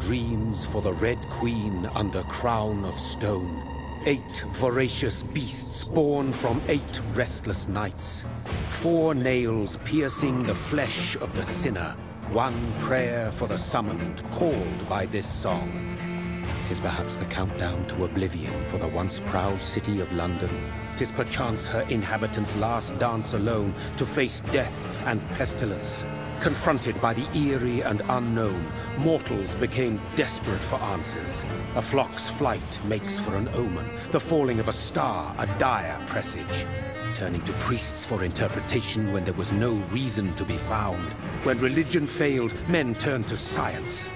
dreams for the Red Queen under crown of stone. Eight voracious beasts born from eight restless nights. Four nails piercing the flesh of the sinner. One prayer for the summoned, called by this song. Tis perhaps the countdown to oblivion for the once proud city of London. Tis perchance her inhabitants' last dance alone to face death and pestilence. Confronted by the eerie and unknown, mortals became desperate for answers. A flock's flight makes for an omen, the falling of a star a dire presage. Turning to priests for interpretation when there was no reason to be found. When religion failed, men turned to science.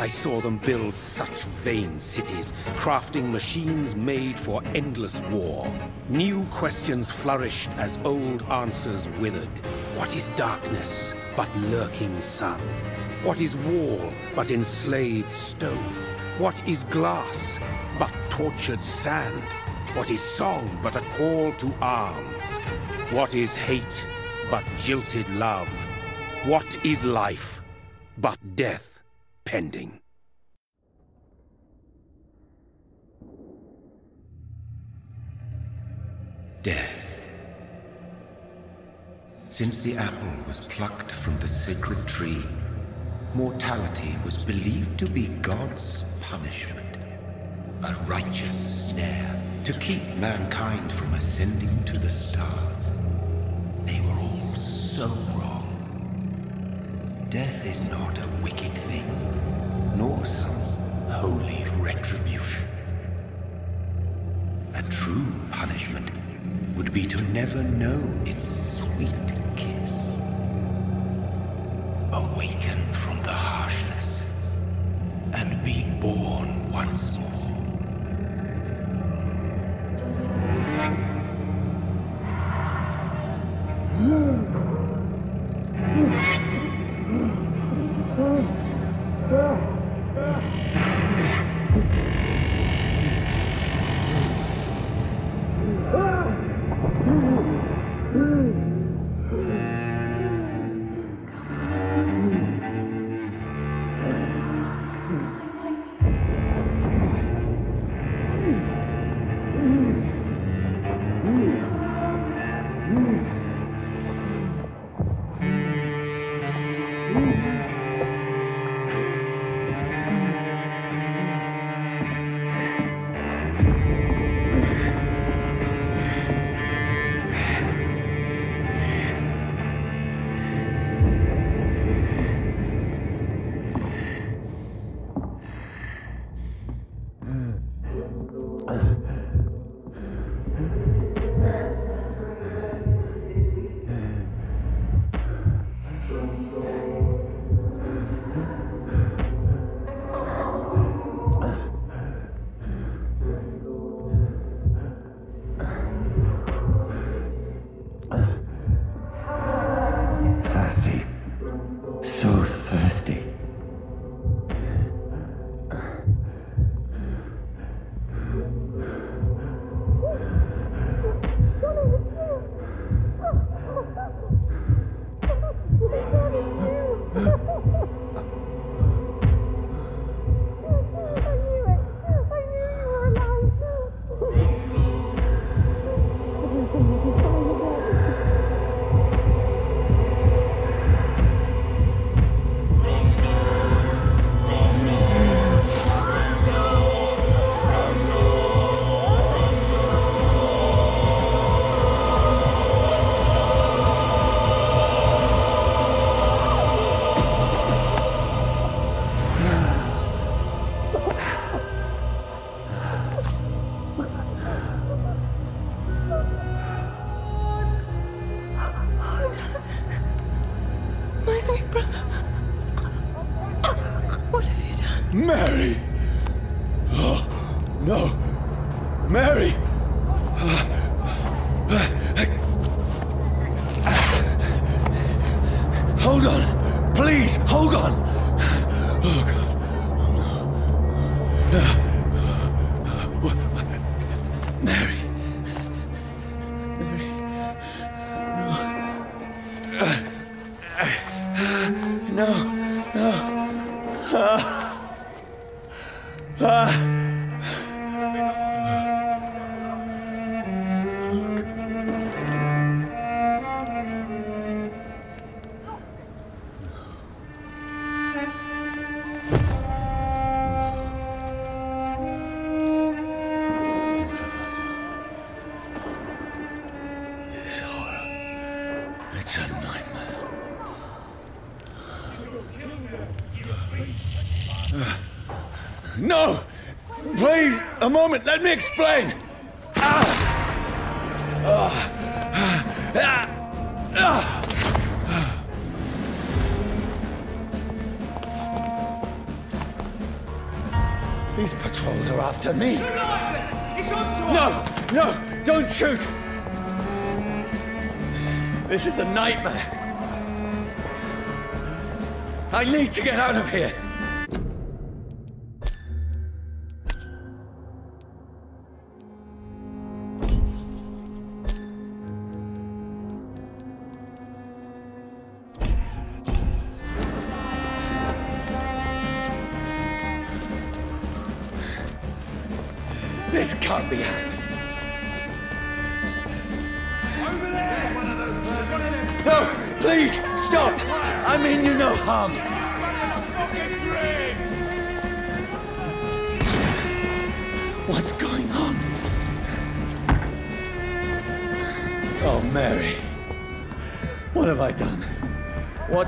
I saw them build such vain cities, crafting machines made for endless war. New questions flourished as old answers withered. What is darkness but lurking sun? What is wall but enslaved stone? What is glass but tortured sand? What is song but a call to arms? What is hate but jilted love? What is life but death pending? Death. Since the apple was plucked from the sacred tree, mortality was believed to be God's punishment. A righteous snare to keep mankind from ascending to the stars. They were all so wrong. Death is not a wicked thing, nor some holy retribution. A true punishment would be to never know its sweet. Awaken from the harshness and be born once more. Moment, let me explain! These patrols are after me. It's on to No! No! Don't shoot! This is a nightmare. I need to get out of here.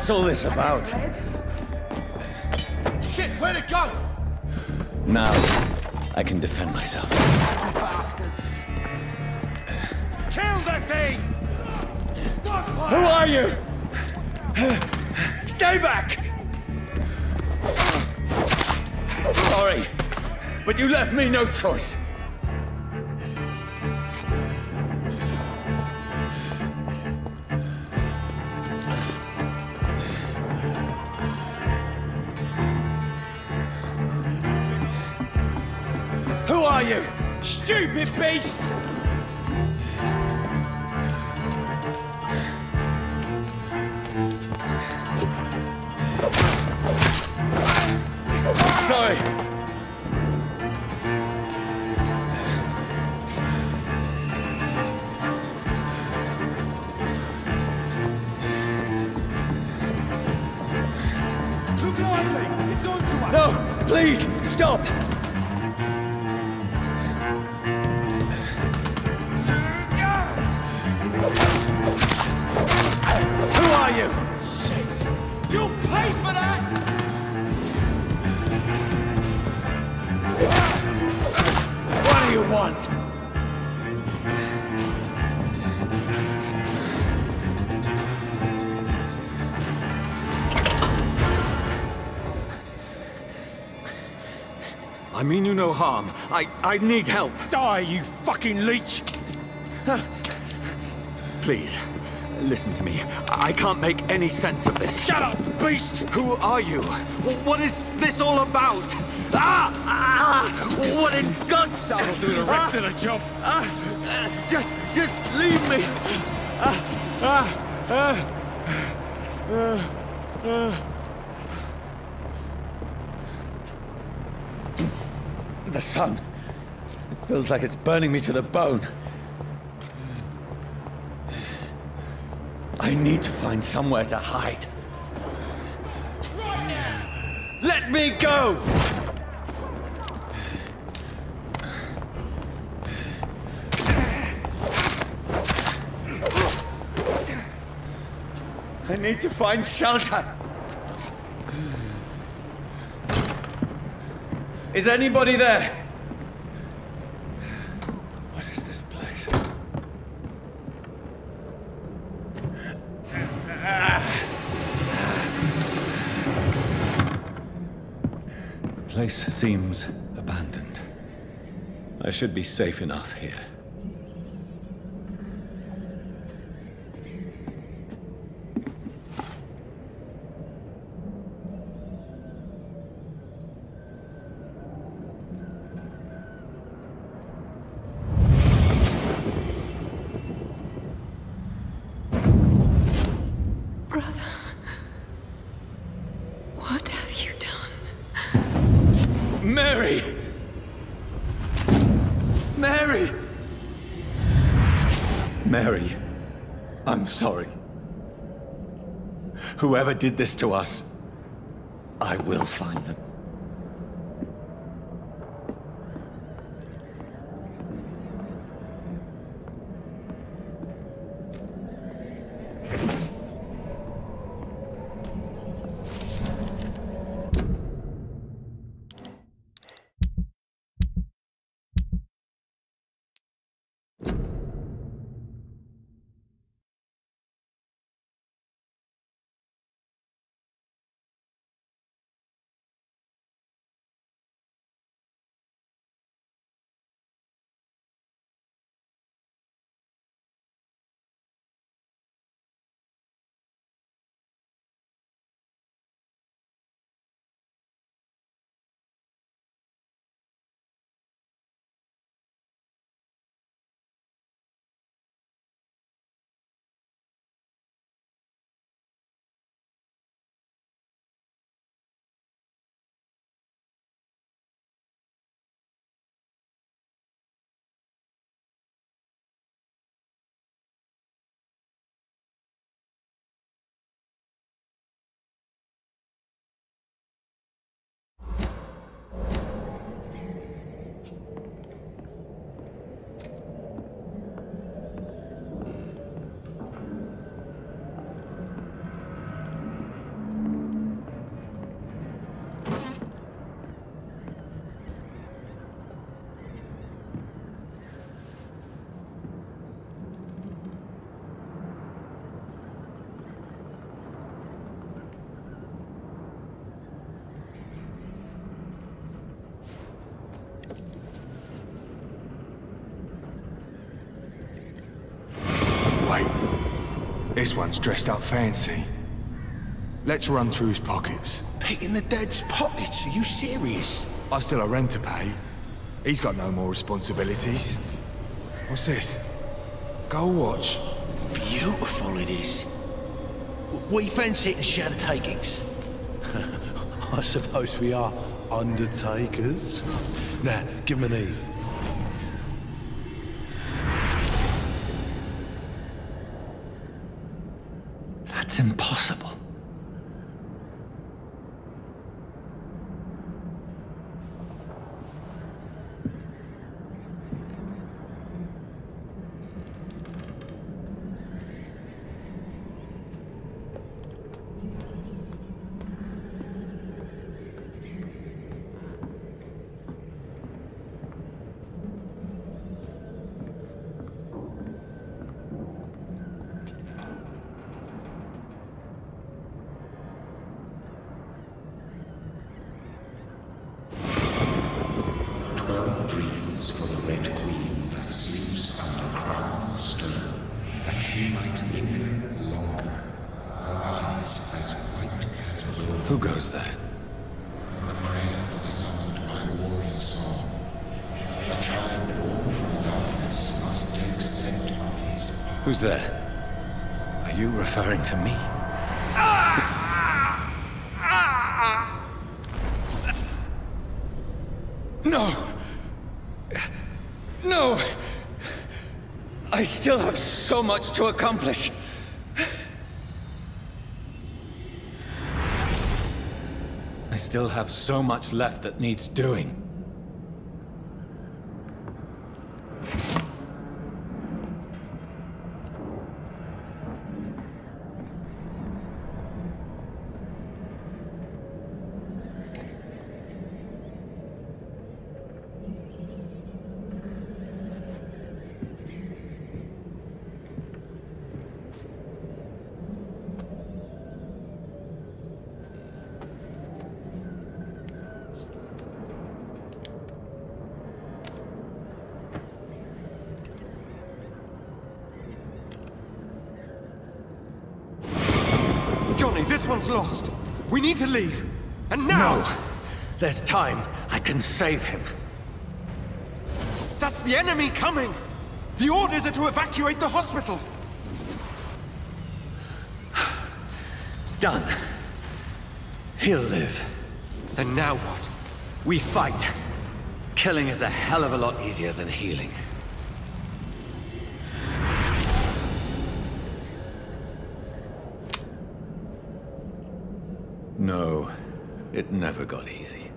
What's all this about? Shit, where'd it go? Now, I can defend myself. Bastards. Kill that thing! Who are you? Stay back! Sorry, but you left me no choice. No harm. I, I need help. Die, you fucking leech! Please, listen to me. I can't make any sense of this. Shut up, beast! Who are you? What is this all about? Ah! ah what in God's That'll do the rest of the job. Ah, ah, just, just leave me. Ah, ah, ah, ah, ah. The sun. It feels like it's burning me to the bone. I need to find somewhere to hide. Right now! Let me go! I need to find shelter. Is anybody there? What is this place? The place seems abandoned. I should be safe enough here. Did this to us, I will find them. Wait. This one's dressed up fancy. Let's run through his pockets. Picking the dead's pockets? Are you serious? I've still a rent to pay. He's got no more responsibilities. What's this? Go watch. Beautiful it is. We fancy it and share the takings. I suppose we are undertakers. now, give him an Eve. Much to accomplish. I still have so much left that needs doing. Johnny, this one's lost. We need to leave. And now! No! There's time. I can save him. That's the enemy coming! The orders are to evacuate the hospital! Done. He'll live. And now what? We fight. Killing is a hell of a lot easier than healing. Never got easy.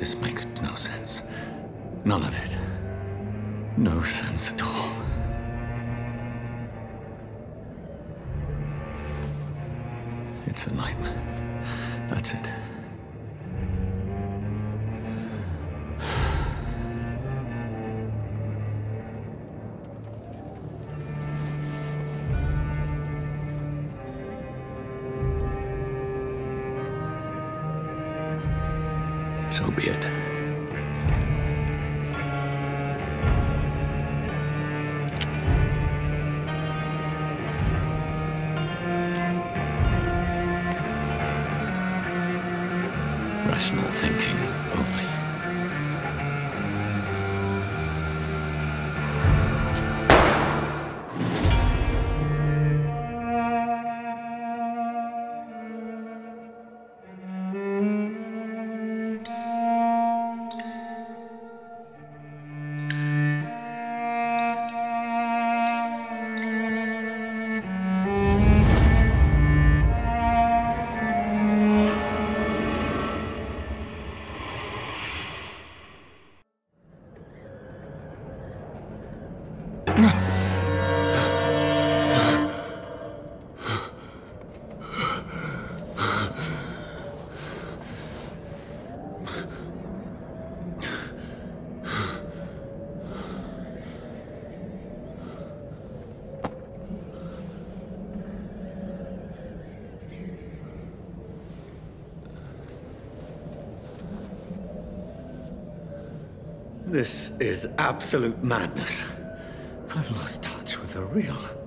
This makes no sense. None of it. No sense at all. It's a nightmare. That's it. Is absolute madness. I've lost touch with the real.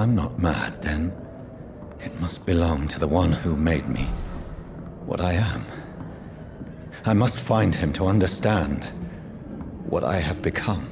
I'm not mad, then it must belong to the one who made me what I am. I must find him to understand what I have become.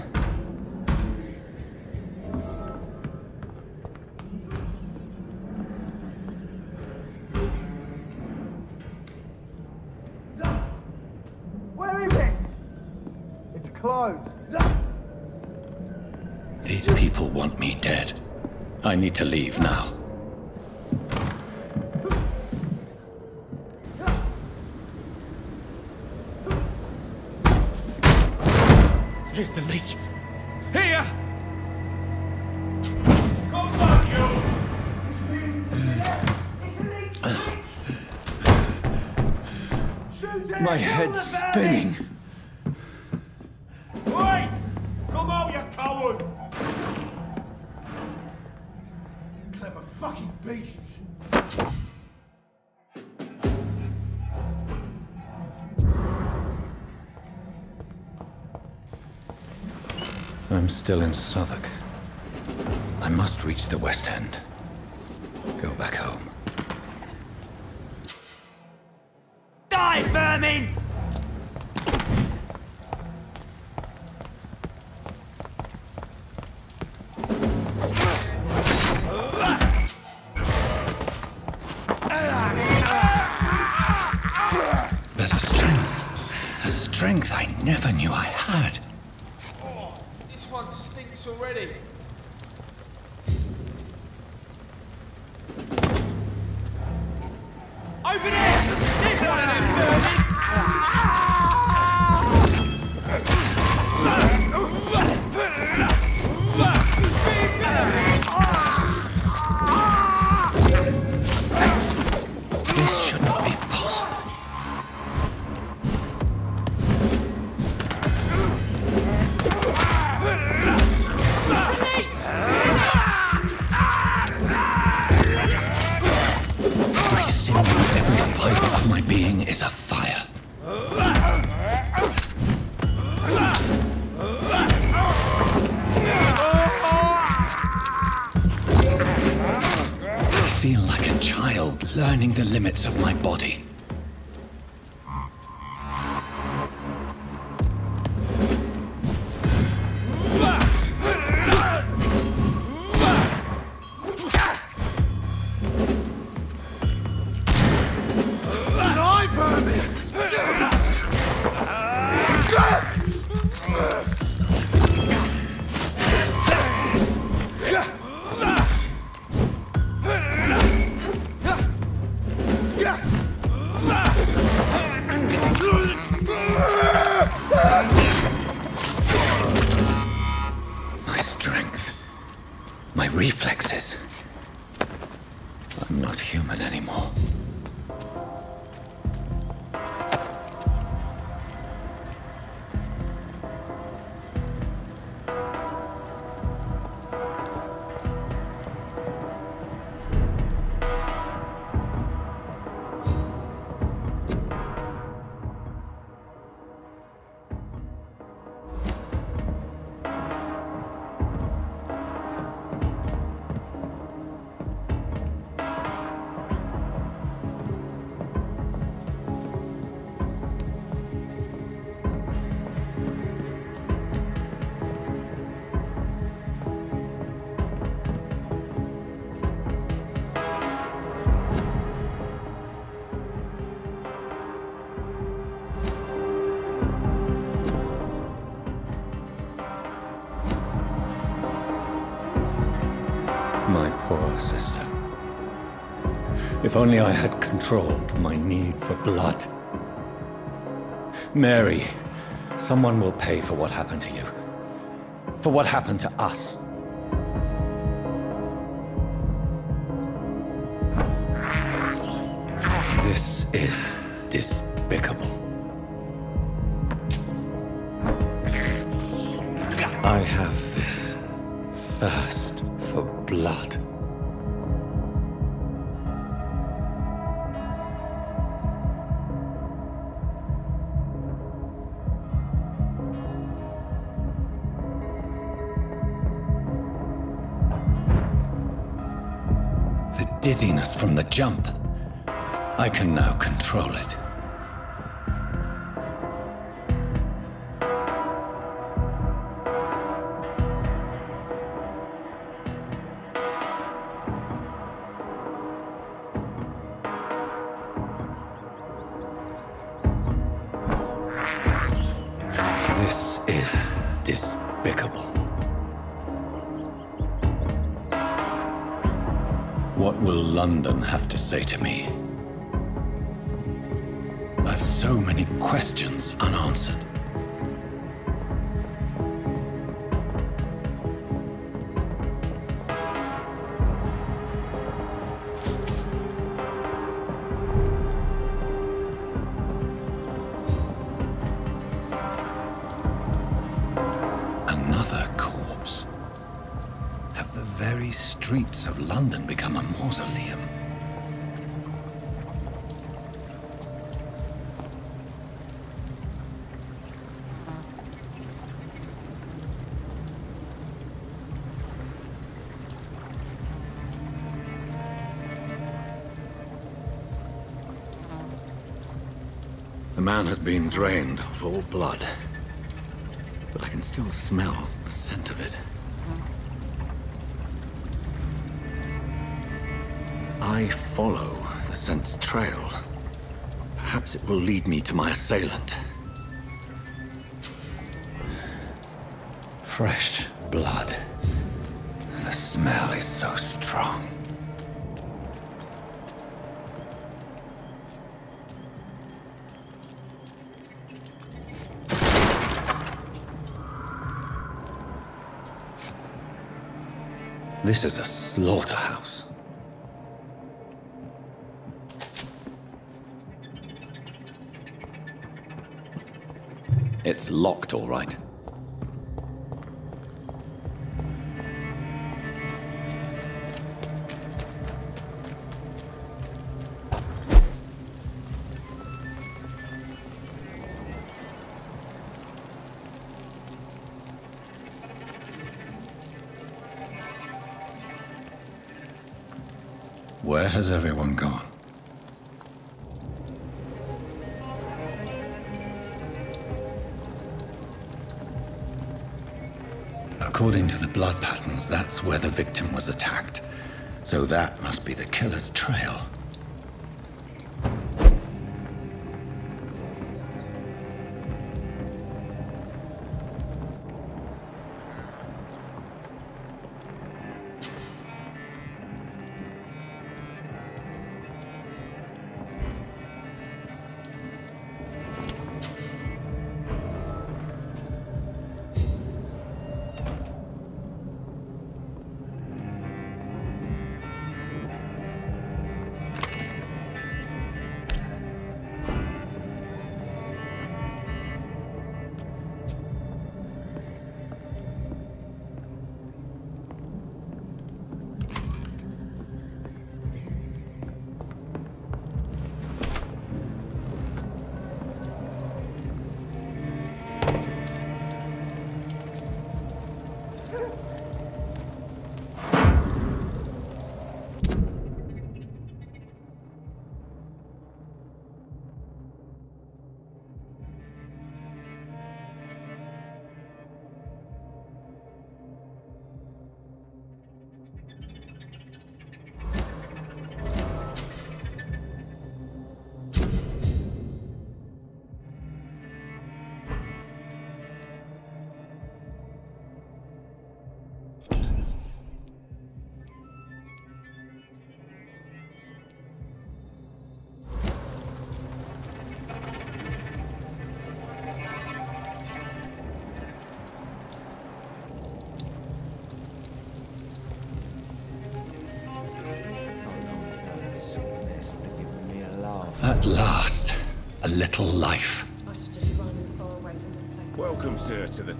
Still in Southwark. I must reach the West End. Go back home. Only I had controlled my need for blood. Mary, someone will pay for what happened to you. For what happened to us. Streets of London become a mausoleum? The man has been drained of all blood, but I can still smell the scent of it. I follow the scent's trail. Perhaps it will lead me to my assailant. Fresh blood. The smell is so strong. This is a slaughterhouse. It's locked, all right. Where has everyone According to the blood patterns, that's where the victim was attacked. So that must be the killer's trail.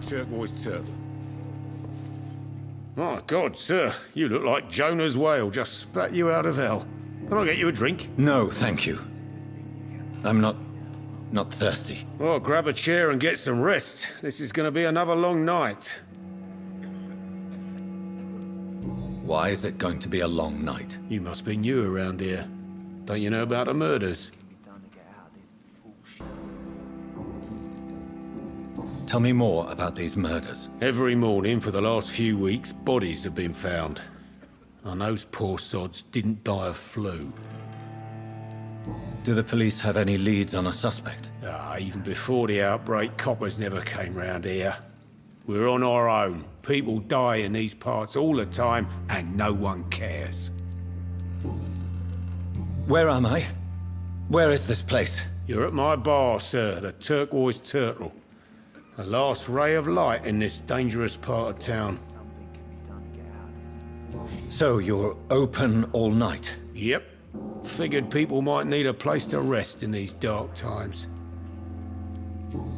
Turquoise Turtle. My God, sir, you look like Jonah's whale just spat you out of hell. Can I get you a drink? No, thank you. I'm not. not thirsty. Oh, grab a chair and get some rest. This is going to be another long night. Why is it going to be a long night? You must be new around here. Don't you know about the murders? Tell me more about these murders. Every morning for the last few weeks, bodies have been found. And those poor sods didn't die of flu. Do the police have any leads on a suspect? Ah, even before the outbreak, coppers never came round here. We're on our own. People die in these parts all the time, and no one cares. Where am I? Where is this place? You're at my bar, sir, the Turquoise Turtle. The last ray of light in this dangerous part of town. So you're open all night? Yep. Figured people might need a place to rest in these dark times.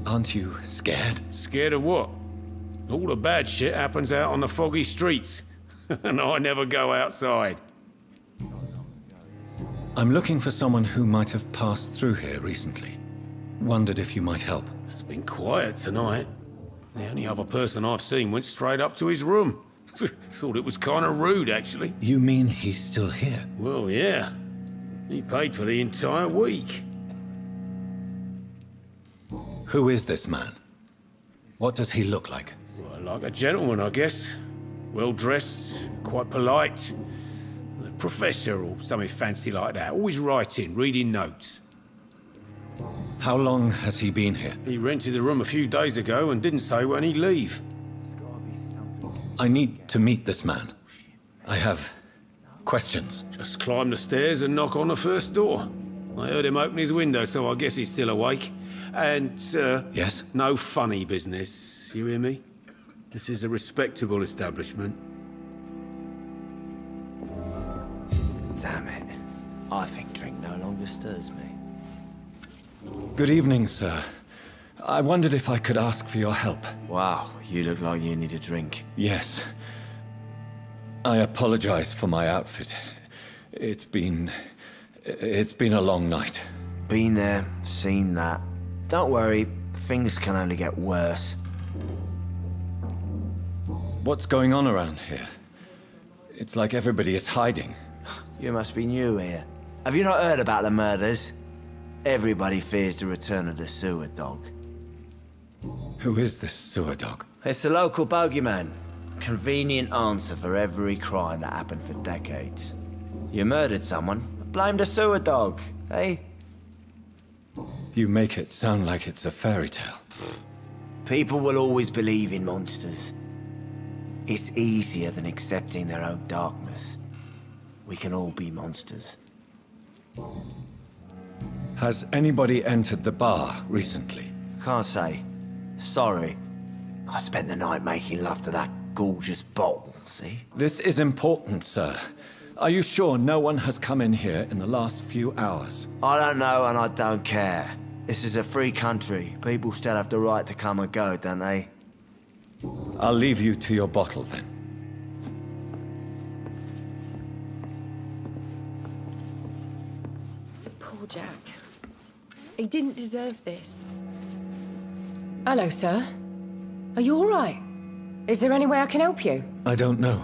Aren't you scared? Scared of what? All the bad shit happens out on the foggy streets. and I never go outside. I'm looking for someone who might have passed through here recently. Wondered if you might help. It's been quiet tonight. The only other person I've seen went straight up to his room. Thought it was kind of rude, actually. You mean he's still here? Well, yeah. He paid for the entire week. Who is this man? What does he look like? Well, like a gentleman, I guess. Well dressed, quite polite. A professor or something fancy like that. Always writing, reading notes. How long has he been here? He rented the room a few days ago and didn't say when he'd leave. I need to meet this man. I have questions. Just climb the stairs and knock on the first door. I heard him open his window, so I guess he's still awake. And, uh... Yes? No funny business, you hear me? This is a respectable establishment. Damn it. I think drink no longer stirs me. Good evening, sir. I wondered if I could ask for your help. Wow, you look like you need a drink. Yes. I apologize for my outfit. It's been... It's been a long night. Been there, seen that. Don't worry, things can only get worse. What's going on around here? It's like everybody is hiding. You must be new here. Have you not heard about the murders? Everybody fears the return of the sewer dog. Who is this sewer dog? It's the local bogeyman. Convenient answer for every crime that happened for decades. You murdered someone, blame the sewer dog, eh? You make it sound like it's a fairy tale. People will always believe in monsters. It's easier than accepting their own darkness. We can all be monsters. Has anybody entered the bar recently? Can't say. Sorry. I spent the night making love to that gorgeous bottle, see? This is important, sir. Are you sure no one has come in here in the last few hours? I don't know and I don't care. This is a free country. People still have the right to come and go, don't they? I'll leave you to your bottle then. He didn't deserve this. Hello, sir. Are you all right? Is there any way I can help you? I don't know.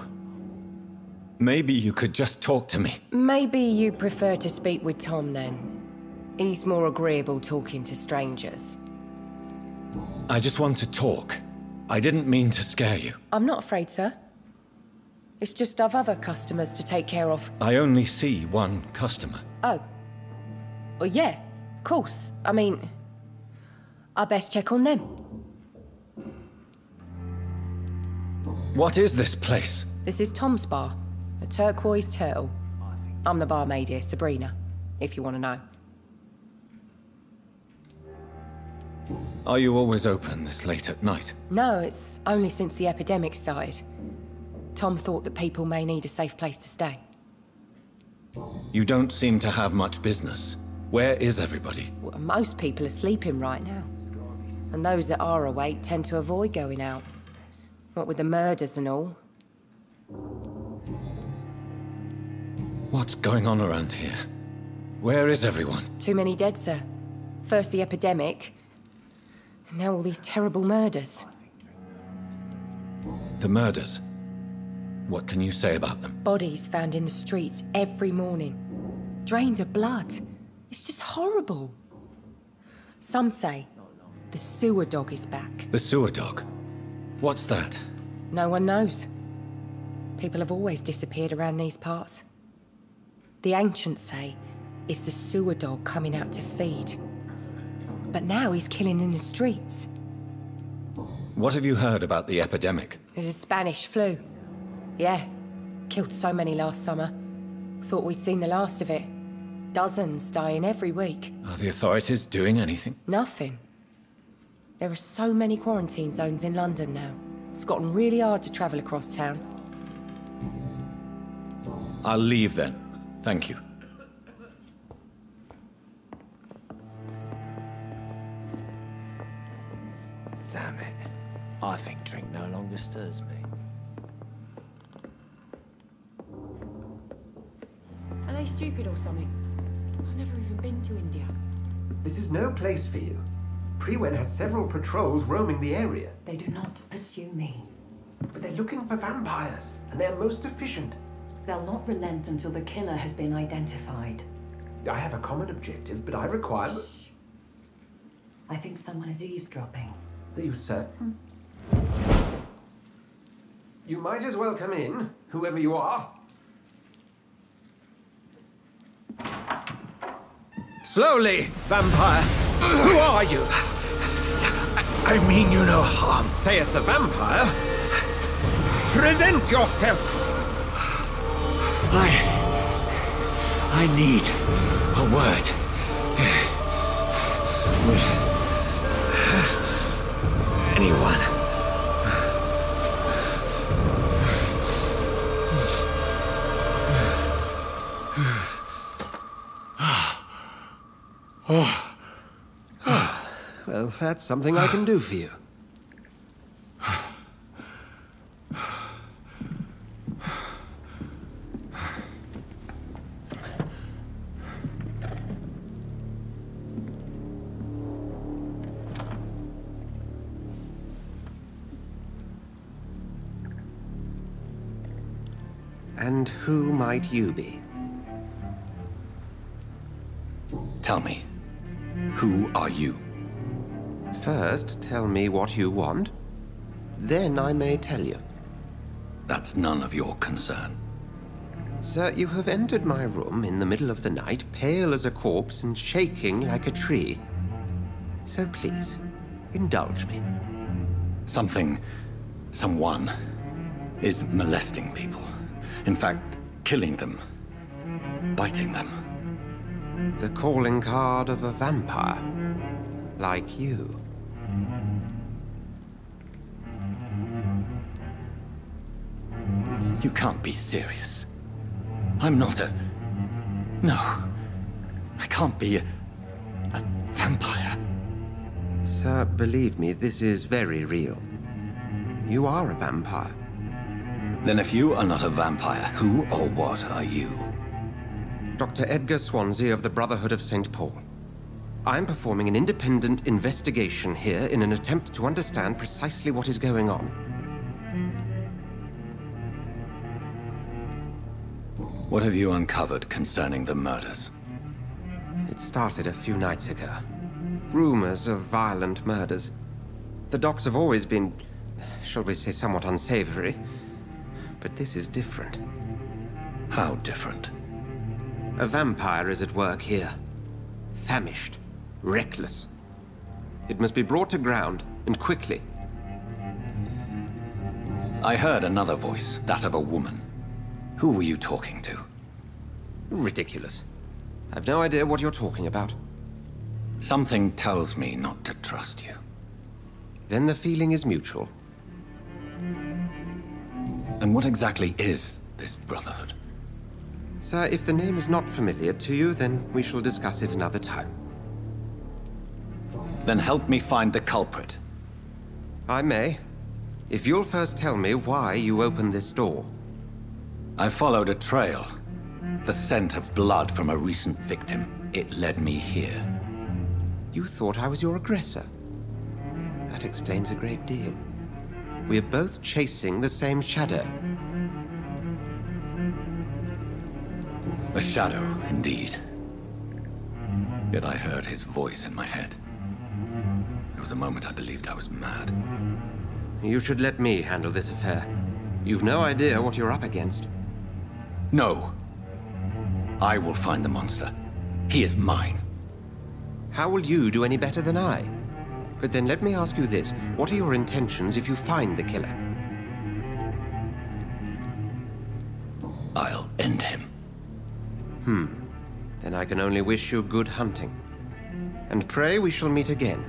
Maybe you could just talk to me. Maybe you prefer to speak with Tom then. He's more agreeable talking to strangers. I just want to talk. I didn't mean to scare you. I'm not afraid, sir. It's just I've other customers to take care of. I only see one customer. Oh. Well, yeah, course. I mean, I best check on them. What is this place? This is Tom's bar, the Turquoise Turtle. I'm the barmaid here, Sabrina, if you want to know. Are you always open this late at night? No, it's only since the epidemic started. Tom thought that people may need a safe place to stay. You don't seem to have much business. Where is everybody? Well, most people are sleeping right now. And those that are awake tend to avoid going out. What with the murders and all. What's going on around here? Where is everyone? Too many dead, sir. First the epidemic, and now all these terrible murders. The murders? What can you say about them? Bodies found in the streets every morning. Drained of blood. It's just horrible. Some say the sewer dog is back. The sewer dog? What's that? No one knows. People have always disappeared around these parts. The ancients say it's the sewer dog coming out to feed. But now he's killing in the streets. What have you heard about the epidemic? There's a Spanish flu. Yeah. Killed so many last summer. Thought we'd seen the last of it. Dozens dying every week. Are the authorities doing anything? Nothing. There are so many quarantine zones in London now. It's gotten really hard to travel across town. I'll leave then. Thank you. Damn it. I think drink no longer stirs me. Are they stupid or something? I've never even been to India. This is no place for you. Priwen has several patrols roaming the area. They do not pursue me. But they're looking for vampires, and they're most efficient. They'll not relent until the killer has been identified. I have a common objective, but I require... I think someone is eavesdropping. Are you certain? You might as well come in, whoever you are. Slowly, vampire. Who are you? I mean you no harm. Saith the vampire. Present yourself. I... I need a word. With anyone. Oh. well, that's something I can do for you. And who might you be? Tell me, who are you? First, tell me what you want. Then I may tell you. That's none of your concern. Sir, you have entered my room in the middle of the night, pale as a corpse and shaking like a tree. So please, indulge me. Something, someone, is molesting people. In fact, killing them. Biting them. The calling card of a vampire. Like you. You can't be serious. I'm not a... No. I can't be a... a vampire. Sir, believe me, this is very real. You are a vampire. Then if you are not a vampire, who or what are you? Dr. Edgar Swansea of the Brotherhood of St. Paul. I'm performing an independent investigation here in an attempt to understand precisely what is going on. What have you uncovered concerning the murders? It started a few nights ago. Rumors of violent murders. The docks have always been, shall we say, somewhat unsavory. But this is different. How different? A vampire is at work here. Famished. Reckless. It must be brought to ground, and quickly. I heard another voice, that of a woman. Who were you talking to? Ridiculous. I've no idea what you're talking about. Something tells me not to trust you. Then the feeling is mutual. And what exactly is this Brotherhood? Sir, if the name is not familiar to you, then we shall discuss it another time. Then help me find the culprit. I may. If you'll first tell me why you opened this door. I followed a trail. The scent of blood from a recent victim. It led me here. You thought I was your aggressor. That explains a great deal. We are both chasing the same shadow. A shadow, indeed. Yet I heard his voice in my head. There was a moment I believed I was mad. You should let me handle this affair. You've no idea what you're up against. No. I will find the monster. He is mine. How will you do any better than I? But then let me ask you this. What are your intentions if you find the killer? I'll end him. Hmm. Then I can only wish you good hunting. And pray we shall meet again.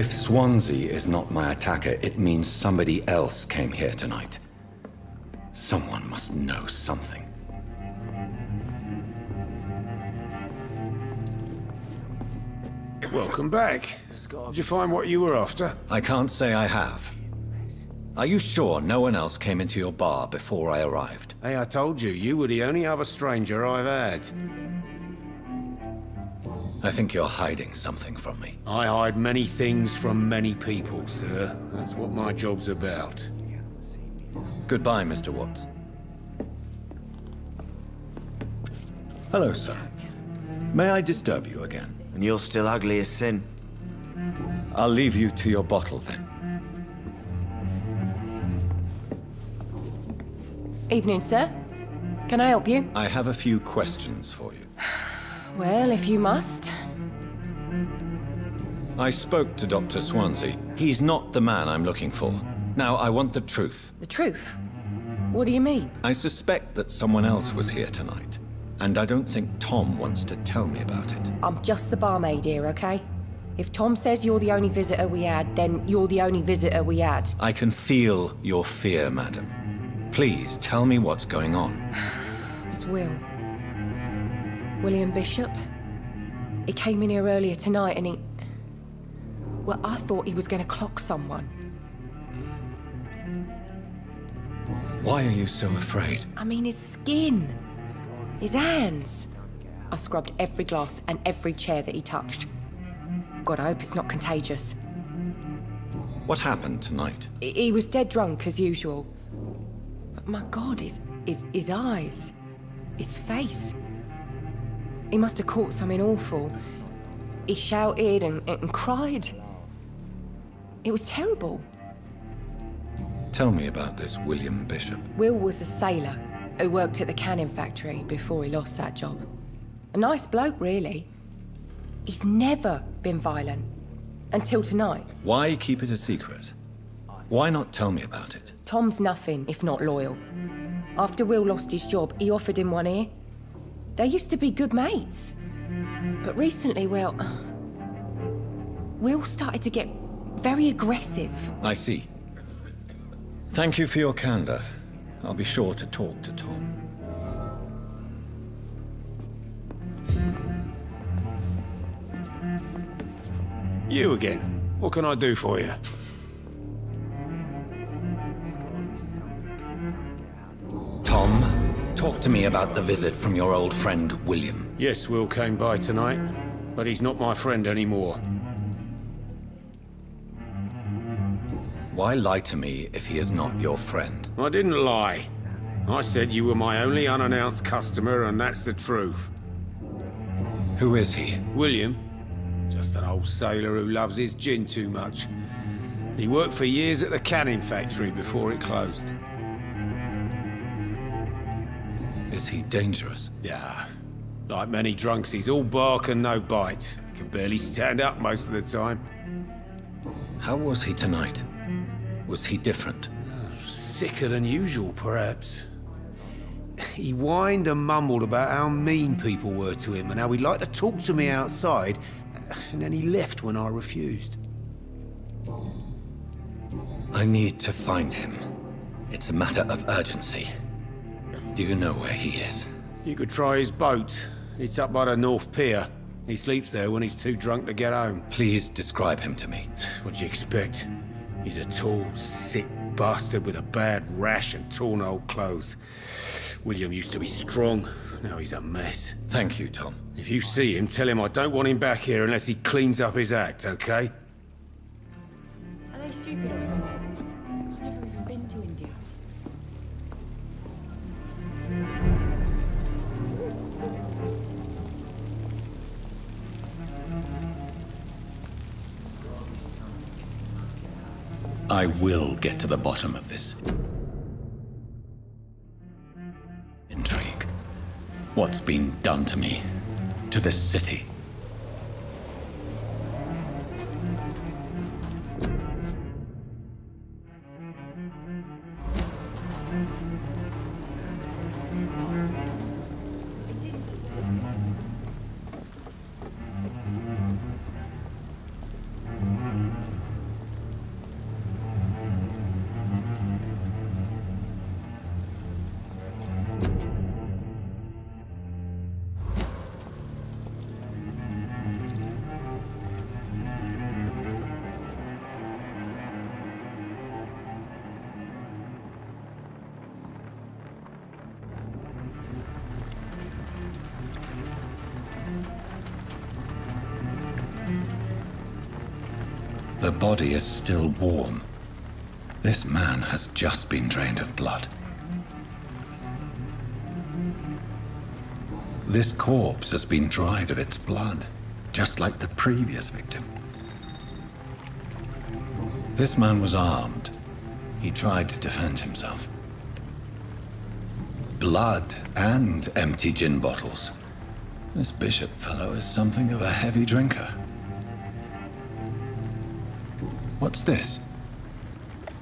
If Swansea is not my attacker, it means somebody else came here tonight. Someone must know something. Welcome back. Did you find what you were after? I can't say I have. Are you sure no one else came into your bar before I arrived? Hey, I told you, you were the only other stranger I've had. I think you're hiding something from me. I hide many things from many people, sir. That's what my job's about. Goodbye, Mr. Watts. Hello, sir. May I disturb you again? And you're still ugly as sin. I'll leave you to your bottle, then. Evening, sir. Can I help you? I have a few questions for you. Well, if you must. I spoke to Dr. Swansea. He's not the man I'm looking for. Now, I want the truth. The truth? What do you mean? I suspect that someone else was here tonight. And I don't think Tom wants to tell me about it. I'm just the barmaid here, okay? If Tom says you're the only visitor we had, then you're the only visitor we had. I can feel your fear, madam. Please tell me what's going on. It's Will. William Bishop. He came in here earlier tonight and he... Well, I thought he was going to clock someone. Why are you so afraid? I mean, his skin. His hands. I scrubbed every glass and every chair that he touched. God, I hope it's not contagious. What happened tonight? He he was dead drunk, as usual. But my God, his, his, his eyes. His face. He must have caught something awful. He shouted and, and cried. It was terrible. Tell me about this William Bishop. Will was a sailor who worked at the canning factory before he lost that job. A nice bloke, really. He's never been violent. Until tonight. Why keep it a secret? Why not tell me about it? Tom's nothing if not loyal. After Will lost his job, he offered him one ear. They used to be good mates. But recently, well... Will started to get very aggressive. I see. Thank you for your candor. I'll be sure to talk to Tom. You again. What can I do for you? Talk to me about the visit from your old friend, William. Yes, Will came by tonight, but he's not my friend anymore. Why lie to me if he is not your friend? I didn't lie. I said you were my only unannounced customer, and that's the truth. Who is he? William. Just an old sailor who loves his gin too much. He worked for years at the canning factory before it closed. Is he dangerous? Yeah. Like many drunks, he's all bark and no bite. He can barely stand up most of the time. How was he tonight? Was he different? Sicker than usual, perhaps. He whined and mumbled about how mean people were to him and how he'd like to talk to me outside, and then he left when I refused. I need to find him. It's a matter of urgency. Do you know where he is? You could try his boat. It's up by the North Pier. He sleeps there when he's too drunk to get home. Please describe him to me. What do you expect? He's a tall, sick, bastard with a bad rash and torn old clothes. William used to be strong. Now he's a mess. Thank you, Tom. If you see him, tell him I don't want him back here unless he cleans up his act, okay? Are they stupid or something? I will get to the bottom of this. Intrigue. What's been done to me? To this city? Body is still warm. This man has just been drained of blood. This corpse has been dried of its blood, just like the previous victim. This man was armed. He tried to defend himself. Blood and empty gin bottles. This bishop fellow is something of a heavy drinker. What's this?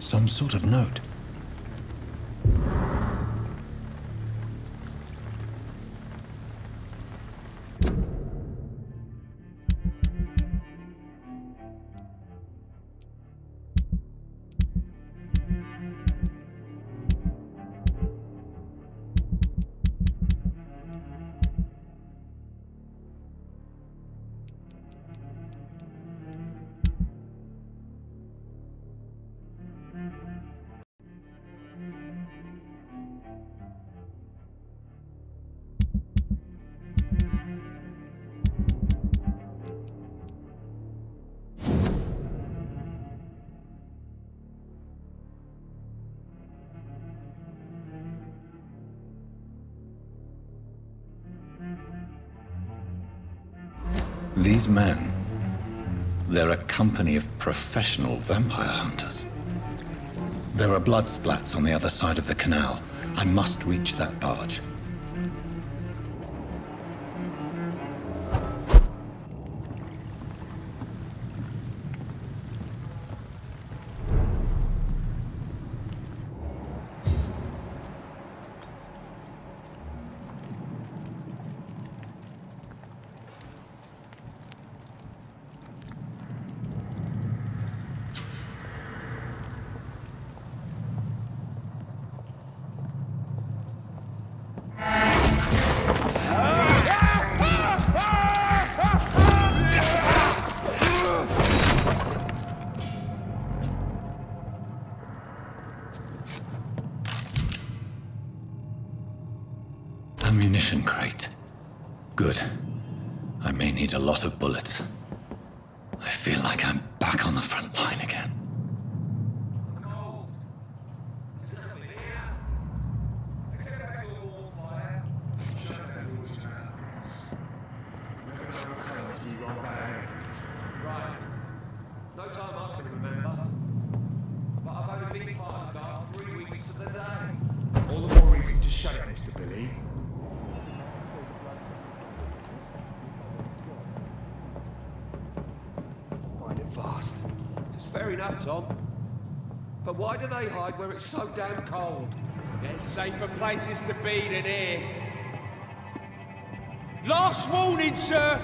Some sort of note. Company of professional vampire hunters. There are blood splats on the other side of the canal. I must reach that barge. It's so damn cold? There's safer places to be than here. Last warning, sir!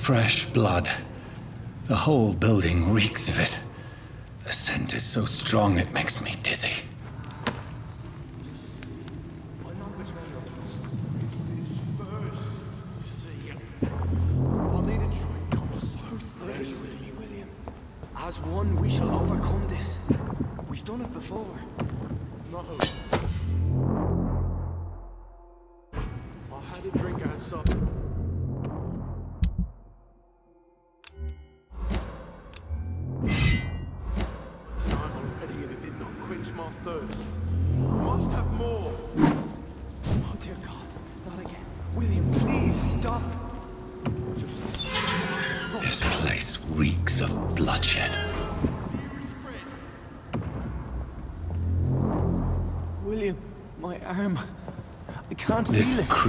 Fresh blood. The whole building reeks of it. The scent is so strong it makes me dizzy.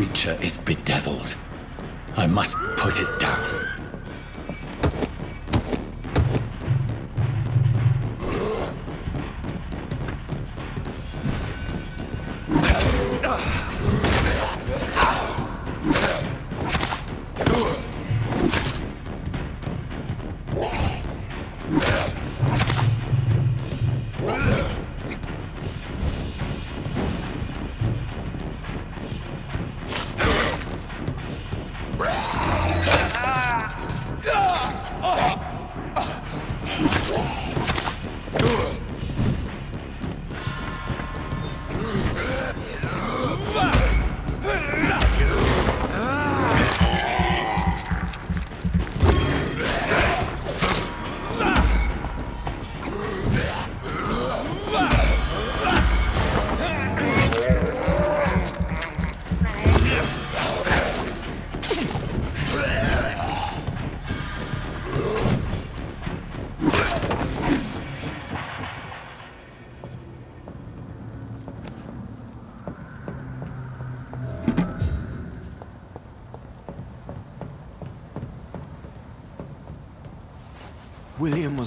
creature is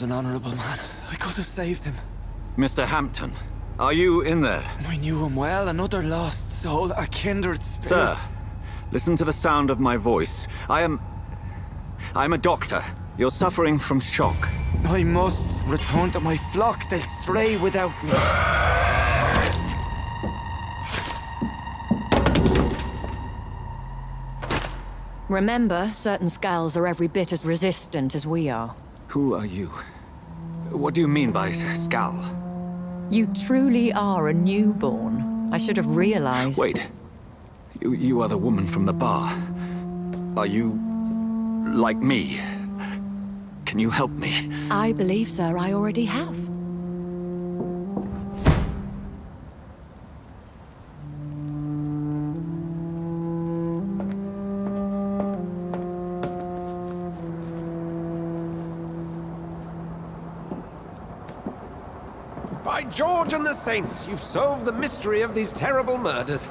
an honorable man. I could have saved him. Mr. Hampton, are you in there? I knew him well, another lost soul, a kindred spirit. Sir, listen to the sound of my voice. I am... I'm a doctor. You're suffering from shock. I must return to my flock. They'll stray without me. Remember, certain Skals are every bit as resistant as we are. Who are you? What do you mean by Skal? You truly are a newborn. I should have realized. Wait. You, you are the woman from the bar. Are you... like me? Can you help me? I believe, sir, I already have. George and the Saints, you've solved the mystery of these terrible murders.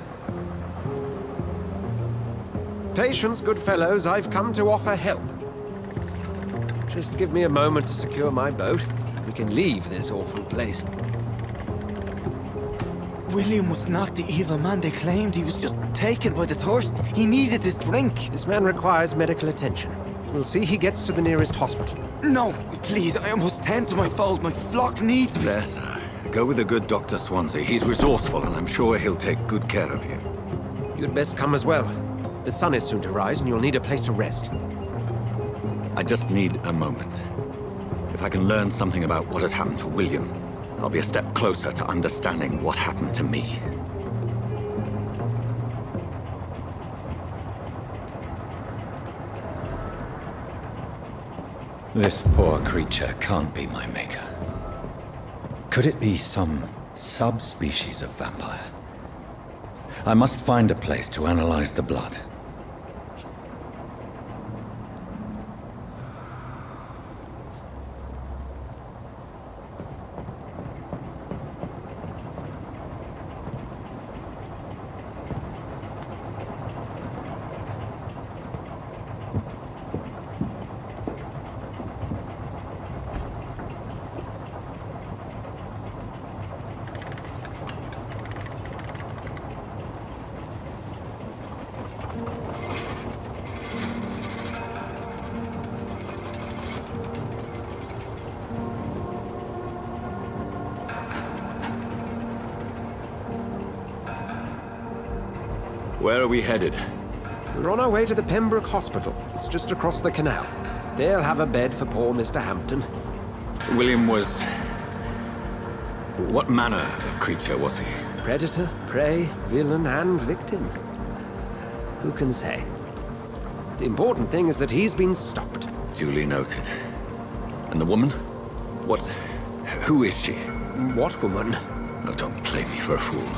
Patience, good fellows, I've come to offer help. Just give me a moment to secure my boat. We can leave this awful place. William was not the evil man they claimed. He was just taken by the thirst. He needed his drink. This man requires medical attention. We'll see he gets to the nearest hospital. No, please, I must tend to my fold. My flock needs me. There, sir. Go with the good Dr. Swansea. He's resourceful, and I'm sure he'll take good care of you. You'd best come as well. The sun is soon to rise, and you'll need a place to rest. I just need a moment. If I can learn something about what has happened to William, I'll be a step closer to understanding what happened to me. This poor creature can't be my maker. Could it be some subspecies of vampire? I must find a place to analyze the blood. We headed? We're on our way to the Pembroke Hospital. It's just across the canal. They'll have a bed for poor Mr. Hampton. William was... What manner of creature was he? Predator, prey, villain, and victim. Who can say? The important thing is that he's been stopped. Duly noted. And the woman? What... Who is she? What woman? Oh, don't play me for a fool.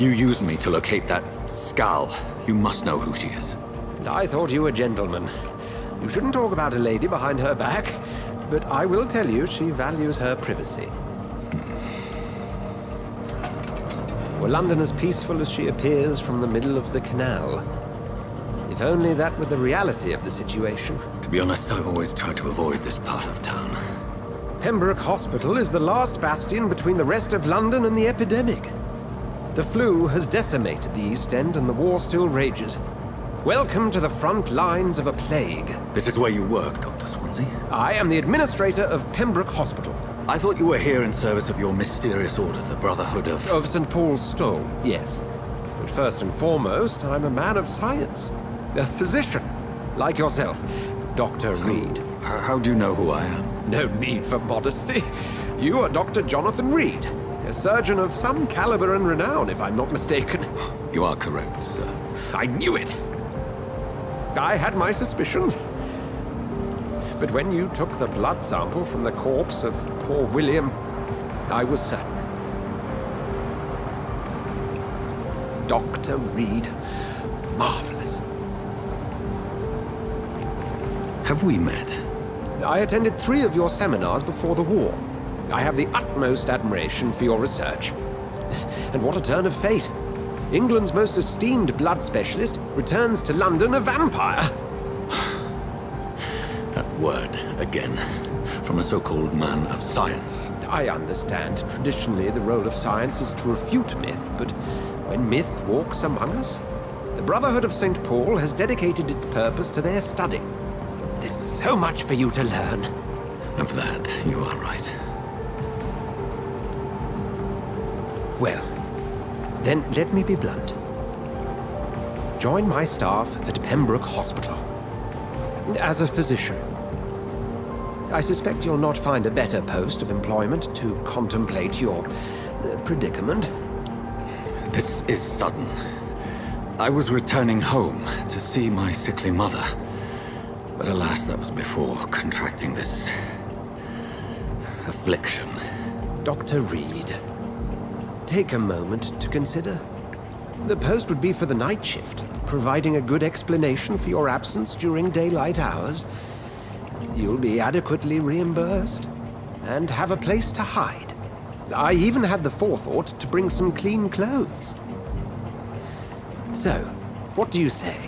You used me to locate that Skal. You must know who she is. And I thought you were a gentleman. You shouldn't talk about a lady behind her back, but I will tell you she values her privacy. Were London as peaceful as she appears from the middle of the canal? If only that were the reality of the situation. To be honest, I've always tried to avoid this part of town. Pembroke Hospital is the last bastion between the rest of London and the epidemic. The flu has decimated the East End and the war still rages. Welcome to the front lines of a plague. This is where you work, Dr. Swansea? I am the administrator of Pembroke Hospital. I thought you were here in service of your mysterious order, the Brotherhood of... Of St. Paul's Stole, yes. But first and foremost, I'm a man of science. A physician, like yourself, Dr. Reid. How, how do you know who I am? No need for modesty. You are Dr. Jonathan Reid, a surgeon of some caliber and renown, if I'm not mistaken. You are correct, sir. I knew it! I had my suspicions. But when you took the blood sample from the corpse of poor William, I was certain. Dr. Reid. Marvelous. Have we met? I attended three of your seminars before the war. I have the utmost admiration for your research. And what a turn of fate. England's most esteemed blood specialist returns to London a vampire. that word again. from a so-called man of science. I understand. Traditionally, the role of science is to refute myth, but when myth walks among us, the Brotherhood of St. Paul has dedicated its purpose to their study. There's so much for you to learn. And for that, you are right. Well, then let me be blunt. Join my staff at Pembroke Hospital. As a physician. I suspect you'll not find a better post of employment to contemplate your uh, predicament. This is sudden. I was returning home to see my sickly mother. But alas, that was before contracting this... affliction. Dr. Reid, take a moment to consider. The post would be for the night shift, providing a good explanation for your absence during daylight hours. You'll be adequately reimbursed and have a place to hide. I even had the forethought to bring some clean clothes. So, what do you say?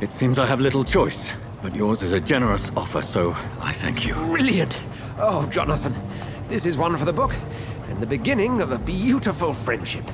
It seems I have little choice, but yours is a generous offer, so I thank you. Brilliant! Oh, Jonathan, this is one for the book, and the beginning of a beautiful friendship.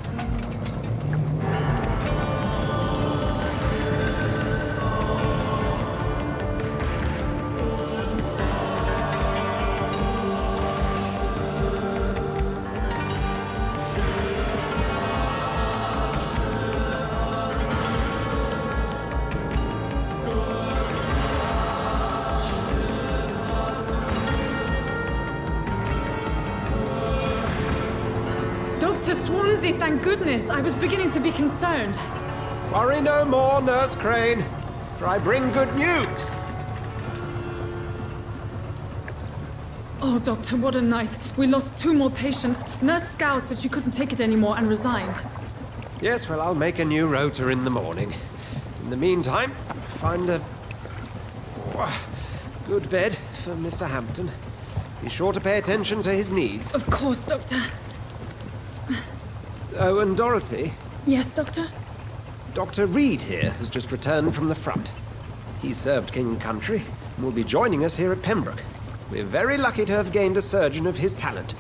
Goodness. I was beginning to be concerned. Worry no more, Nurse Crane, for I bring good news. Oh, Doctor, what a night. We lost two more patients. Nurse Scow said she couldn't take it anymore and resigned. Yes, well, I'll make a new rotor in the morning. In the meantime, find a good bed for Mr. Hampton. Be sure to pay attention to his needs. Of course, Doctor. Oh, and Dorothy, Yes, Doctor? Dr. Reid here has just returned from the front. He served King and Country and will be joining us here at Pembroke. We're very lucky to have gained a surgeon of his talent,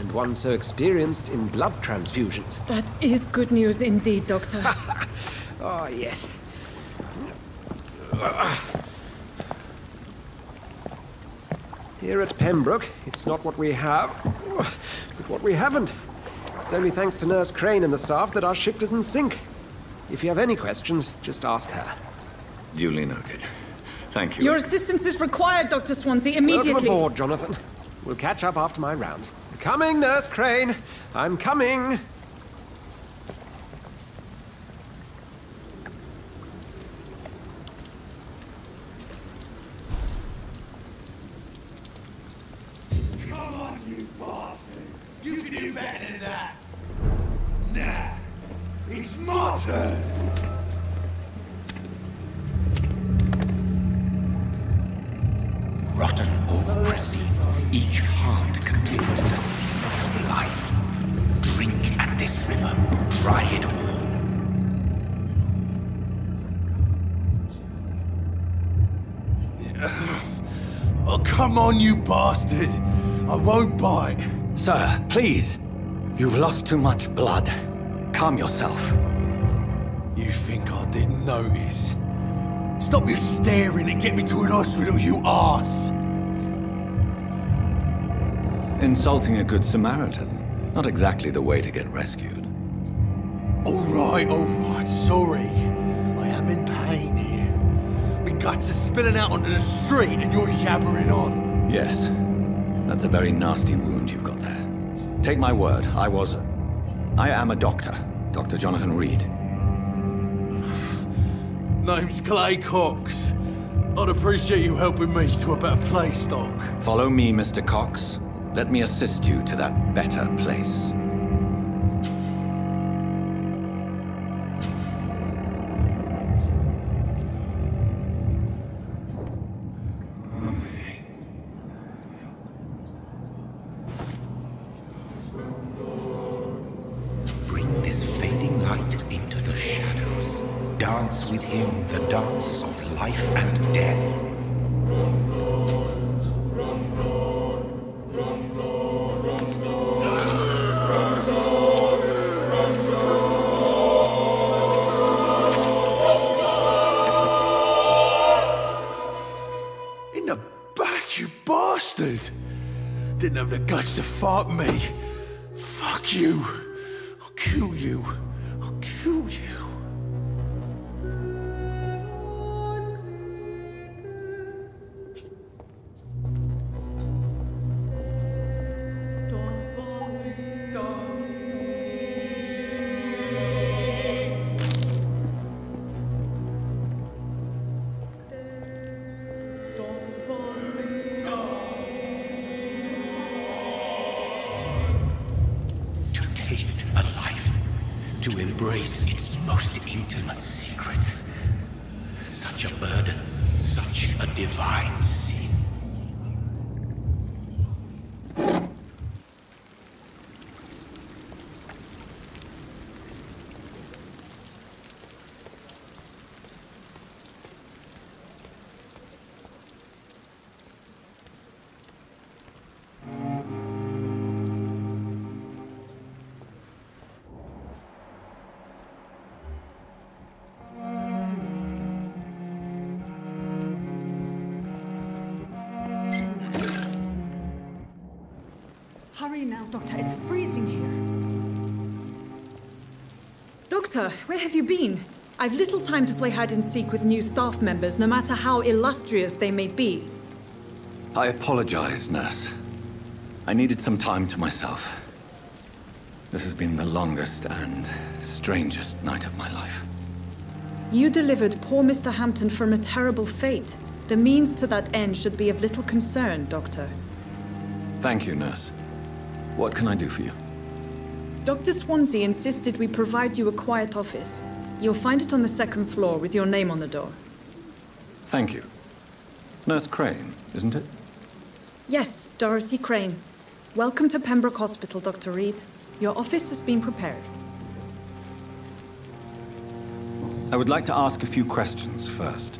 and one so experienced in blood transfusions. That is good news indeed, Doctor. Oh, yes. Here at Pembroke, it's not what we have, but what we haven't. It's only thanks to Nurse Crane and the staff that our ship doesn't sink. If you have any questions, just ask her. Duly noted. Thank you. Your assistance is required, Dr. Swansea, Welcome immediately. aboard, Jonathan. We'll catch up after my rounds. Coming, Nurse Crane. I'm coming. Come on, you bastard! You can do better than that! Nah, turn! Rotten or pristine, each heart contains the seed of life. Drink at this river, dry it all. Oh, come on, you bastard! I won't bite. Sir, please. You've lost too much blood. Calm yourself. You think I didn't notice? Stop your staring and get me to an hospital, you arse! Insulting a good Samaritan. Not exactly the way to get rescued. Alright, alright, sorry. I am in pain here. My guts are spilling out onto the street and you're yabbering on. Yes. That's a very nasty wound you've got there. Take my word, I was... I am a doctor. Dr. Jonathan Reid. My name's Clay Cox. I'd appreciate you helping me to a better place, Doc. Follow me, Mr. Cox. Let me assist you to that better place. Doctor. It's freezing here. Doctor, where have you been? I've little time to play hide and seek with new staff members, no matter how illustrious they may be. I apologize, nurse. I needed some time to myself. This has been the longest and strangest night of my life. You delivered poor Mr. Hampton from a terrible fate. The means to that end should be of little concern, Doctor. Thank you, nurse. What can I do for you? Dr. Swansea insisted we provide you a quiet office. You'll find it on the second floor with your name on the door. Thank you. Nurse Crane, isn't it? Yes, Dorothy Crane. Welcome to Pembroke Hospital, Dr. Reid. Your office has been prepared. I would like to ask a few questions first.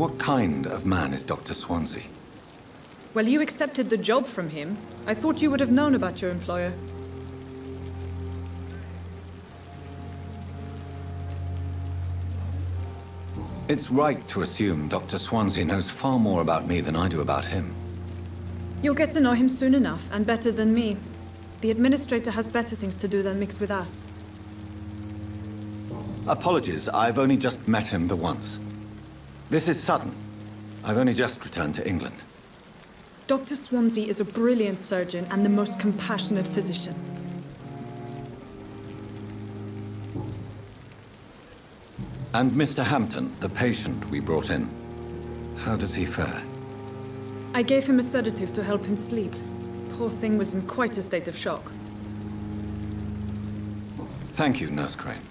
What kind of man is Dr. Swansea? Well, you accepted the job from him. I thought you would have known about your employer. It's right to assume Dr. Swansea knows far more about me than I do about him. You'll get to know him soon enough, and better than me. The administrator has better things to do than mix with us. Apologies, I've only just met him the once. This is sudden. I've only just returned to England. Dr. Swansea is a brilliant surgeon and the most compassionate physician. And Mr. Hampton, the patient we brought in. How does he fare? I gave him a sedative to help him sleep. Poor thing was in quite a state of shock. Thank you, Nurse Crane.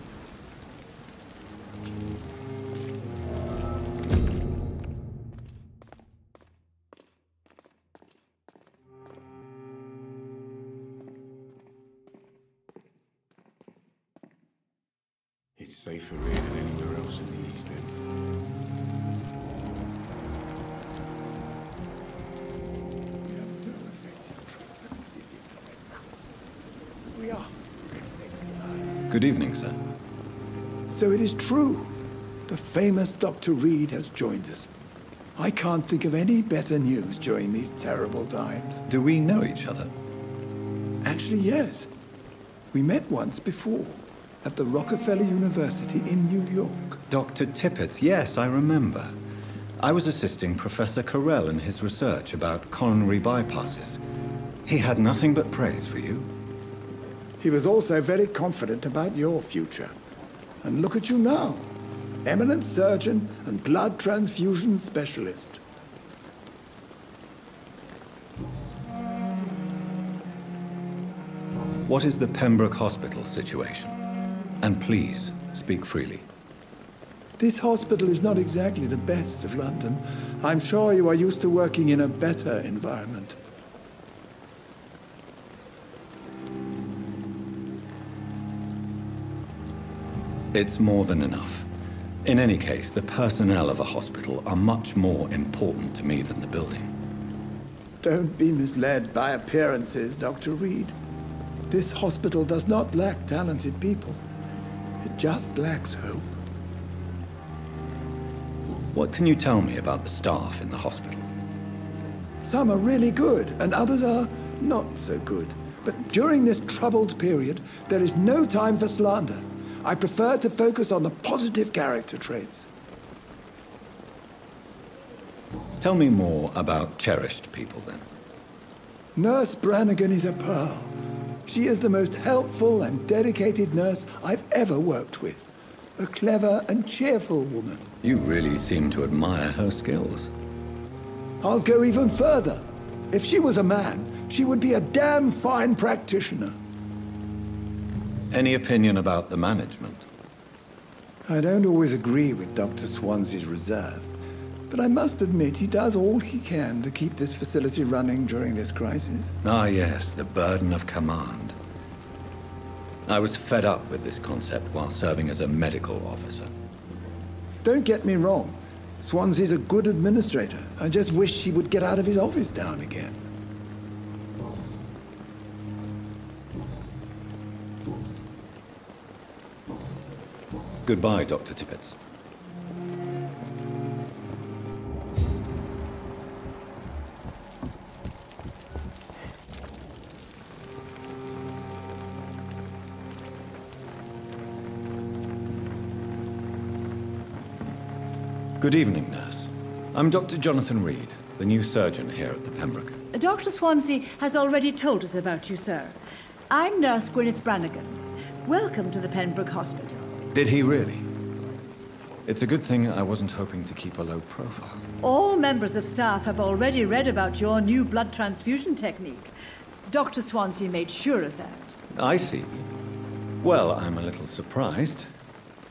Good evening, sir. So it is true. The famous Dr. Reid has joined us. I can't think of any better news during these terrible times. Do we know each other? Actually, yes. We met once before at the Rockefeller University in New York. Dr. Tippett, yes, I remember. I was assisting Professor Carrel in his research about coronary bypasses. He had nothing but praise for you. He was also very confident about your future. And look at you now. Eminent surgeon and blood transfusion specialist. What is the Pembroke Hospital situation? And please, speak freely. This hospital is not exactly the best of London. I'm sure you are used to working in a better environment. It's more than enough. In any case, the personnel of a hospital are much more important to me than the building. Don't be misled by appearances, Dr. Reid. This hospital does not lack talented people. It just lacks hope. What can you tell me about the staff in the hospital? Some are really good, and others are not so good. But during this troubled period, there is no time for slander. I prefer to focus on the positive character traits. Tell me more about cherished people, then. Nurse Brannigan is a pearl. She is the most helpful and dedicated nurse I've ever worked with. A clever and cheerful woman. You really seem to admire her skills. I'll go even further. If she was a man, she would be a damn fine practitioner. Any opinion about the management? I don't always agree with Dr. Swansea's reserve, but I must admit he does all he can to keep this facility running during this crisis. Ah, yes, the burden of command. I was fed up with this concept while serving as a medical officer. Don't get me wrong. Swansea's a good administrator. I just wish he would get out of his office down again. Goodbye, Dr. Tippett. Good evening, nurse. I'm Dr. Jonathan Reid, the new surgeon here at the Pembroke. Dr. Swansea has already told us about you, sir. I'm Nurse Gwyneth Brannigan. Welcome to the Pembroke Hospital. Did he really? It's a good thing I wasn't hoping to keep a low profile. All members of staff have already read about your new blood transfusion technique. Dr. Swansea made sure of that. I see. Well, I'm a little surprised,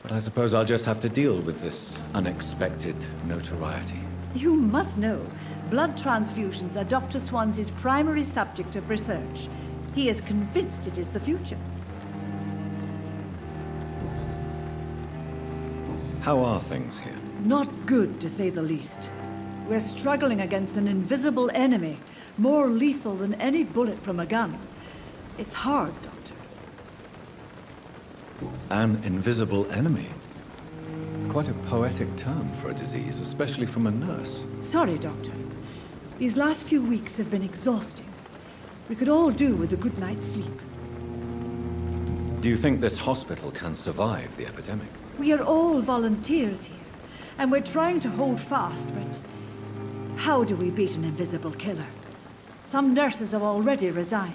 but I suppose I'll just have to deal with this unexpected notoriety. You must know, blood transfusions are Dr. Swansea's primary subject of research. He is convinced it is the future. How are things here? Not good, to say the least. We're struggling against an invisible enemy, more lethal than any bullet from a gun. It's hard, Doctor. An invisible enemy? Quite a poetic term for a disease, especially from a nurse. Sorry, Doctor. These last few weeks have been exhausting. We could all do with a good night's sleep. Do you think this hospital can survive the epidemic? We are all volunteers here, and we're trying to hold fast, but how do we beat an invisible killer? Some nurses have already resigned.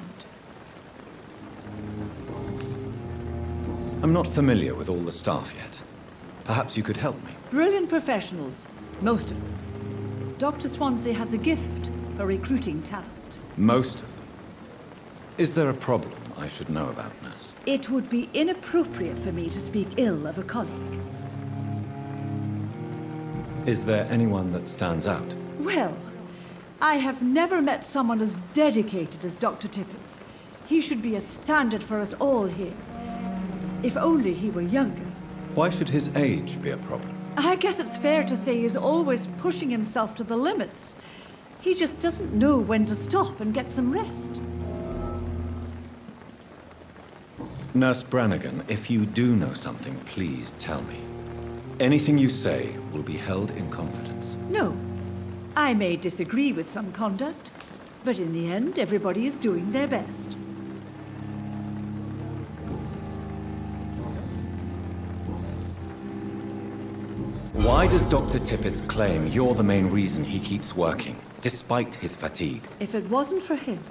I'm not familiar with all the staff yet. Perhaps you could help me. Brilliant professionals, most of them. Dr. Swansea has a gift for recruiting talent. Most of them. Is there a problem I should know about, nurse? It would be inappropriate for me to speak ill of a colleague. Is there anyone that stands out? Well, I have never met someone as dedicated as Dr. Tippett. He should be a standard for us all here. If only he were younger. Why should his age be a problem? I guess it's fair to say he's always pushing himself to the limits. He just doesn't know when to stop and get some rest. Nurse Brannigan, if you do know something, please tell me. Anything you say will be held in confidence. No. I may disagree with some conduct, but in the end, everybody is doing their best. Why does Dr. Tippett claim you're the main reason he keeps working, despite his fatigue? If it wasn't for him,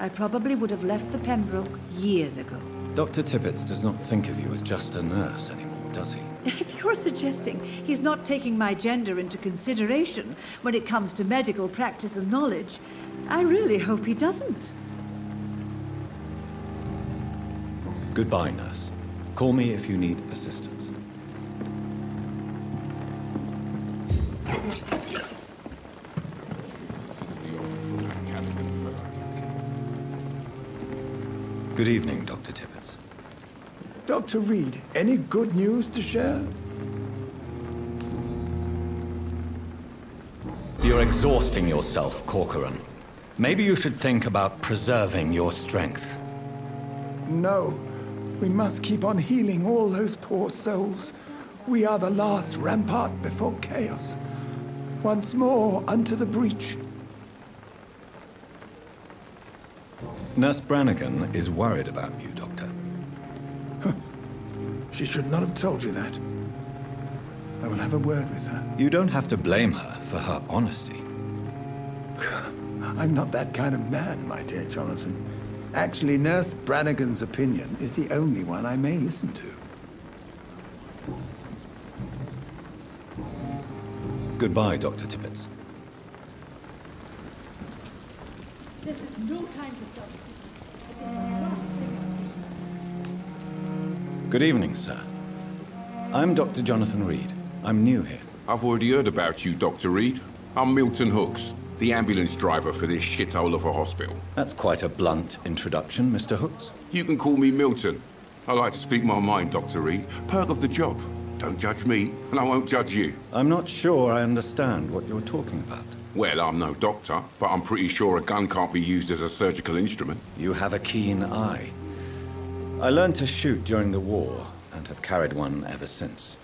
I probably would have left the Pembroke years ago. Dr. Tippett does not think of you as just a nurse anymore, does he? If you're suggesting he's not taking my gender into consideration when it comes to medical practice and knowledge, I really hope he doesn't. Goodbye, nurse. Call me if you need assistance. Good evening, Dr. Tippett. Dr. Reid, any good news to share? You're exhausting yourself, Corcoran. Maybe you should think about preserving your strength. No. We must keep on healing all those poor souls. We are the last rampart before chaos. Once more unto the breach. Nurse Brannigan is worried about you, Doctor. She should not have told you that. I will have a word with her. You don't have to blame her for her honesty. I'm not that kind of man, my dear Jonathan. Actually, Nurse Brannigan's opinion is the only one I may listen to. Goodbye, Dr. Tippett. This is no time Good evening, sir. I'm Dr. Jonathan Reid. I'm new here. I've already heard about you, Dr. Reid. I'm Milton Hooks, the ambulance driver for this shithole of a hospital. That's quite a blunt introduction, Mr. Hooks. You can call me Milton. I like to speak my mind, Dr. Reid. Perk of the job. Don't judge me, and I won't judge you. I'm not sure I understand what you're talking about. Well, I'm no doctor, but I'm pretty sure a gun can't be used as a surgical instrument. You have a keen eye. I learned to shoot during the war, and have carried one ever since.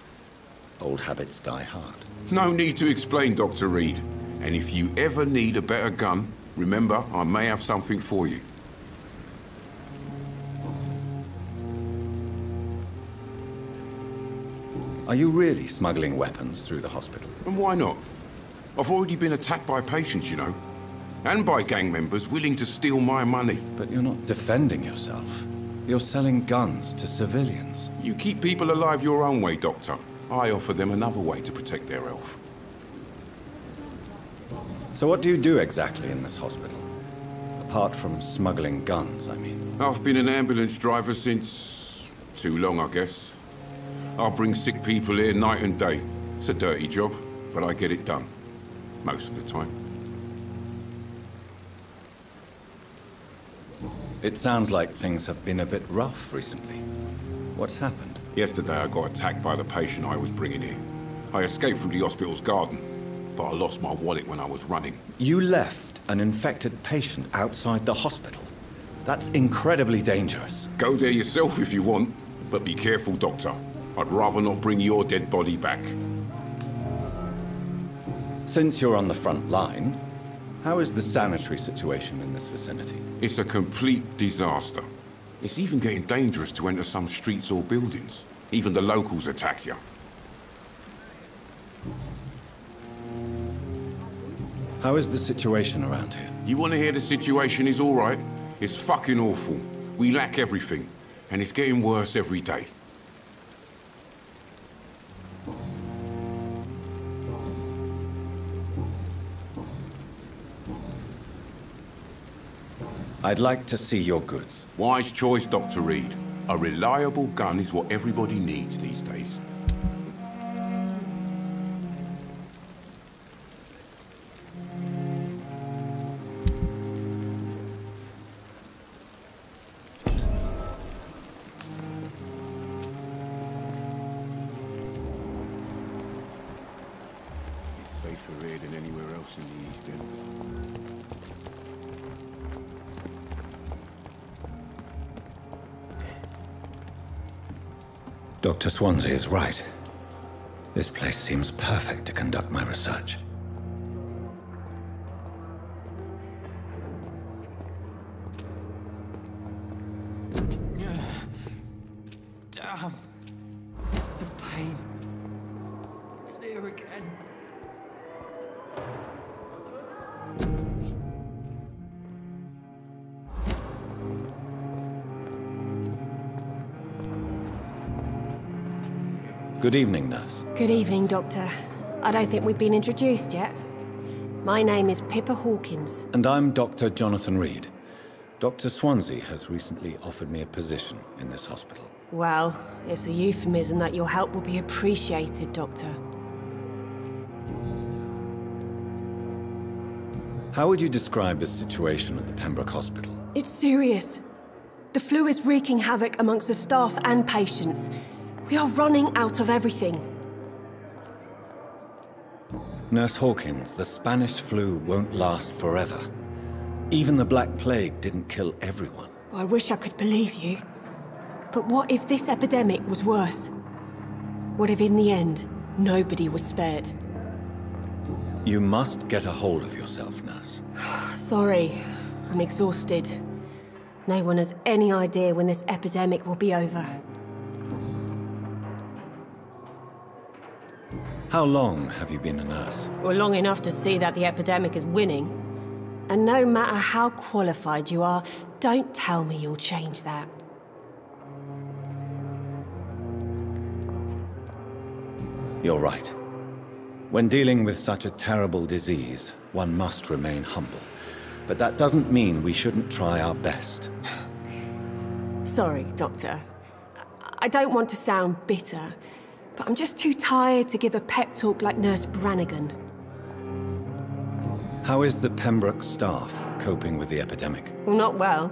Old habits die hard. No need to explain, Dr. Reid. And if you ever need a better gun, remember, I may have something for you. Are you really smuggling weapons through the hospital? And why not? I've already been attacked by patients, you know. And by gang members willing to steal my money. But you're not defending yourself. You're selling guns to civilians. You keep people alive your own way, Doctor. I offer them another way to protect their health. So what do you do exactly in this hospital? Apart from smuggling guns, I mean. I've been an ambulance driver since... too long, I guess. I bring sick people here night and day. It's a dirty job, but I get it done. Most of the time. It sounds like things have been a bit rough recently. What's happened? Yesterday I got attacked by the patient I was bringing here. I escaped from the hospital's garden, but I lost my wallet when I was running. You left an infected patient outside the hospital? That's incredibly dangerous. Go there yourself if you want, but be careful, Doctor. I'd rather not bring your dead body back. Since you're on the front line, how is the sanitary situation in this vicinity? It's a complete disaster. It's even getting dangerous to enter some streets or buildings. Even the locals attack you. How is the situation around here? You want to hear the situation is all right? It's fucking awful. We lack everything, and it's getting worse every day. I'd like to see your goods. Wise choice, Dr. Reid. A reliable gun is what everybody needs these days. Swansea is right. This place seems perfect to conduct my research. Good evening, nurse. Good evening, Doctor. I don't think we've been introduced yet. My name is Pippa Hawkins. And I'm Dr. Jonathan Reid. Dr. Swansea has recently offered me a position in this hospital. Well, it's a euphemism that your help will be appreciated, Doctor. How would you describe the situation at the Pembroke Hospital? It's serious. The flu is wreaking havoc amongst the staff and patients. We are running out of everything. Nurse Hawkins, the Spanish flu won't last forever. Even the Black Plague didn't kill everyone. I wish I could believe you. But what if this epidemic was worse? What if in the end, nobody was spared? You must get a hold of yourself, nurse. Sorry, I'm exhausted. No one has any idea when this epidemic will be over. How long have you been a nurse? Well, long enough to see that the epidemic is winning. And no matter how qualified you are, don't tell me you'll change that. You're right. When dealing with such a terrible disease, one must remain humble. But that doesn't mean we shouldn't try our best. Sorry, Doctor. I don't want to sound bitter, but I'm just too tired to give a pep talk like Nurse Brannigan. How is the Pembroke staff coping with the epidemic? Well, not well.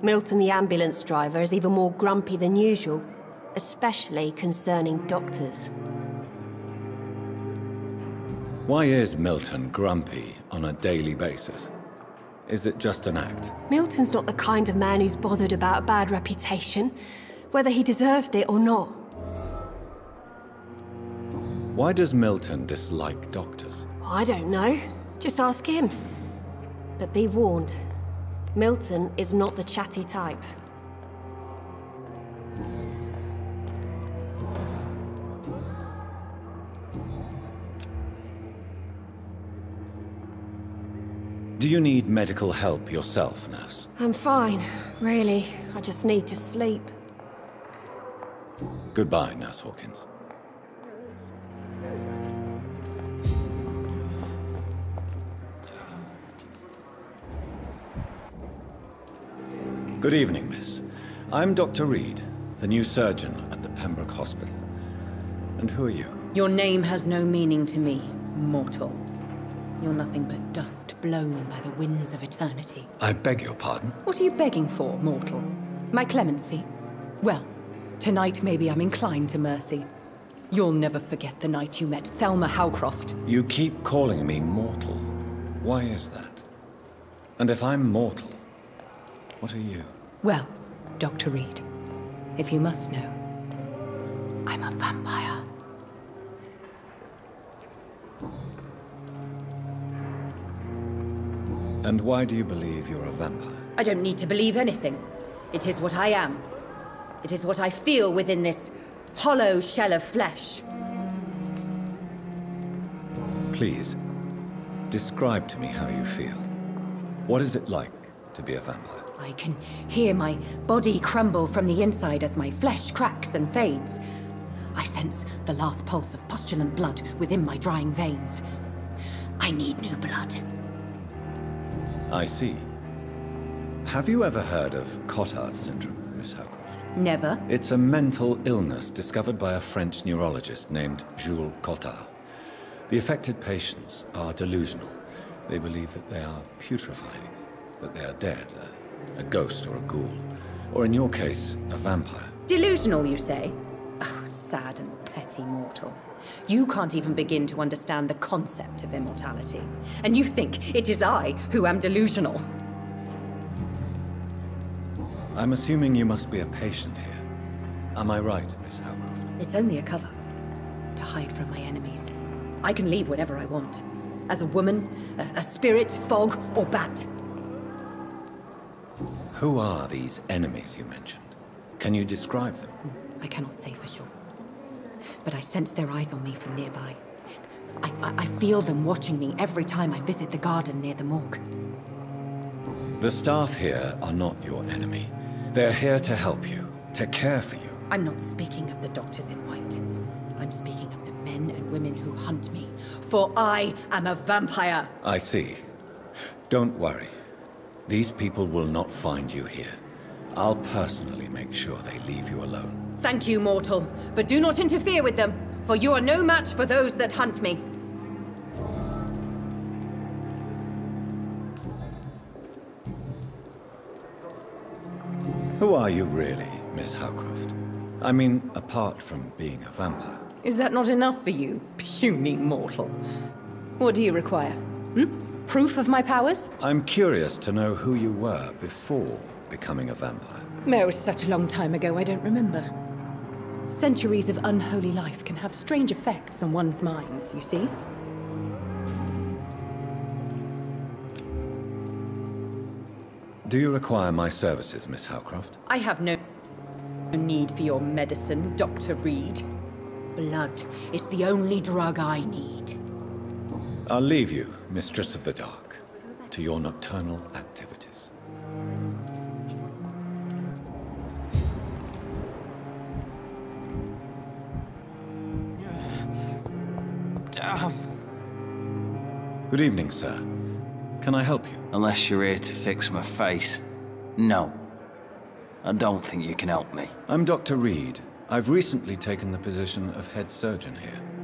Milton, the ambulance driver, is even more grumpy than usual, especially concerning doctors. Why is Milton grumpy on a daily basis? Is it just an act? Milton's not the kind of man who's bothered about a bad reputation, whether he deserved it or not. Why does Milton dislike doctors? I don't know. Just ask him. But be warned, Milton is not the chatty type. Do you need medical help yourself, nurse? I'm fine, really. I just need to sleep. Goodbye, Nurse Hawkins. Good evening, miss. I'm Dr. Reid, the new surgeon at the Pembroke Hospital. And who are you? Your name has no meaning to me, mortal. You're nothing but dust blown by the winds of eternity. I beg your pardon? What are you begging for, mortal? My clemency? Well, tonight maybe I'm inclined to mercy. You'll never forget the night you met Thelma Howcroft. You keep calling me mortal. Why is that? And if I'm mortal, what are you? Well, Dr. Reid, if you must know, I'm a vampire. And why do you believe you're a vampire? I don't need to believe anything. It is what I am. It is what I feel within this hollow shell of flesh. Please, describe to me how you feel. What is it like to be a vampire? I can hear my body crumble from the inside as my flesh cracks and fades. I sense the last pulse of postulant blood within my drying veins. I need new blood. I see. Have you ever heard of Cotard syndrome, Miss Howcroft? Never. It's a mental illness discovered by a French neurologist named Jules Cotard. The affected patients are delusional. They believe that they are putrefying, that they are dead, uh, a, ghost or a ghoul. Or in your case, a vampire. Delusional, you say? Oh, sad and petty mortal. You can't even begin to understand the concept of immortality. And you think it is I who am delusional. I'm assuming you must be a patient here. Am I right, Miss Howcroft? It's only a cover. To hide from my enemies. I can leave whenever I want. As a woman, a, a spirit, fog, or bat. Who are these enemies you mentioned? Can you describe them? Hmm, I cannot say for sure. But I sense their eyes on me from nearby. I, I, I feel them watching me every time I visit the garden near the morgue. The staff here are not your enemy. They're here to help you, to care for you. I'm not speaking of the doctors in white. I'm speaking of the men and women who hunt me. For I am a vampire. I see. Don't worry. These people will not find you here. I'll personally make sure they leave you alone. Thank you, mortal. But do not interfere with them, for you are no match for those that hunt me. Who are you really, Miss Howcroft? I mean, apart from being a vampire. Is that not enough for you, puny mortal? What do you require? Hmm? Proof of my powers? I'm curious to know who you were before becoming a vampire. It was such a long time ago, I don't remember. Centuries of unholy life can have strange effects on one's minds, you see? Do you require my services, Miss Howcroft? I have no need for your medicine, Dr. Reid. Blood is the only drug I need. I'll leave you, Mistress of the Dark, to your nocturnal activities. Damn. Good evening, sir. Can I help you? Unless you're here to fix my face. No. I don't think you can help me. I'm Dr. Reid. I've recently taken the position of head surgeon here.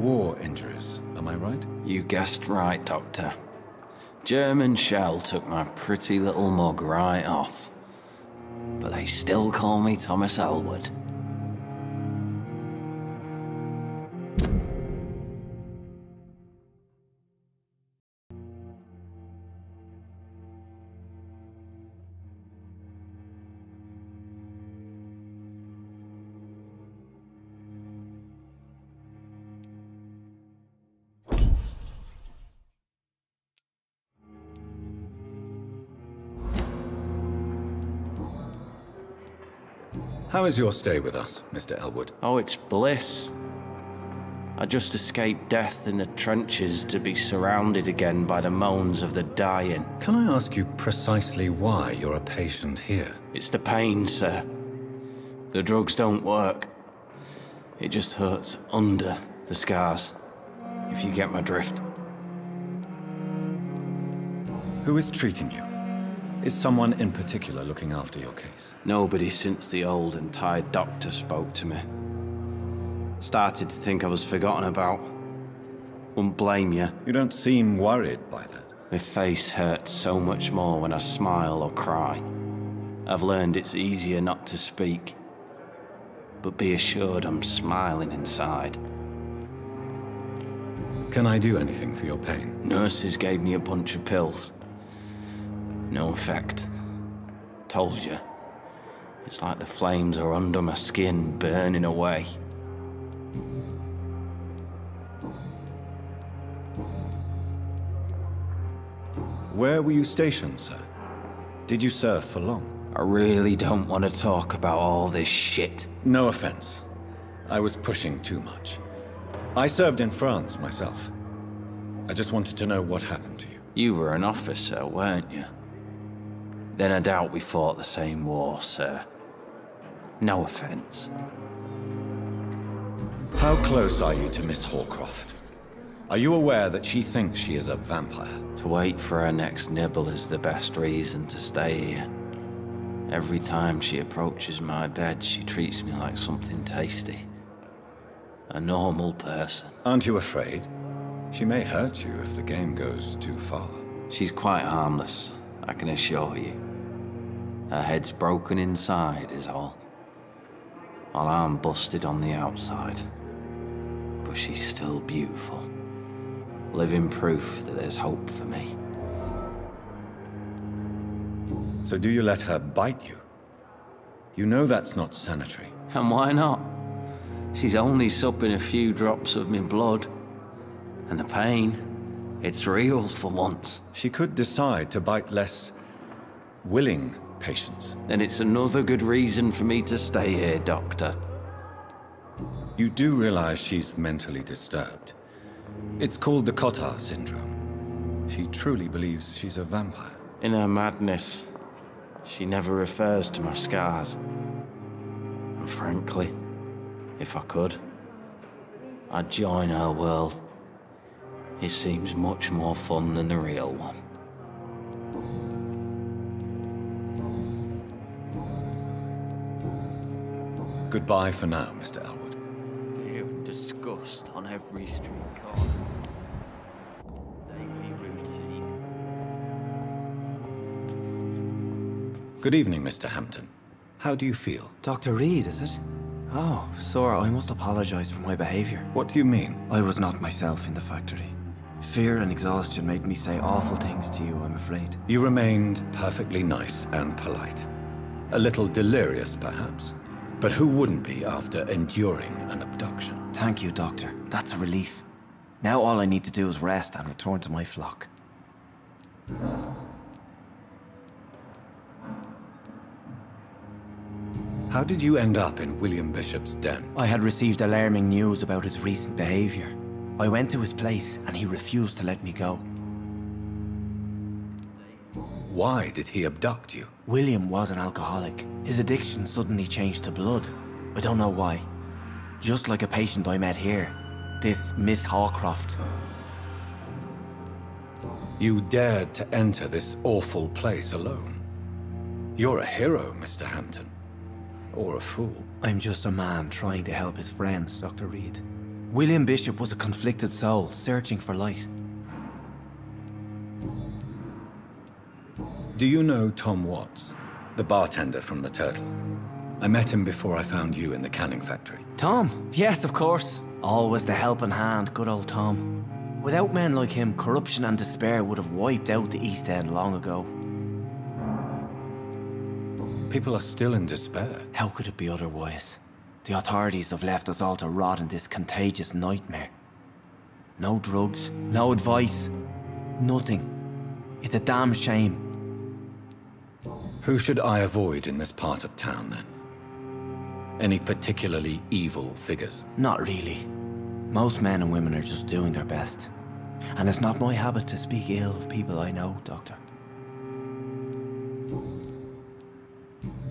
War injuries, am I right? You guessed right, Doctor. German shell took my pretty little mug right off. But they still call me Thomas Elwood. How is your stay with us, Mr. Elwood? Oh, it's bliss. I just escaped death in the trenches to be surrounded again by the moans of the dying. Can I ask you precisely why you're a patient here? It's the pain, sir. The drugs don't work. It just hurts under the scars, if you get my drift. Who is treating you? Is someone in particular looking after your case? Nobody since the old and tired doctor spoke to me. Started to think I was forgotten about. Won't blame you. You don't seem worried by that. My face hurts so much more when I smile or cry. I've learned it's easier not to speak. But be assured I'm smiling inside. Can I do anything for your pain? Nurses gave me a bunch of pills. No effect. Told you. It's like the flames are under my skin, burning away. Where were you stationed, sir? Did you serve for long? I really don't want to talk about all this shit. No offense. I was pushing too much. I served in France myself. I just wanted to know what happened to you. You were an officer, weren't you? Then I doubt we fought the same war, sir. No offense. How close are you to Miss Hawcroft? Are you aware that she thinks she is a vampire? To wait for her next nibble is the best reason to stay here. Every time she approaches my bed, she treats me like something tasty. A normal person. Aren't you afraid? She may hurt you if the game goes too far. She's quite harmless, I can assure you. Her head's broken inside is all. While I'm busted on the outside. But she's still beautiful. Living proof that there's hope for me. So do you let her bite you? You know that's not sanitary. And why not? She's only supping a few drops of me blood. And the pain, it's real for once. She could decide to bite less willing patients. Then it's another good reason for me to stay here, Doctor. You do realize she's mentally disturbed. It's called the Cotard syndrome. She truly believes she's a vampire. In her madness, she never refers to my scars. And frankly, if I could, I'd join her world. It seems much more fun than the real one. Goodbye for now, Mr. Elwood. Fear and disgust on every street corner. Daily routine. Good evening, Mr. Hampton. How do you feel? Dr. Reid, is it? Oh, sir, I must apologize for my behavior. What do you mean? I was not myself in the factory. Fear and exhaustion made me say awful things to you, I'm afraid. You remained perfectly nice and polite. A little delirious, perhaps. But who wouldn't be after enduring an abduction? Thank you, Doctor. That's a relief. Now all I need to do is rest and return to my flock. How did you end up in William Bishop's den? I had received alarming news about his recent behavior. I went to his place and he refused to let me go. Why did he abduct you? William was an alcoholic. His addiction suddenly changed to blood. I don't know why. Just like a patient I met here. This Miss Hawcroft. You dared to enter this awful place alone. You're a hero, Mr. Hampton. Or a fool. I'm just a man trying to help his friends, Dr. Reid. William Bishop was a conflicted soul, searching for light. Do you know Tom Watts, the bartender from the Turtle? I met him before I found you in the canning factory. Tom? Yes, of course. Always the helping hand, good old Tom. Without men like him, corruption and despair would have wiped out the East End long ago. People are still in despair. How could it be otherwise? The authorities have left us all to rot in this contagious nightmare. No drugs, no advice, nothing. It's a damn shame. Who should I avoid in this part of town, then? Any particularly evil figures? Not really. Most men and women are just doing their best. And it's not my habit to speak ill of people I know, Doctor.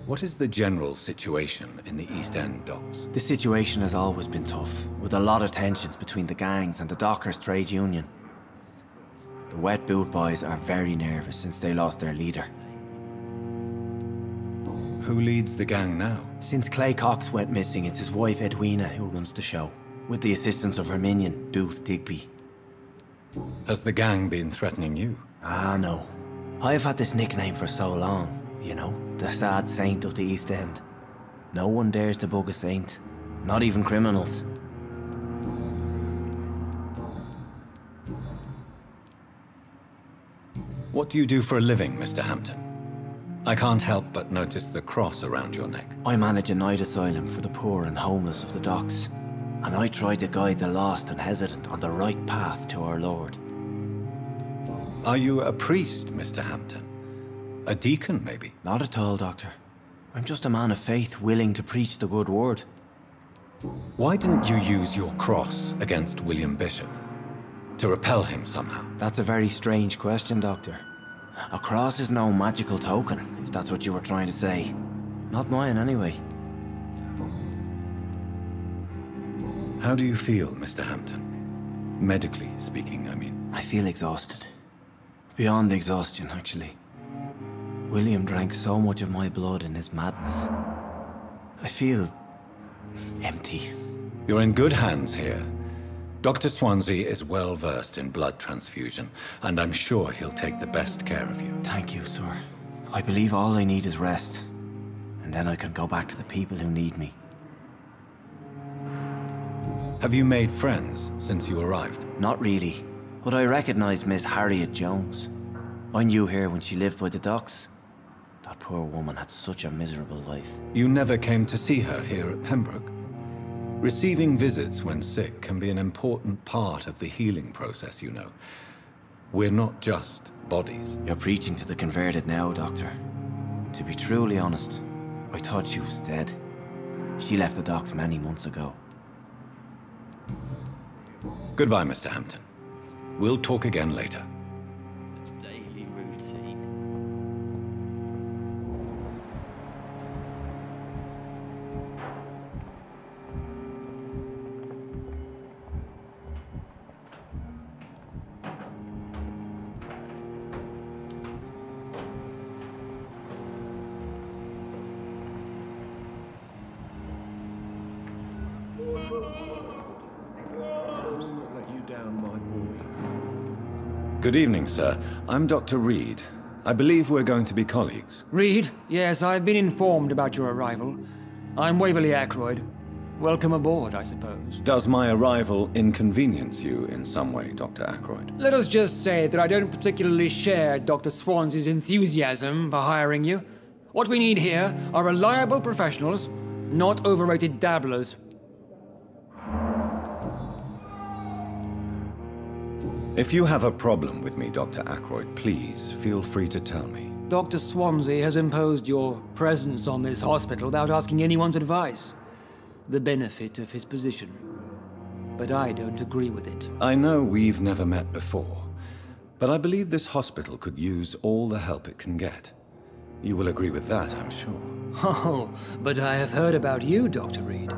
What is the general situation in the East End docks? The situation has always been tough, with a lot of tensions between the gangs and the dockers' trade union. The wet boot boys are very nervous since they lost their leader. Who leads the gang now? Since Clay Cox went missing, it's his wife Edwina who runs the show, with the assistance of her minion, Booth Digby. Has the gang been threatening you? Ah, no. I've had this nickname for so long, you know, the sad saint of the East End. No one dares to bug a saint, not even criminals. What do you do for a living, Mr. Hampton? I can't help but notice the cross around your neck. I manage a night asylum for the poor and homeless of the docks, and I try to guide the lost and hesitant on the right path to our Lord. Are you a priest, Mr. Hampton? A deacon, maybe? Not at all, Doctor. I'm just a man of faith willing to preach the good word. Why didn't you use your cross against William Bishop? To repel him somehow? That's a very strange question, Doctor. A cross is no magical token, if that's what you were trying to say. Not mine, anyway. How do you feel, Mr. Hampton? Medically speaking, I mean. I feel exhausted. Beyond exhaustion, actually. William drank so much of my blood in his madness. I feel... empty. You're in good hands here. Dr. Swansea is well versed in blood transfusion, and I'm sure he'll take the best care of you. Thank you, sir. I believe all I need is rest. And then I can go back to the people who need me. Have you made friends since you arrived? Not really. But I recognize Miss Harriet Jones. I knew her when she lived by the docks. That poor woman had such a miserable life. You never came to see her here at Pembroke? Receiving visits when sick can be an important part of the healing process, you know. We're not just bodies. You're preaching to the converted now, Doctor. To be truly honest, I thought she was dead. She left the docks many months ago. Goodbye, Mr. Hampton. We'll talk again later. Good evening, sir. I'm Dr. Reid. I believe we're going to be colleagues. Reid, yes, I've been informed about your arrival. I'm Waverly Ackroyd. Welcome aboard, I suppose. Does my arrival inconvenience you in some way, Dr. Ackroyd? Let us just say that I don't particularly share Dr. Swansea's enthusiasm for hiring you. What we need here are reliable professionals, not overrated dabblers. If you have a problem with me, Dr. Ackroyd, please feel free to tell me. Dr. Swansea has imposed your presence on this hospital without asking anyone's advice. The benefit of his position. But I don't agree with it. I know we've never met before, but I believe this hospital could use all the help it can get. You will agree with that, I'm sure. Oh, but I have heard about you, Dr. Reid.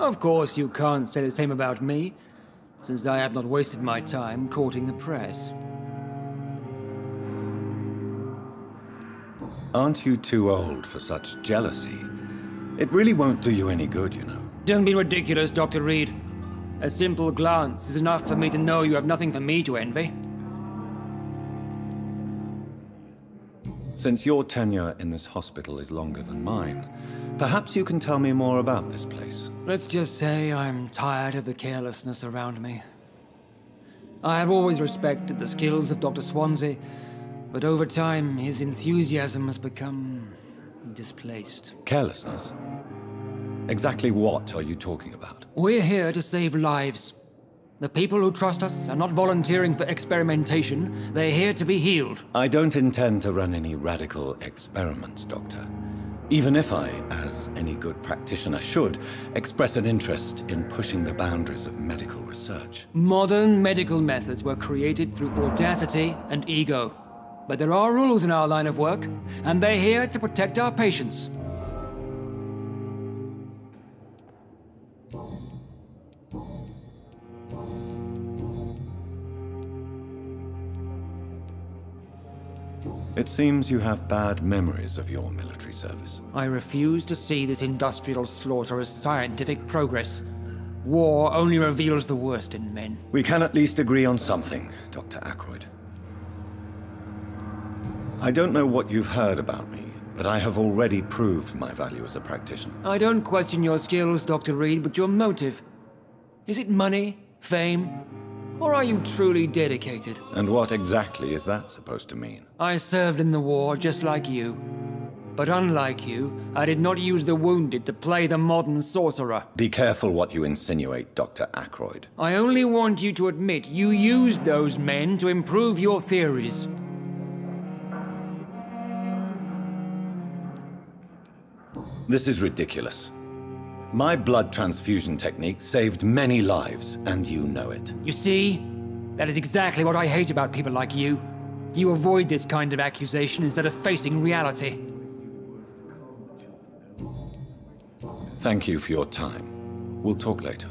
Of course, you can't say the same about me, since I have not wasted my time courting the press. Aren't you too old for such jealousy? It really won't do you any good, you know. Don't be ridiculous, Dr. Reid. A simple glance is enough for me to know you have nothing for me to envy. Since your tenure in this hospital is longer than mine, perhaps you can tell me more about this place. Let's just say I'm tired of the carelessness around me. I have always respected the skills of Dr. Swansea, but over time his enthusiasm has become displaced. Carelessness? Exactly what are you talking about? We're here to save lives. The people who trust us are not volunteering for experimentation, they're here to be healed. I don't intend to run any radical experiments, Doctor. Even if I, as any good practitioner should, express an interest in pushing the boundaries of medical research. Modern medical methods were created through audacity and ego. But there are rules in our line of work, and they're here to protect our patients. It seems you have bad memories of your military service. I refuse to see this industrial slaughter as scientific progress. War only reveals the worst in men. We can at least agree on something, Dr. Ackroyd. I don't know what you've heard about me, but I have already proved my value as a practitioner. I don't question your skills, Dr. Reid, but your motive. Is it money, fame, or are you truly dedicated? And what exactly is that supposed to mean? I served in the war just like you. But unlike you, I did not use the wounded to play the modern sorcerer. Be careful what you insinuate, Dr. Ackroyd. I only want you to admit you used those men to improve your theories. This is ridiculous. My blood transfusion technique saved many lives, and you know it. You see? That is exactly what I hate about people like you. You avoid this kind of accusation instead of facing reality. Thank you for your time. We'll talk later.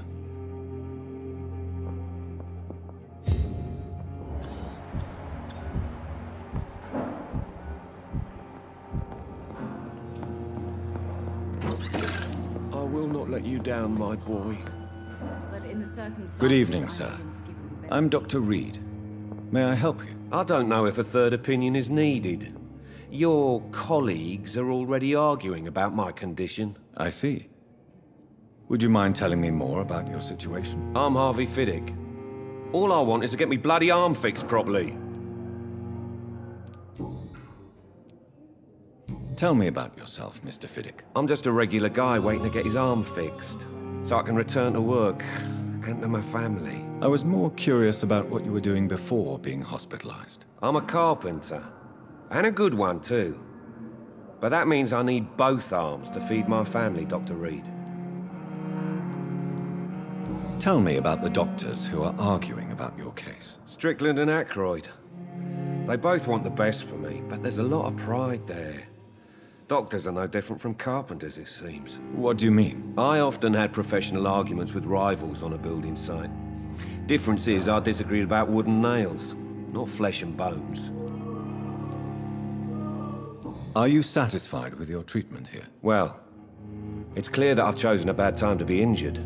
I will not let you down, my boy. But in the circumstances... Good evening, sir. I'm Dr. Reid. May I help you? I don't know if a third opinion is needed. Your colleagues are already arguing about my condition. I see. Would you mind telling me more about your situation? I'm Harvey Fiddick. All I want is to get me bloody arm fixed properly. Tell me about yourself, Mr. Fiddick. I'm just a regular guy waiting to get his arm fixed, so I can return to work and to my family. I was more curious about what you were doing before being hospitalized. I'm a carpenter, and a good one too. But that means I need both arms to feed my family, Dr. Reid. Tell me about the doctors who are arguing about your case. Strickland and Ackroyd. They both want the best for me, but there's a lot of pride there. Doctors are no different from carpenters, it seems. What do you mean? I often had professional arguments with rivals on a building site. Difference is I disagreed about wooden nails, not flesh and bones. Are you satisfied with your treatment here? Well, it's clear that I've chosen a bad time to be injured.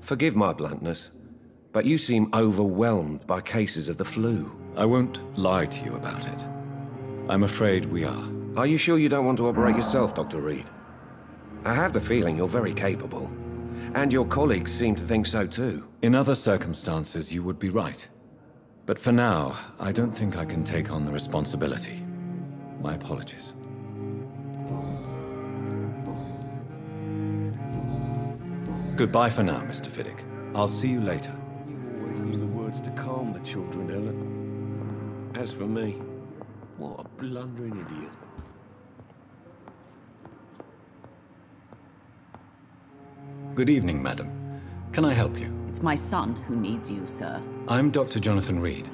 Forgive my bluntness, but you seem overwhelmed by cases of the flu. I won't lie to you about it. I'm afraid we are. Are you sure you don't want to operate yourself, Dr. Reid? I have the feeling you're very capable. And your colleagues seem to think so too. In other circumstances, you would be right. But for now, I don't think I can take on the responsibility. My apologies. Goodbye for now, Mr. Fiddick. I'll see you later. You always knew the words to calm the children, Ellen. As for me, what a blundering idiot. Good evening, madam. Can I help you? It's my son who needs you, sir. I'm Dr. Jonathan Reid.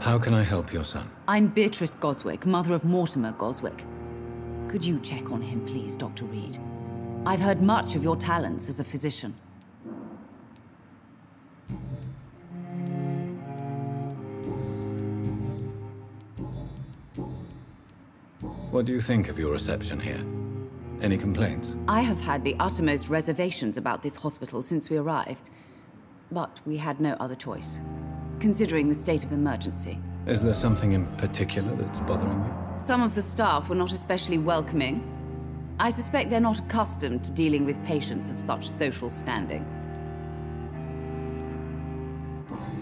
How can I help your son? I'm Beatrice Goswick, mother of Mortimer Goswick. Could you check on him, please, Dr. Reid? I've heard much of your talents as a physician. What do you think of your reception here? Any complaints? I have had the uttermost reservations about this hospital since we arrived. But we had no other choice, considering the state of emergency. Is there something in particular that's bothering you? Some of the staff were not especially welcoming. I suspect they're not accustomed to dealing with patients of such social standing.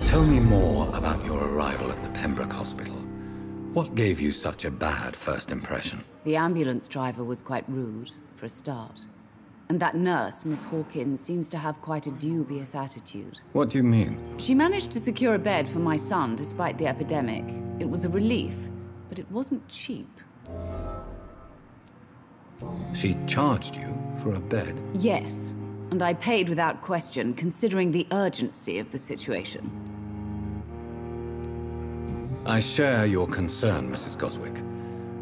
Tell me more about your arrival at the Pembroke Hospital. What gave you such a bad first impression? The ambulance driver was quite rude, for a start. And that nurse, Miss Hawkins, seems to have quite a dubious attitude. What do you mean? She managed to secure a bed for my son despite the epidemic. It was a relief, but it wasn't cheap. She charged you for a bed? Yes, and I paid without question, considering the urgency of the situation. I share your concern, Mrs. Goswick.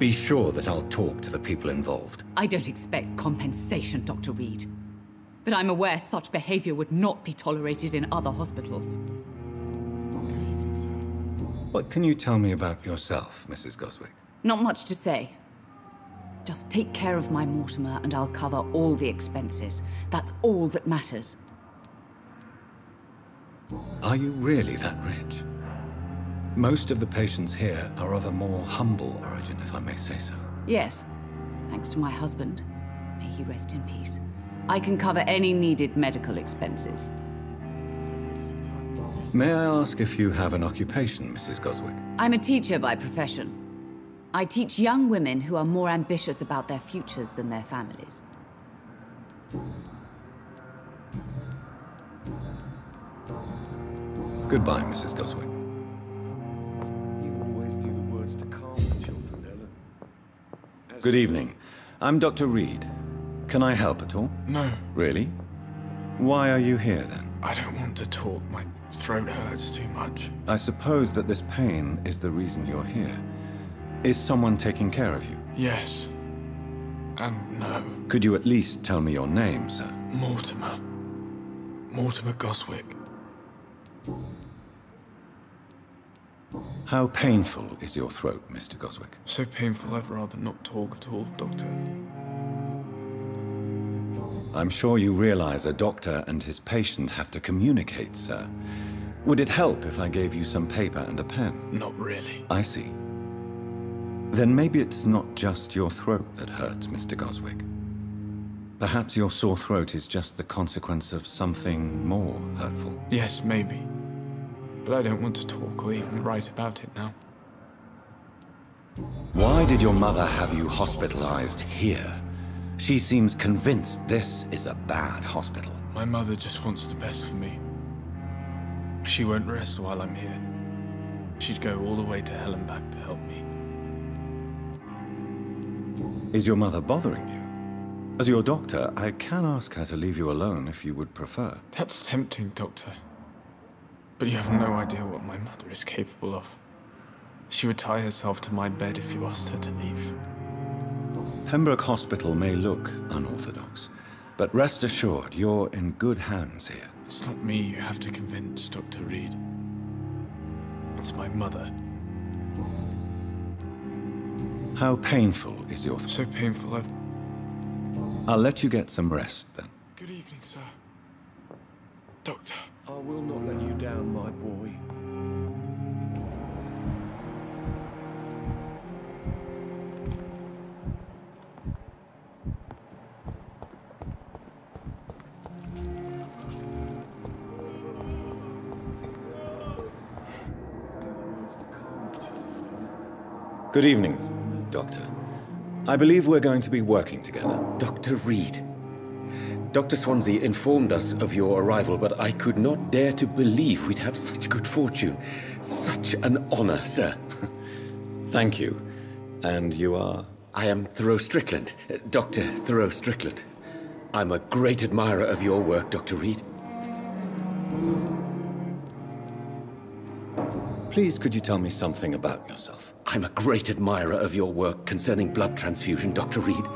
Be sure that I'll talk to the people involved. I don't expect compensation, Dr. Reid. But I'm aware such behavior would not be tolerated in other hospitals. What can you tell me about yourself, Mrs. Goswick? Not much to say. Just take care of my Mortimer and I'll cover all the expenses. That's all that matters. Are you really that rich? Most of the patients here are of a more humble origin, if I may say so. Yes, thanks to my husband. May he rest in peace. I can cover any needed medical expenses. May I ask if you have an occupation, Mrs. Goswick? I'm a teacher by profession. I teach young women who are more ambitious about their futures than their families. Goodbye, Mrs. Goswick. Good evening. I'm Dr. Reid. Can I help at all? No. Really? Why are you here then? I don't want to talk. My throat hurts too much. I suppose that this pain is the reason you're here. Is someone taking care of you? Yes. And no. Could you at least tell me your name, sir? Mortimer. Mortimer Goswick. How painful is your throat, Mr. Goswick? So painful I'd rather not talk at all, Doctor. I'm sure you realize a doctor and his patient have to communicate, sir. Would it help if I gave you some paper and a pen? Not really. I see. Then maybe it's not just your throat that hurts, Mr. Goswick. Perhaps your sore throat is just the consequence of something more hurtful. Yes, maybe. But I don't want to talk or even write about it now. Why did your mother have you hospitalized here? She seems convinced this is a bad hospital. My mother just wants the best for me. She won't rest while I'm here. She'd go all the way to hell and back to help me. Is your mother bothering you? As your doctor, I can ask her to leave you alone if you would prefer. That's tempting, Doctor. But you have no idea what my mother is capable of. She would tie herself to my bed if you asked her to leave. Pembroke Hospital may look unorthodox, but rest assured you're in good hands here. It's not me you have to convince, Dr. Reid. It's my mother. How painful is your... So painful I've... I'll let you get some rest then. Good evening, sir. Doctor. I will not let you down, my boy. Good evening, Doctor. I believe we're going to be working together. Dr. Reid, Dr. Swansea informed us of your arrival, but I could not dare to believe we'd have such good fortune. Such an honor, sir. Thank you. And you are? I am Thoreau Strickland, Dr. Thoreau Strickland. I'm a great admirer of your work, Dr. Reid. Please, could you tell me something about yourself? I'm a great admirer of your work concerning blood transfusion, Dr. Reid.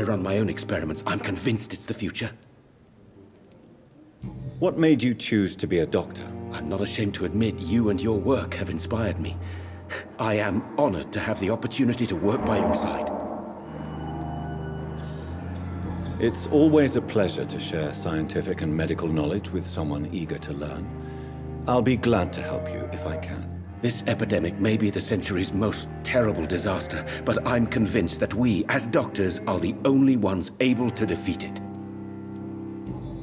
I run my own experiments. I'm convinced it's the future. What made you choose to be a doctor? I'm not ashamed to admit you and your work have inspired me. I am honored to have the opportunity to work by your side. It's always a pleasure to share scientific and medical knowledge with someone eager to learn. I'll be glad to help you if I can. This epidemic may be the century's most terrible disaster, but I'm convinced that we, as doctors, are the only ones able to defeat it.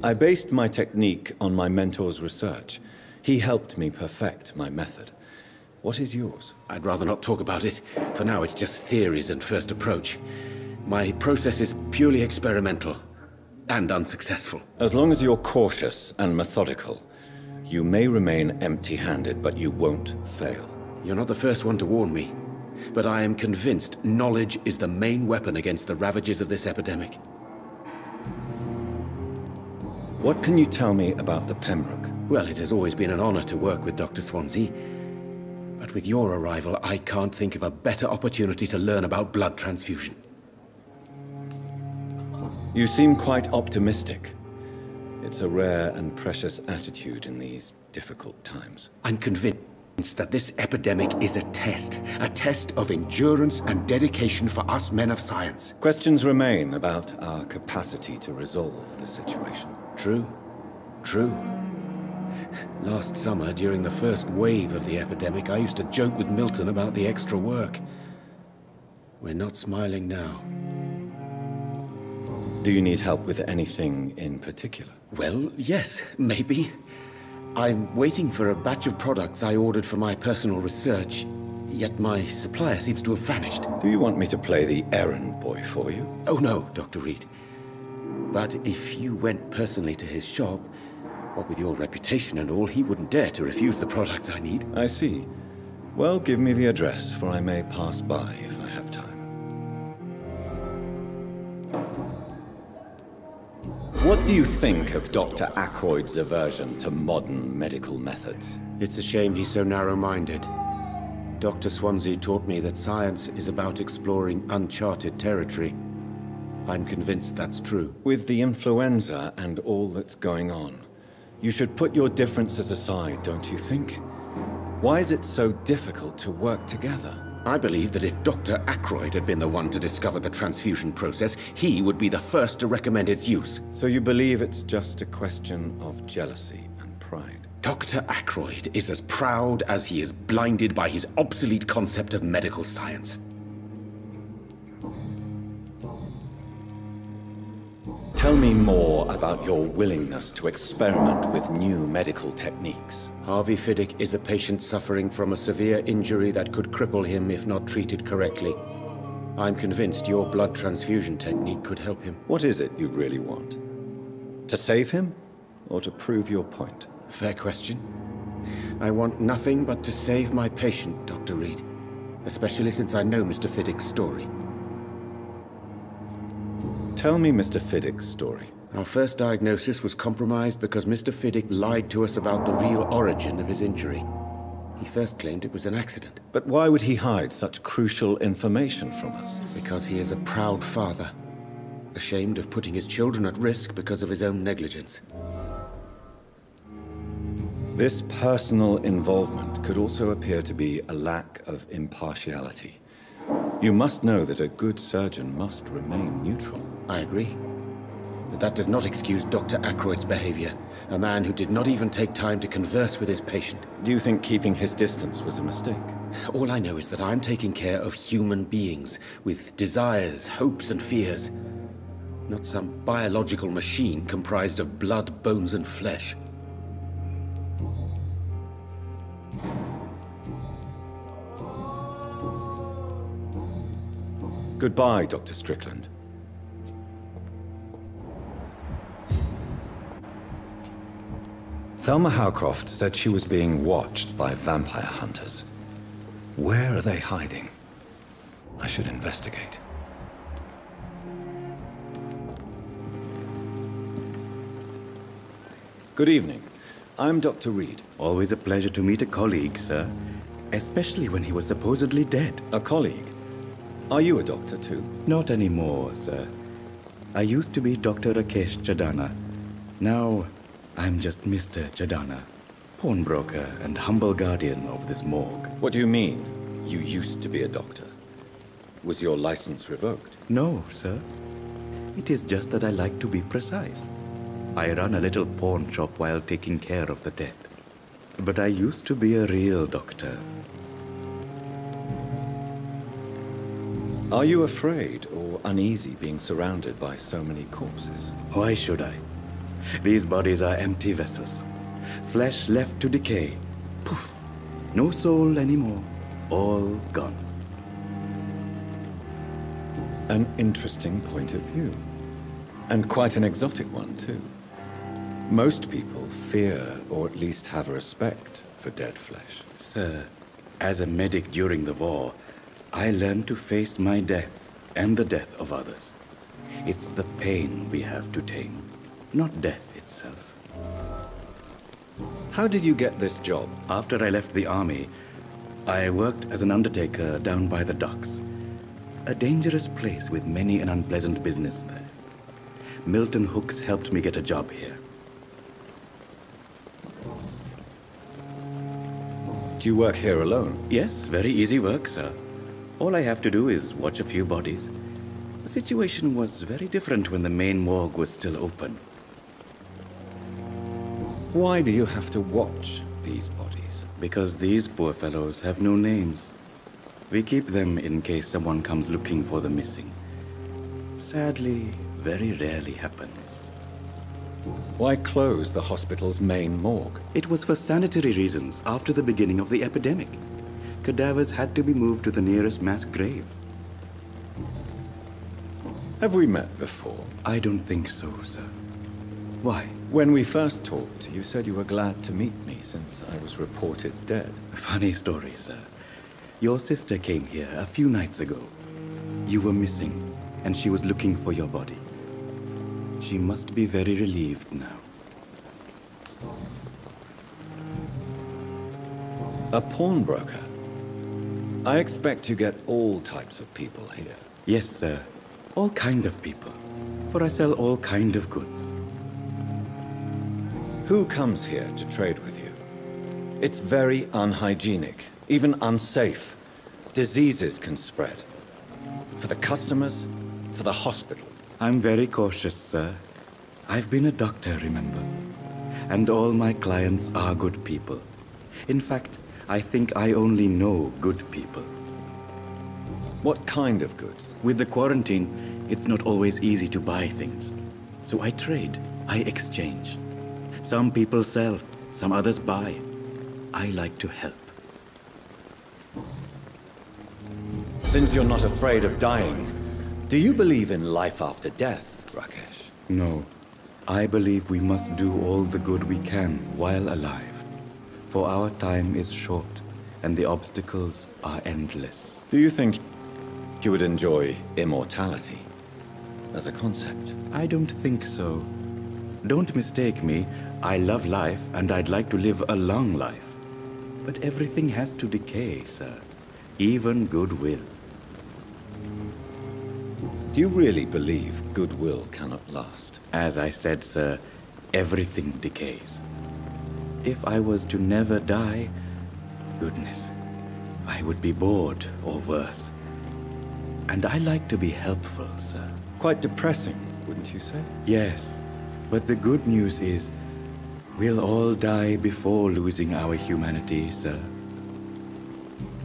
I based my technique on my mentor's research. He helped me perfect my method. What is yours? I'd rather not talk about it. For now, it's just theories and first approach. My process is purely experimental and unsuccessful. As long as you're cautious and methodical, you may remain empty-handed, but you won't fail. You're not the first one to warn me. But I am convinced knowledge is the main weapon against the ravages of this epidemic. What can you tell me about the Pembroke? Well, it has always been an honor to work with Dr. Swansea. But with your arrival, I can't think of a better opportunity to learn about blood transfusion. You seem quite optimistic. It's a rare and precious attitude in these difficult times. I'm convinced that this epidemic is a test. A test of endurance and dedication for us men of science. Questions remain about our capacity to resolve the situation. True. True. Last summer, during the first wave of the epidemic, I used to joke with Milton about the extra work. We're not smiling now. Do you need help with anything in particular? Well, yes, maybe. I'm waiting for a batch of products I ordered for my personal research, yet my supplier seems to have vanished. Do you want me to play the errand boy for you? Oh no, Dr. Reid. But if you went personally to his shop, what with your reputation and all, he wouldn't dare to refuse the products I need. I see. Well, give me the address, for I may pass by if I have What do you think of Dr. Ackroyd's aversion to modern medical methods? It's a shame he's so narrow-minded. Dr. Swansea taught me that science is about exploring uncharted territory. I'm convinced that's true. With the influenza and all that's going on, you should put your differences aside, don't you think? Why is it so difficult to work together? I believe that if Dr. Ackroyd had been the one to discover the transfusion process, he would be the first to recommend its use. So you believe it's just a question of jealousy and pride? Dr. Ackroyd is as proud as he is blinded by his obsolete concept of medical science. Tell me more about your willingness to experiment with new medical techniques. Harvey Fiddick is a patient suffering from a severe injury that could cripple him if not treated correctly. I'm convinced your blood transfusion technique could help him. What is it you really want? To save him? Or to prove your point? Fair question. I want nothing but to save my patient, Dr. Reid. Especially since I know Mr. Fiddick's story. Tell me Mr. Fiddick's story. Our first diagnosis was compromised because Mr. Fiddick lied to us about the real origin of his injury. He first claimed it was an accident. But why would he hide such crucial information from us? Because he is a proud father. Ashamed of putting his children at risk because of his own negligence. This personal involvement could also appear to be a lack of impartiality. You must know that a good surgeon must remain neutral. I agree. But that does not excuse Dr. Ackroyd's behavior. A man who did not even take time to converse with his patient. Do you think keeping his distance was a mistake? All I know is that I'm taking care of human beings with desires, hopes, and fears. Not some biological machine comprised of blood, bones, and flesh. Goodbye, Dr. Strickland. Thelma Hawcroft said she was being watched by vampire hunters. Where are they hiding? I should investigate. Good evening. I'm Dr. Reid. Always a pleasure to meet a colleague, sir. Especially when he was supposedly dead. A colleague? Are you a doctor too? Not anymore, sir. I used to be Dr. Rakesh Chadana. Now, I'm just Mr. Chadana, pawnbroker and humble guardian of this morgue. What do you mean, you used to be a doctor? Was your license revoked? No, sir. It is just that I like to be precise. I run a little pawn shop while taking care of the dead. But I used to be a real doctor. Are you afraid or uneasy being surrounded by so many corpses? Why should I? These bodies are empty vessels. Flesh left to decay. Poof. No soul anymore. All gone. An interesting point of view. And quite an exotic one, too. Most people fear, or at least have a respect, for dead flesh. Sir, as a medic during the war, I learned to face my death and the death of others. It's the pain we have to tame, not death itself. How did you get this job? After I left the army, I worked as an undertaker down by the docks. A dangerous place with many an unpleasant business there. Milton Hooks helped me get a job here. Do you work here alone? Yes, very easy work, sir. All I have to do is watch a few bodies. The situation was very different when the main morgue was still open. Why do you have to watch these bodies? Because these poor fellows have no names. We keep them in case someone comes looking for the missing. Sadly, very rarely happens. Why close the hospital's main morgue? It was for sanitary reasons after the beginning of the epidemic. Cadavers had to be moved to the nearest mass grave. Have we met before? I don't think so, sir. Why? When we first talked, you said you were glad to meet me since I was reported dead. Funny story, sir. Your sister came here a few nights ago. You were missing, and she was looking for your body. She must be very relieved now. A pawnbroker? I expect you get all types of people here. Yes, sir. All kind of people. For I sell all kind of goods. Who comes here to trade with you? It's very unhygienic, even unsafe. Diseases can spread. For the customers, for the hospital. I'm very cautious, sir. I've been a doctor, remember? And all my clients are good people. In fact, I think I only know good people. What kind of goods? With the quarantine, it's not always easy to buy things. So I trade, I exchange. Some people sell, some others buy. I like to help. Since you're not afraid of dying, do you believe in life after death, Rakesh? No. I believe we must do all the good we can while alive. For our time is short, and the obstacles are endless. Do you think you would enjoy immortality as a concept? I don't think so. Don't mistake me. I love life, and I'd like to live a long life. But everything has to decay, sir. Even goodwill. Do you really believe goodwill cannot last? As I said, sir, everything decays. If I was to never die, goodness, I would be bored or worse. And I like to be helpful, sir. Quite depressing, wouldn't you say? Yes. But the good news is, we'll all die before losing our humanity, sir.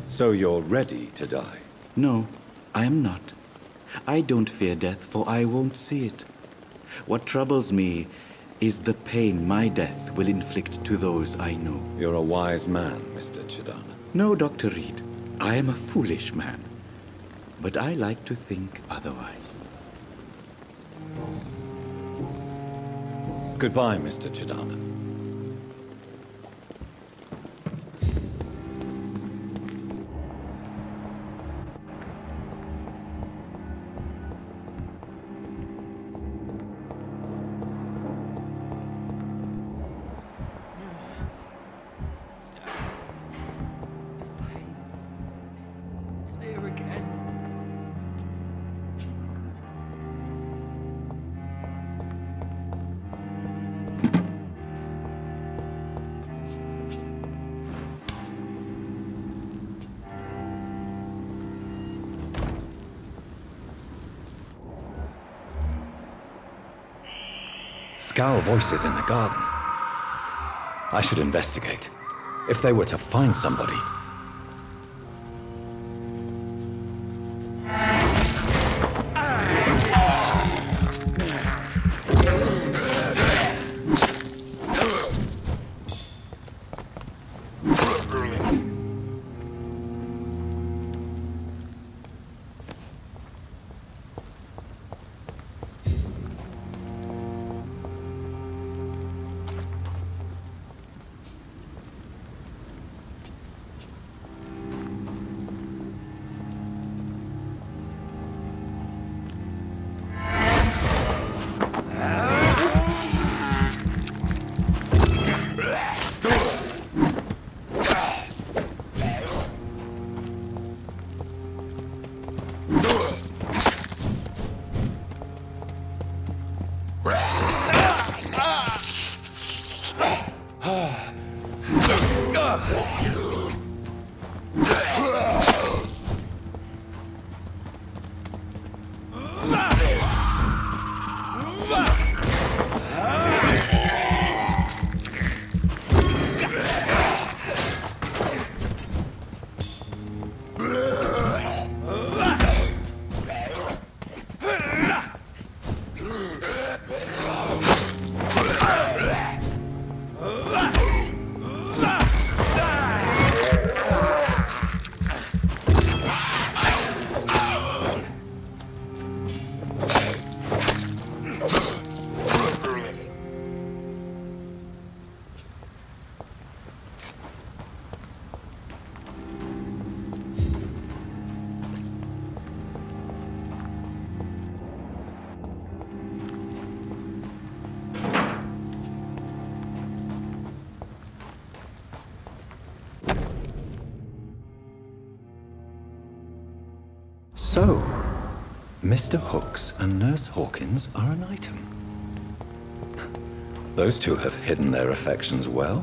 So you're ready to die? No, I am not. I don't fear death, for I won't see it. What troubles me is the pain my death will inflict to those I know. You're a wise man, Mr. Chidana. No, Dr. Reid. I am a foolish man. but I like to think otherwise. Goodbye, Mr. Chidana. Voices in the garden. I should investigate. If they were to find somebody, Mr. Hooks and Nurse Hawkins are an item. Those two have hidden their affections well.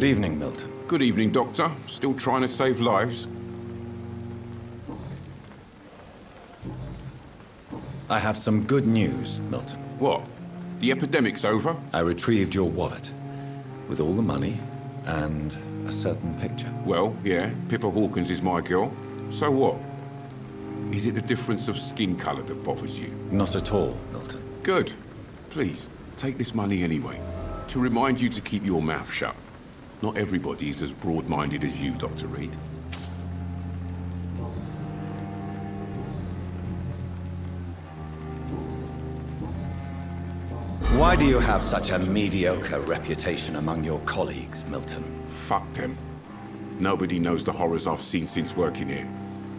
Good evening, Milton. Good evening, Doctor. Still trying to save lives? I have some good news, Milton. What? The epidemic's over? I retrieved your wallet with all the money and a certain picture. Well, yeah, Pippa Hawkins is my girl. So what? Is it the difference of skin colour that bothers you? Not at all, Milton. Good. Please, take this money anyway. To remind you to keep your mouth shut. Not everybody is as broad-minded as you, Dr. Reid. Why do you have such a mediocre reputation among your colleagues, Milton? Fuck them. Nobody knows the horrors I've seen since working here.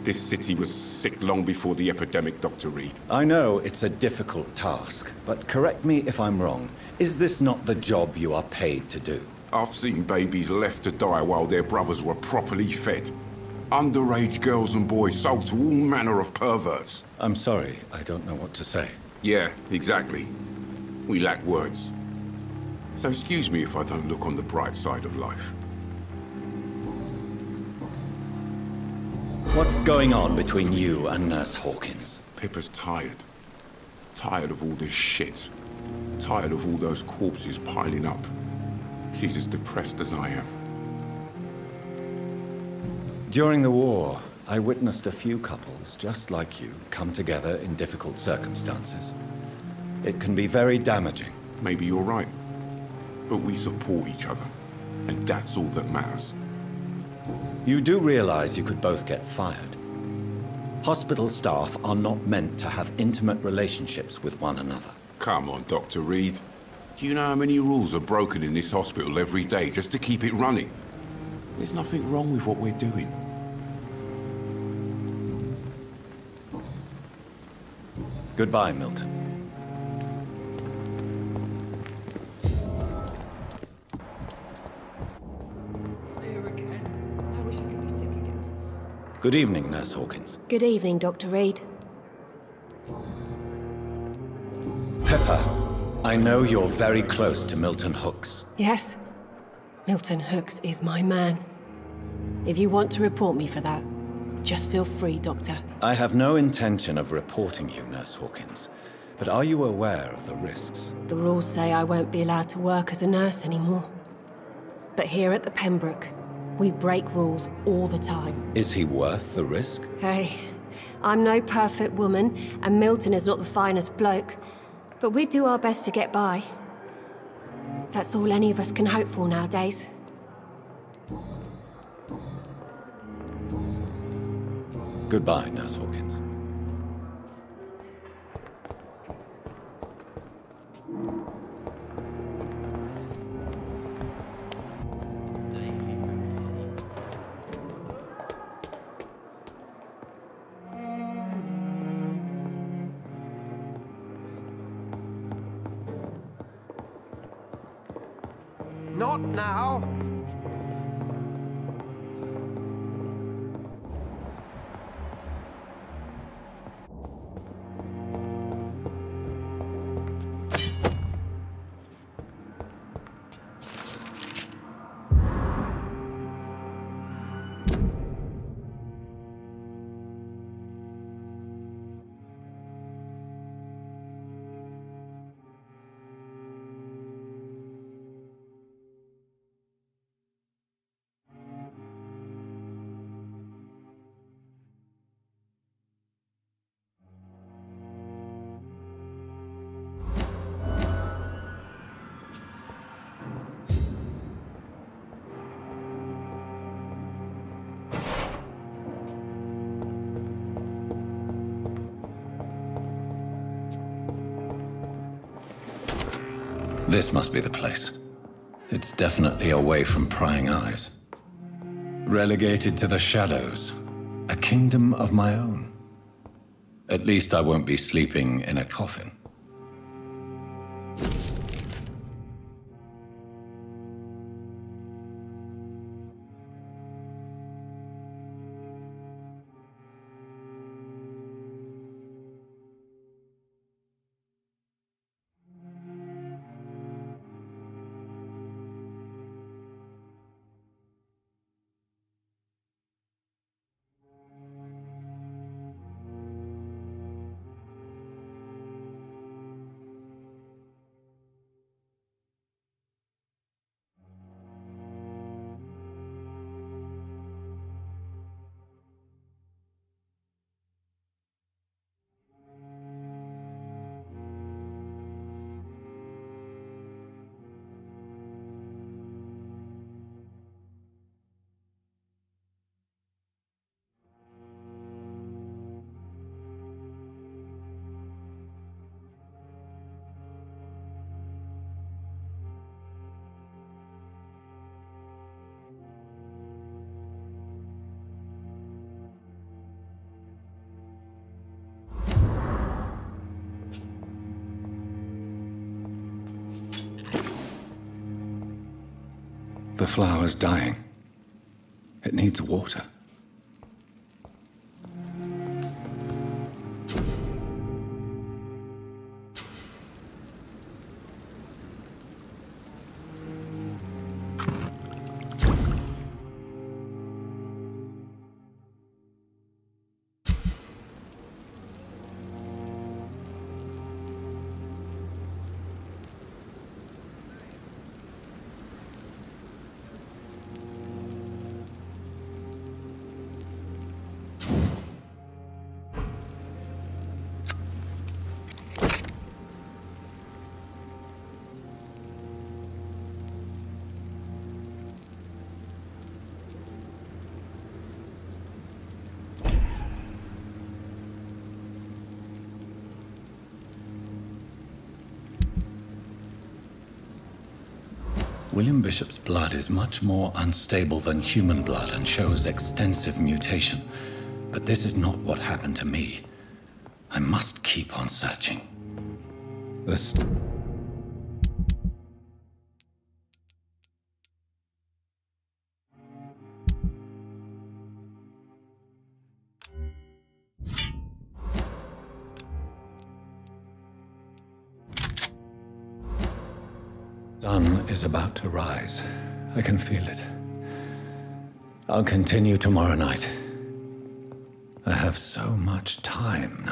This city was sick long before the epidemic, Dr. Reid. I know it's a difficult task, but correct me if I'm wrong. Is this not the job you are paid to do? I've seen babies left to die while their brothers were properly fed. Underage girls and boys sold to all manner of perverts. I'm sorry, I don't know what to say. Yeah, exactly. We lack words. So excuse me if I don't look on the bright side of life. What's going on between you and Nurse Hawkins? Pippa's tired. Tired of all this shit. Tired of all those corpses piling up. She's as depressed as I am. During the war, I witnessed a few couples, just like you, come together in difficult circumstances. It can be very damaging. Maybe you're right. But we support each other. And that's all that matters. You do realize you could both get fired. Hospital staff are not meant to have intimate relationships with one another. Come on, Dr. Reid. Do you know how many rules are broken in this hospital every day just to keep it running? There's nothing wrong with what we're doing. Goodbye, Milton. Good evening, Nurse Hawkins. Good evening, Dr. Reid. Pippa, I know you're very close to Milton Hooks. Yes? Milton Hooks is my man. If you want to report me for that, just feel free, Doctor. I have no intention of reporting you, Nurse Hawkins. But are you aware of the risks? The rules say I won't be allowed to work as a nurse anymore. But here at the Pembroke, we break rules all the time. Is he worth the risk? Hey, I'm no perfect woman, and Milton is not the finest bloke. But we do our best to get by. That's all any of us can hope for nowadays. Goodbye, Nurse Hawkins. Be the place. It's definitely away from prying eyes. Relegated to the shadows. A kingdom of my own. At least I won't be sleeping in a coffin. Flower's dying. It needs water. William Bishop's blood is much more unstable than human blood and shows extensive mutation. But this is not what happened to me. I must keep on searching. The is about to rise. I can feel it. I'll continue tomorrow night. I have so much time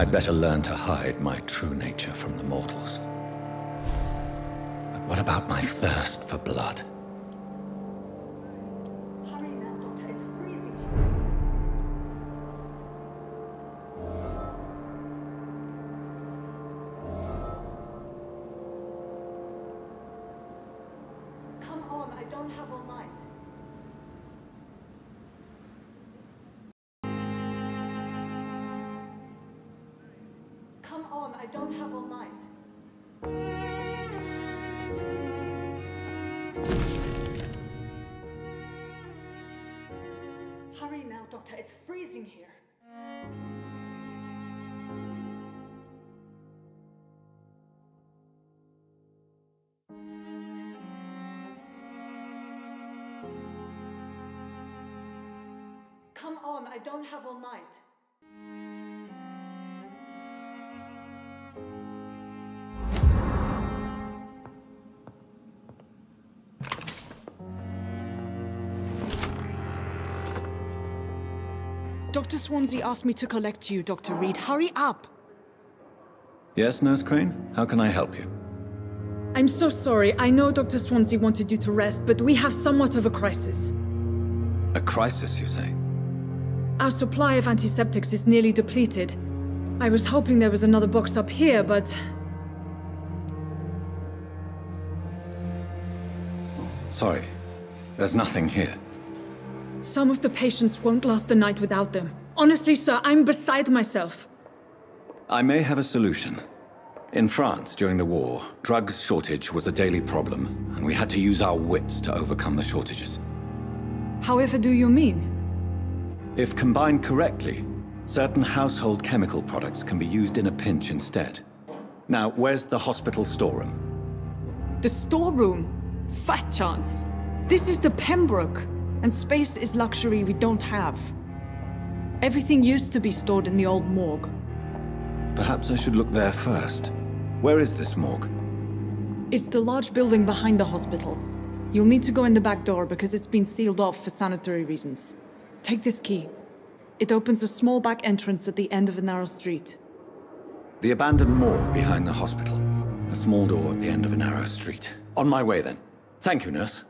I'd better learn to hide my true nature from the mortals. But what about my thirst for blood? Dr. Swansea asked me to collect you, Dr. Reid. Hurry up! Yes, Nurse Crane? How can I help you? I'm so sorry. I know Dr. Swansea wanted you to rest, but we have somewhat of a crisis. A crisis, you say? Our supply of antiseptics is nearly depleted. I was hoping there was another box up here, but... Sorry. There's nothing here. Some of the patients won't last the night without them. Honestly, sir, I'm beside myself. I may have a solution. In France, during the war, drugs shortage was a daily problem, and we had to use our wits to overcome the shortages. However do you mean? If combined correctly, certain household chemical products can be used in a pinch instead. Now, where's the hospital storeroom? The storeroom? Fat chance. This is the Pembroke, and space is luxury we don't have. Everything used to be stored in the old morgue. Perhaps I should look there first. Where is this morgue? It's the large building behind the hospital. You'll need to go in the back door because it's been sealed off for sanitary reasons. Take this key. It opens a small back entrance at the end of a narrow street. The abandoned morgue behind the hospital. A small door at the end of a narrow street. On my way then. Thank you, nurse.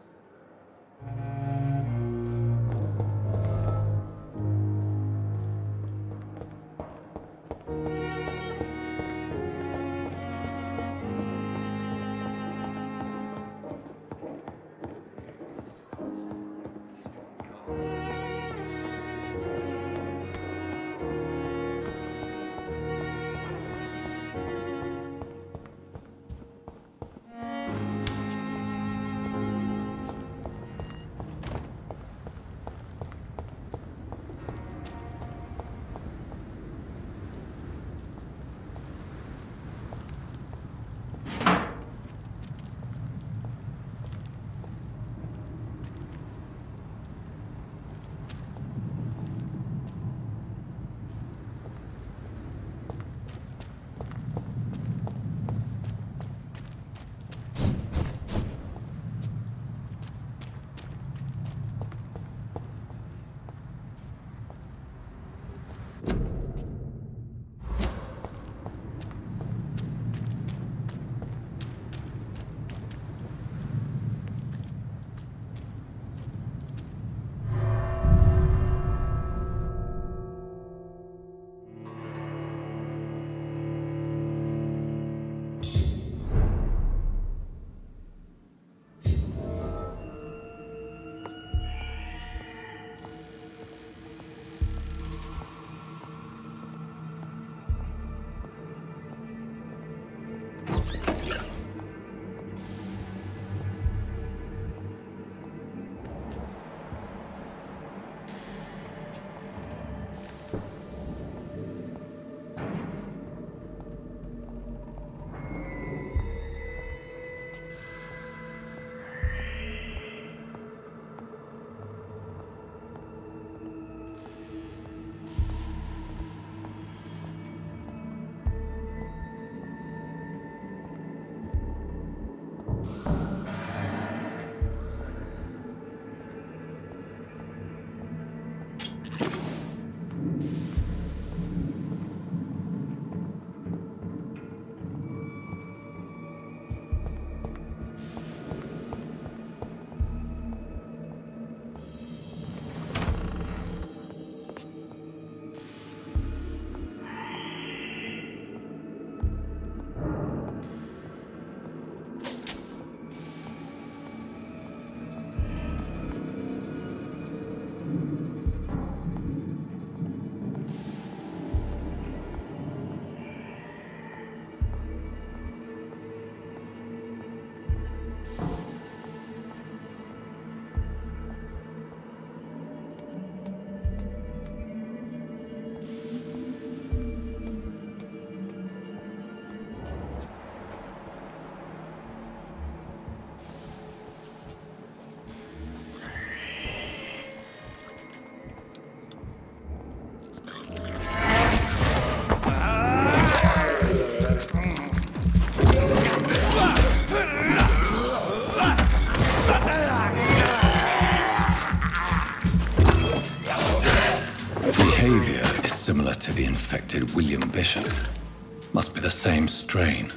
Must be the same strain.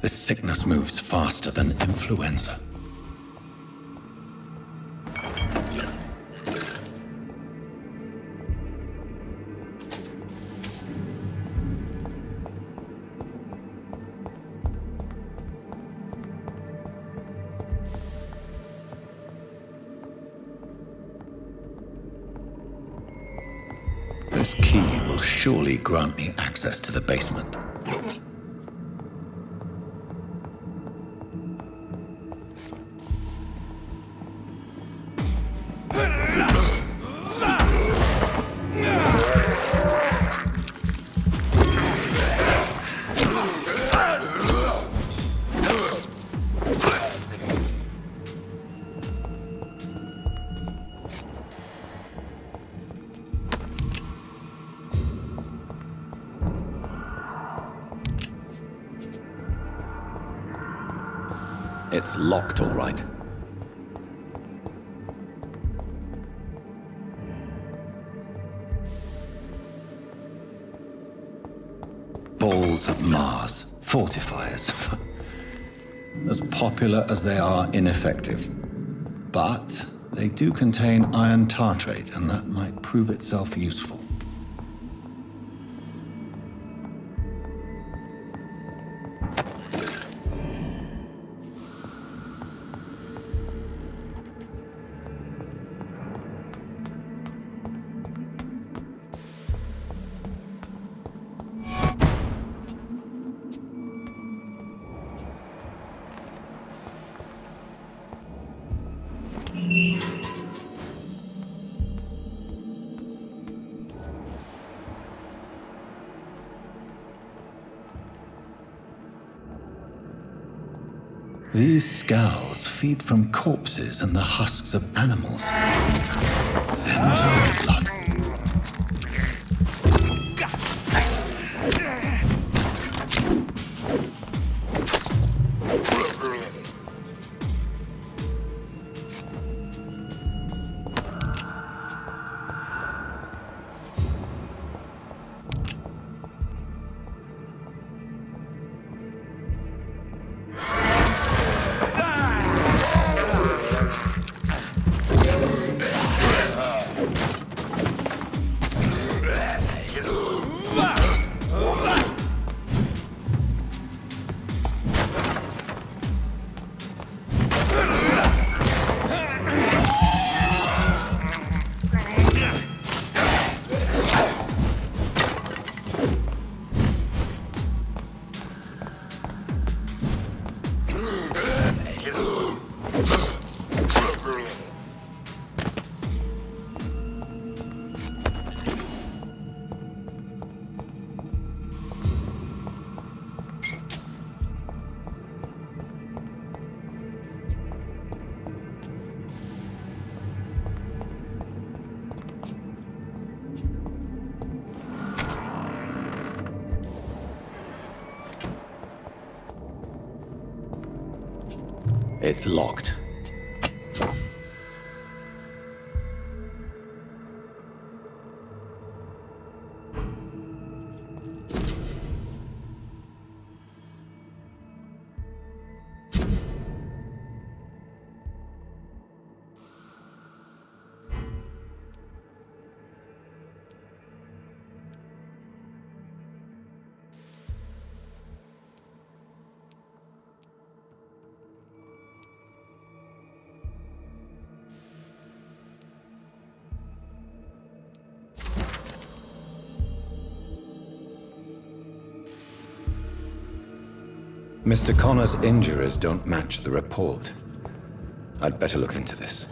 This sickness moves faster than influenza. Surely grant me access to the basement. Locked, all right. Balls of Mars. Fortifiers. as popular as they are ineffective. But they do contain iron tartrate, and that might prove itself useful. Feed from corpses and the husks of animals. And our It's locked. Mr. Connor's injuries don't match the report. I'd better look into this.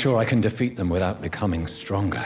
Sure I can defeat them without becoming stronger.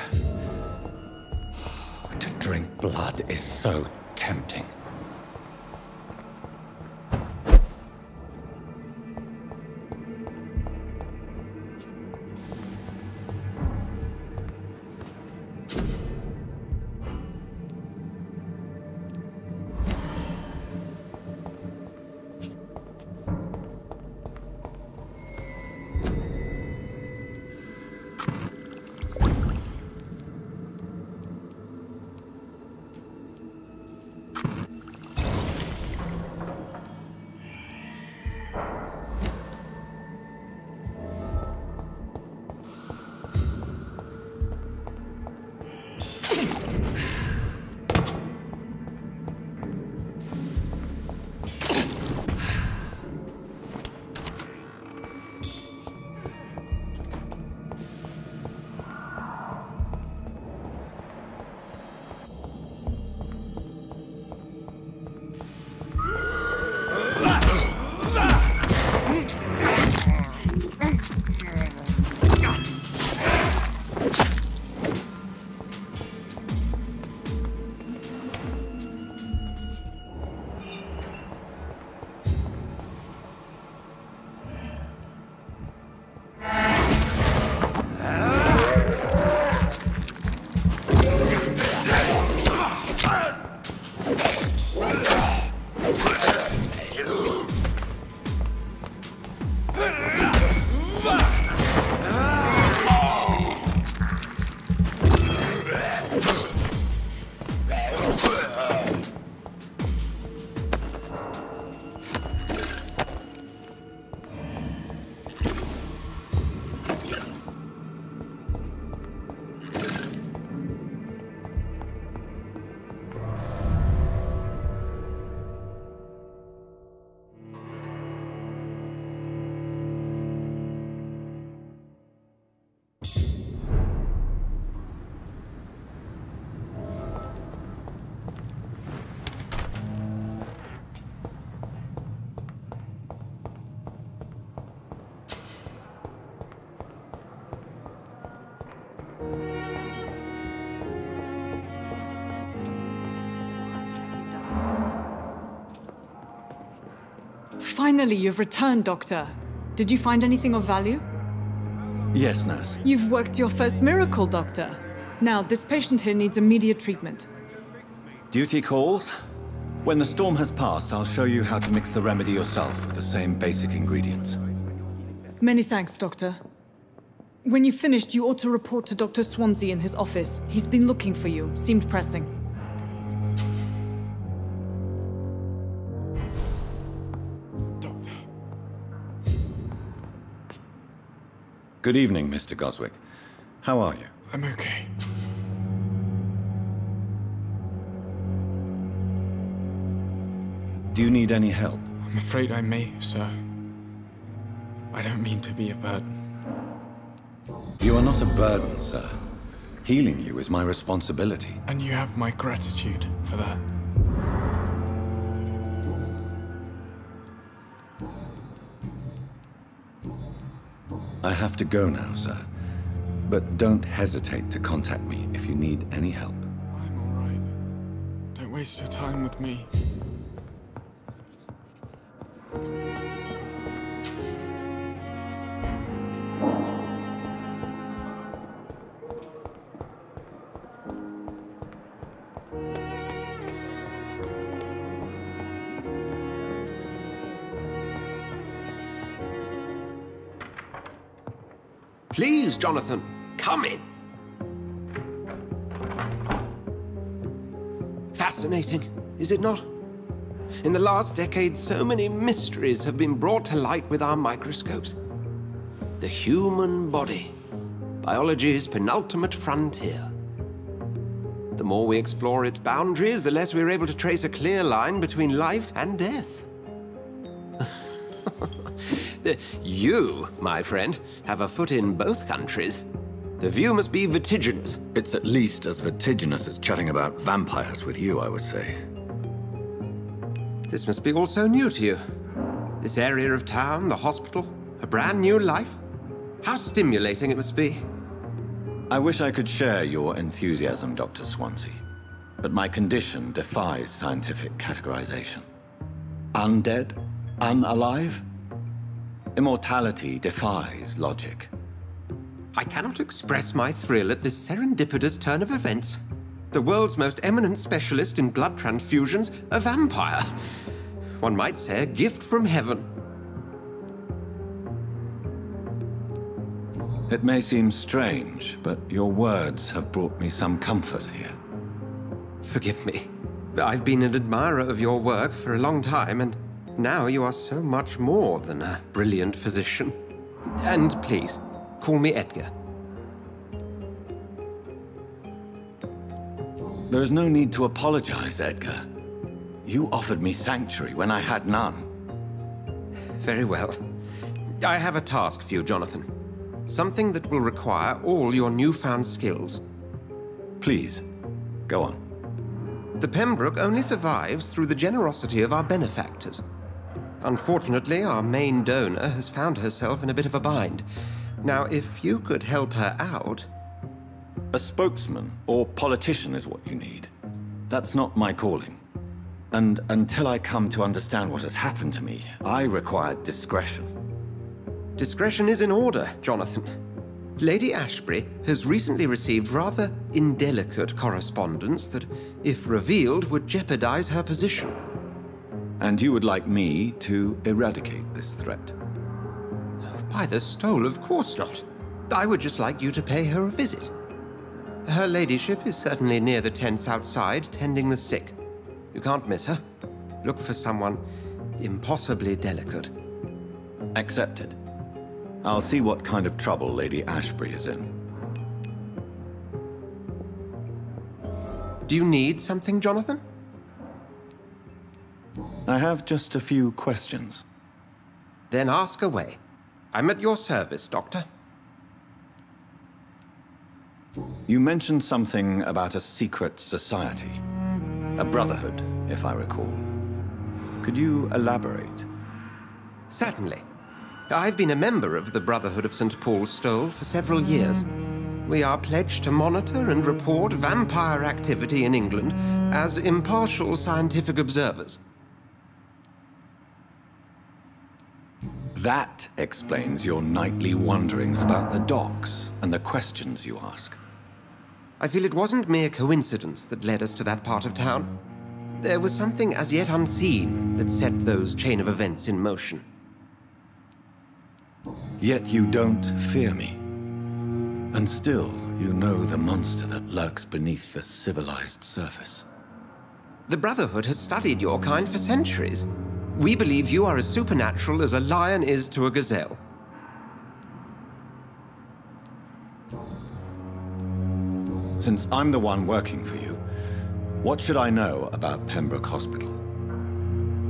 Finally, you've returned, Doctor. Did you find anything of value? Yes, nurse. You've worked your first miracle, Doctor. Now, this patient here needs immediate treatment. Duty calls. When the storm has passed, I'll show you how to mix the remedy yourself with the same basic ingredients. Many thanks, Doctor. When you've finished, you ought to report to Dr. Swansea in his office. He's been looking for you. Seemed pressing. Good evening, Mr. Goswick. How are you? I'm okay. Do you need any help? I'm afraid I may, sir. I don't mean to be a burden. You are not a burden, sir. Healing you is my responsibility. And you have my gratitude for that. I have to go now, sir. But don't hesitate to contact me if you need any help. I'm alright. Don't waste your time with me. In the last decade, so many mysteries have been brought to light with our microscopes. The human body, biology's penultimate frontier. The more we explore its boundaries, the less we're able to trace a clear line between life and death. You, my friend, have a foot in both countries. The view must be vertiginous. It's at least as vertiginous as chatting about vampires with you, I would say. This must be all so new to you. This area of town, the hospital, a brand new life. How stimulating it must be. I wish I could share your enthusiasm, Dr. Swansea. But my condition defies scientific categorization. Undead? Unalive? Immortality defies logic. I cannot express my thrill at this serendipitous turn of events. The world's most eminent specialist in blood transfusions, a vampire. One might say a gift from heaven. It may seem strange, but your words have brought me some comfort here. Forgive me. I've been an admirer of your work for a long time, and now you are so much more than a brilliant physician. And please, call me Edgar. There is no need to apologize, Edgar. You offered me sanctuary when I had none. Very well. I have a task for you, Jonathan. Something that will require all your newfound skills. Please, go on. The Pembroke only survives through the generosity of our benefactors. Unfortunately, our main donor has found herself in a bit of a bind. Now, if you could help her out... A spokesman or politician is what you need. That's not my calling. And until I come to understand what has happened to me, I require discretion. Discretion is in order, Jonathan. Lady Ashbury has recently received rather indelicate correspondence that, if revealed, would jeopardize her position. And you would like me to eradicate this threat? By the stole, of course not. I would just like you to pay her a visit. Her ladyship is certainly near the tents outside, tending the sick. You can't miss her. Look for someone impossibly delicate. Accepted. I'll see what kind of trouble Lady Ashbury is in. Do you need something, Jonathan? I have just a few questions. Then ask away. I'm at your service, Doctor. You mentioned something about a secret society. A brotherhood, if I recall. Could you elaborate? Certainly. I've been a member of the Brotherhood of St. Paul's Stole for several years. We are pledged to monitor and report vampire activity in England as impartial scientific observers. That explains your nightly wanderings about the docks and the questions you ask. I feel it wasn't mere coincidence that led us to that part of town. There was something as yet unseen that set those chain of events in motion. Yet you don't fear me. And still, you know the monster that lurks beneath the civilized surface. The Brotherhood has studied your kind for centuries. We believe you are as supernatural as a lion is to a gazelle. Since I'm the one working for you, what should I know about Pembroke Hospital?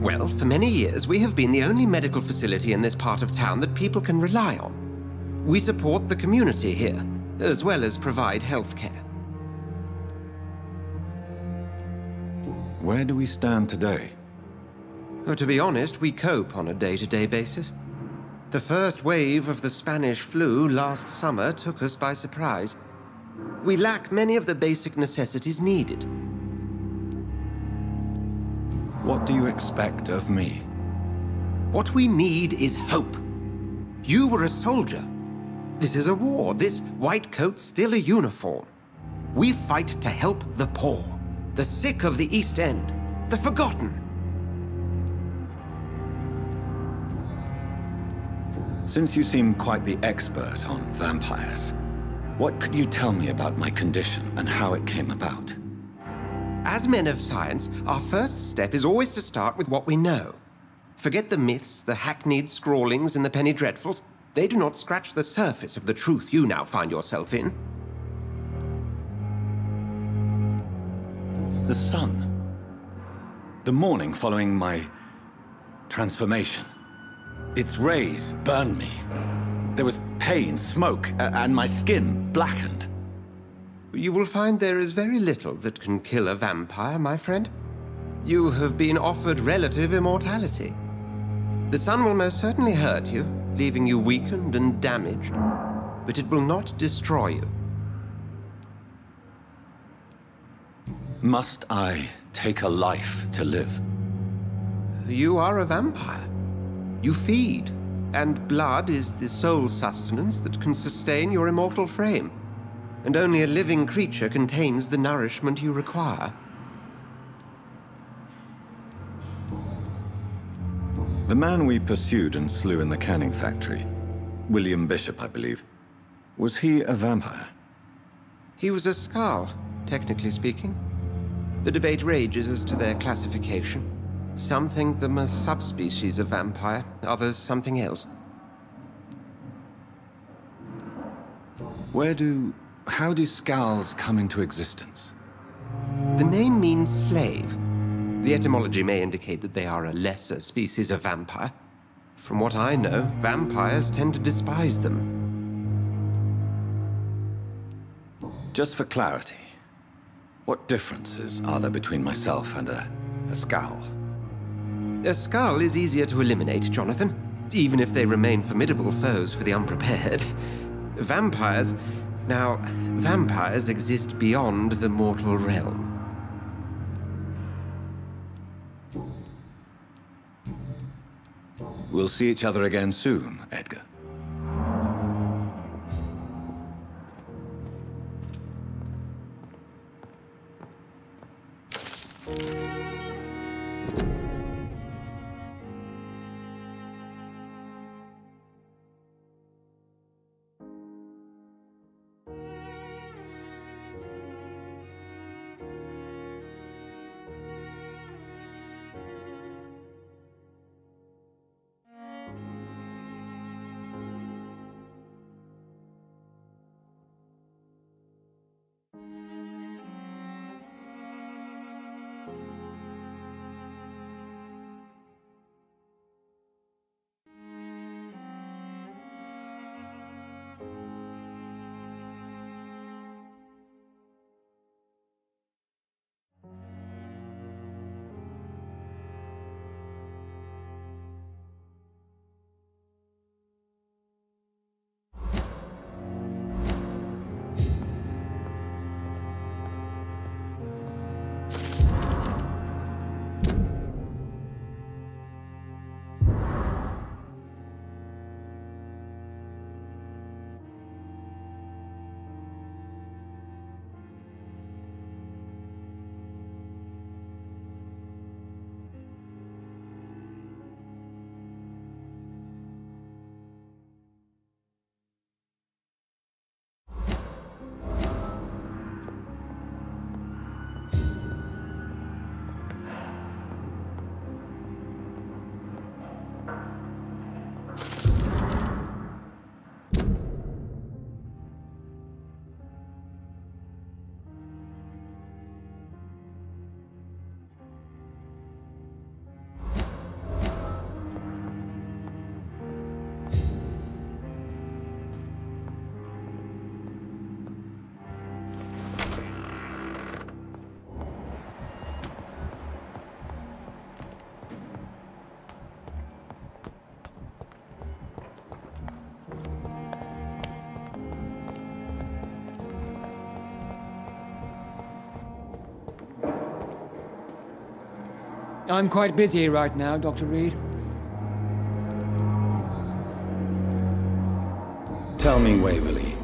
Well, for many years, we have been the only medical facility in this part of town that people can rely on. We support the community here, as well as provide health care. Where do we stand today? Oh, to be honest, we cope on a day-to-day basis. The first wave of the Spanish flu last summer took us by surprise. We lack many of the basic necessities needed. What do you expect of me? What we need is hope. You were a soldier. This is a war. This white coat's still a uniform. We fight to help the poor, the sick of the East End, the forgotten. Since you seem quite the expert on vampires, what could you tell me about my condition and how it came about? As men of science, our first step is always to start with what we know. Forget the myths, the hackneyed scrawlings, and the penny dreadfuls. They do not scratch the surface of the truth you now find yourself in. The sun. The morning following my transformation. Its rays burned me. There was pain, smoke, and my skin blackened. You will find there is very little that can kill a vampire, my friend. You have been offered relative immortality. The sun will most certainly hurt you, leaving you weakened and damaged, but it will not destroy you. Must I take a life to live? You are a vampire. You feed, and blood is the sole sustenance that can sustain your immortal frame and only a living creature contains the nourishment you require. The man we pursued and slew in the canning factory, William Bishop, I believe, was he a vampire? He was a Skal, technically speaking. The debate rages as to their classification. Some think them a subspecies of vampire, others something else. Where do how do Skals come into existence? The name means slave. The etymology may indicate that they are a lesser species of vampire. From what I know, vampires tend to despise them. Just for clarity, what differences are there between myself and a, a Skal? A skal is easier to eliminate, Jonathan, even if they remain formidable foes for the unprepared. Vampires now, vampires exist beyond the mortal realm. We'll see each other again soon, Edgar. I'm quite busy right now, Dr. Reid. Tell me, Waverly,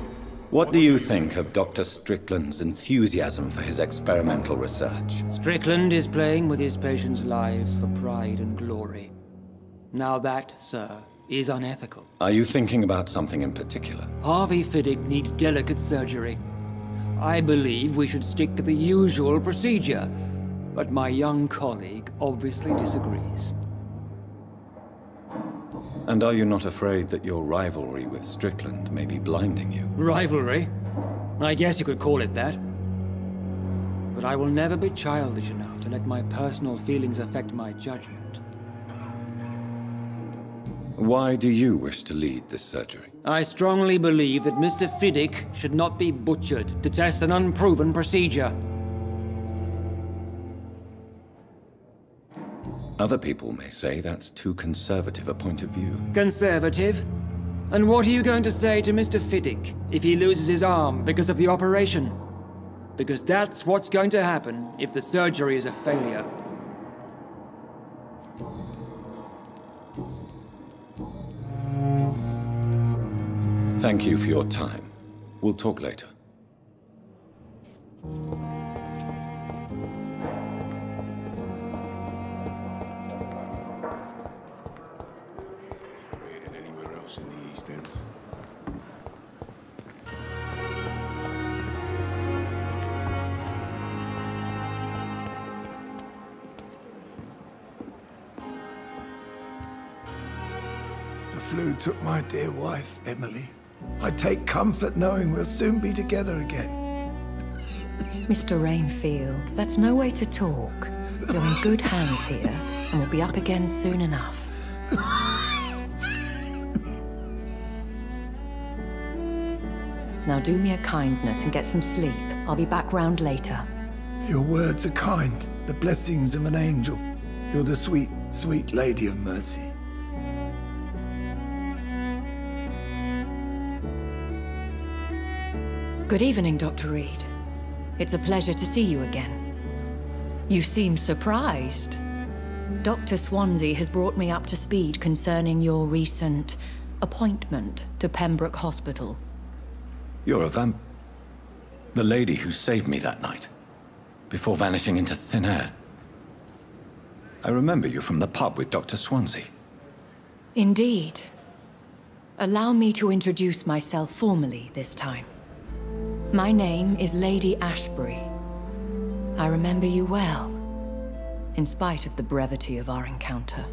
what do you think of Dr. Strickland's enthusiasm for his experimental research? Strickland is playing with his patients' lives for pride and glory. Now that, sir, is unethical. Are you thinking about something in particular? Harvey Fiddick needs delicate surgery. I believe we should stick to the usual procedure but my young colleague obviously disagrees. And are you not afraid that your rivalry with Strickland may be blinding you? Rivalry? I guess you could call it that. But I will never be childish enough to let my personal feelings affect my judgment. Why do you wish to lead this surgery? I strongly believe that Mr. Fiddick should not be butchered to test an unproven procedure. Other people may say that's too conservative a point of view. Conservative? And what are you going to say to Mr. Fiddick if he loses his arm because of the operation? Because that's what's going to happen if the surgery is a failure. Thank you for your time. We'll talk later. Took my dear wife, Emily. I take comfort knowing we'll soon be together again. Mr. Rainfield, that's no way to talk. You're in good hands here, and we'll be up again soon enough. Now do me a kindness and get some sleep. I'll be back round later. Your words are kind, the blessings of an angel. You're the sweet, sweet lady of mercy. Good evening, Dr. Reid. It's a pleasure to see you again. You seem surprised. Dr. Swansea has brought me up to speed concerning your recent appointment to Pembroke Hospital. You're a vamp... The lady who saved me that night. Before vanishing into thin air. I remember you from the pub with Dr. Swansea. Indeed. Allow me to introduce myself formally this time. My name is Lady Ashbury. I remember you well, in spite of the brevity of our encounter.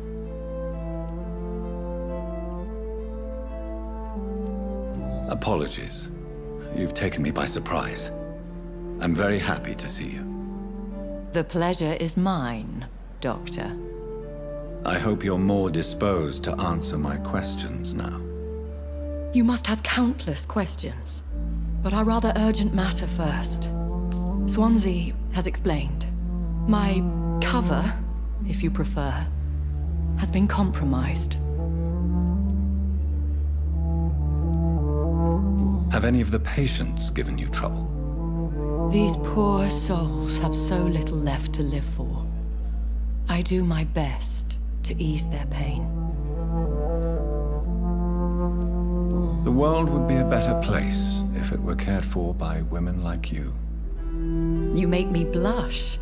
Apologies. You've taken me by surprise. I'm very happy to see you. The pleasure is mine, Doctor. I hope you're more disposed to answer my questions now. You must have countless questions, but our rather urgent matter first. Swansea has explained. My cover, if you prefer, has been compromised. Have any of the patients given you trouble? These poor souls have so little left to live for. I do my best to ease their pain. The world would be a better place if it were cared for by women like you. You make me blush.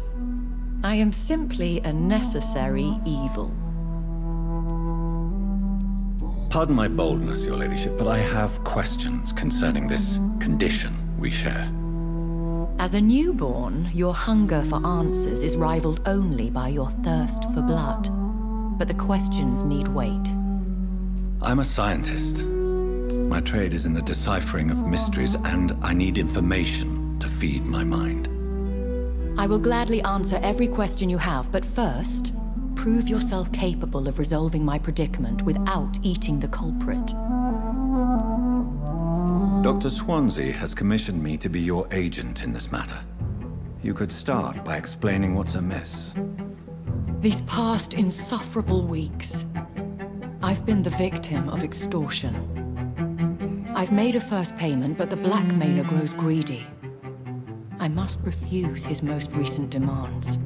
I am simply a necessary evil. Pardon my boldness, your ladyship, but I have questions concerning this condition we share. As a newborn, your hunger for answers is rivaled only by your thirst for blood. But the questions need weight. I'm a scientist. My trade is in the deciphering of mysteries, and I need information to feed my mind. I will gladly answer every question you have, but first, prove yourself capable of resolving my predicament without eating the culprit. Dr. Swansea has commissioned me to be your agent in this matter. You could start by explaining what's amiss. These past insufferable weeks, I've been the victim of extortion. I've made a first payment, but the blackmailer grows greedy. I must refuse his most recent demands.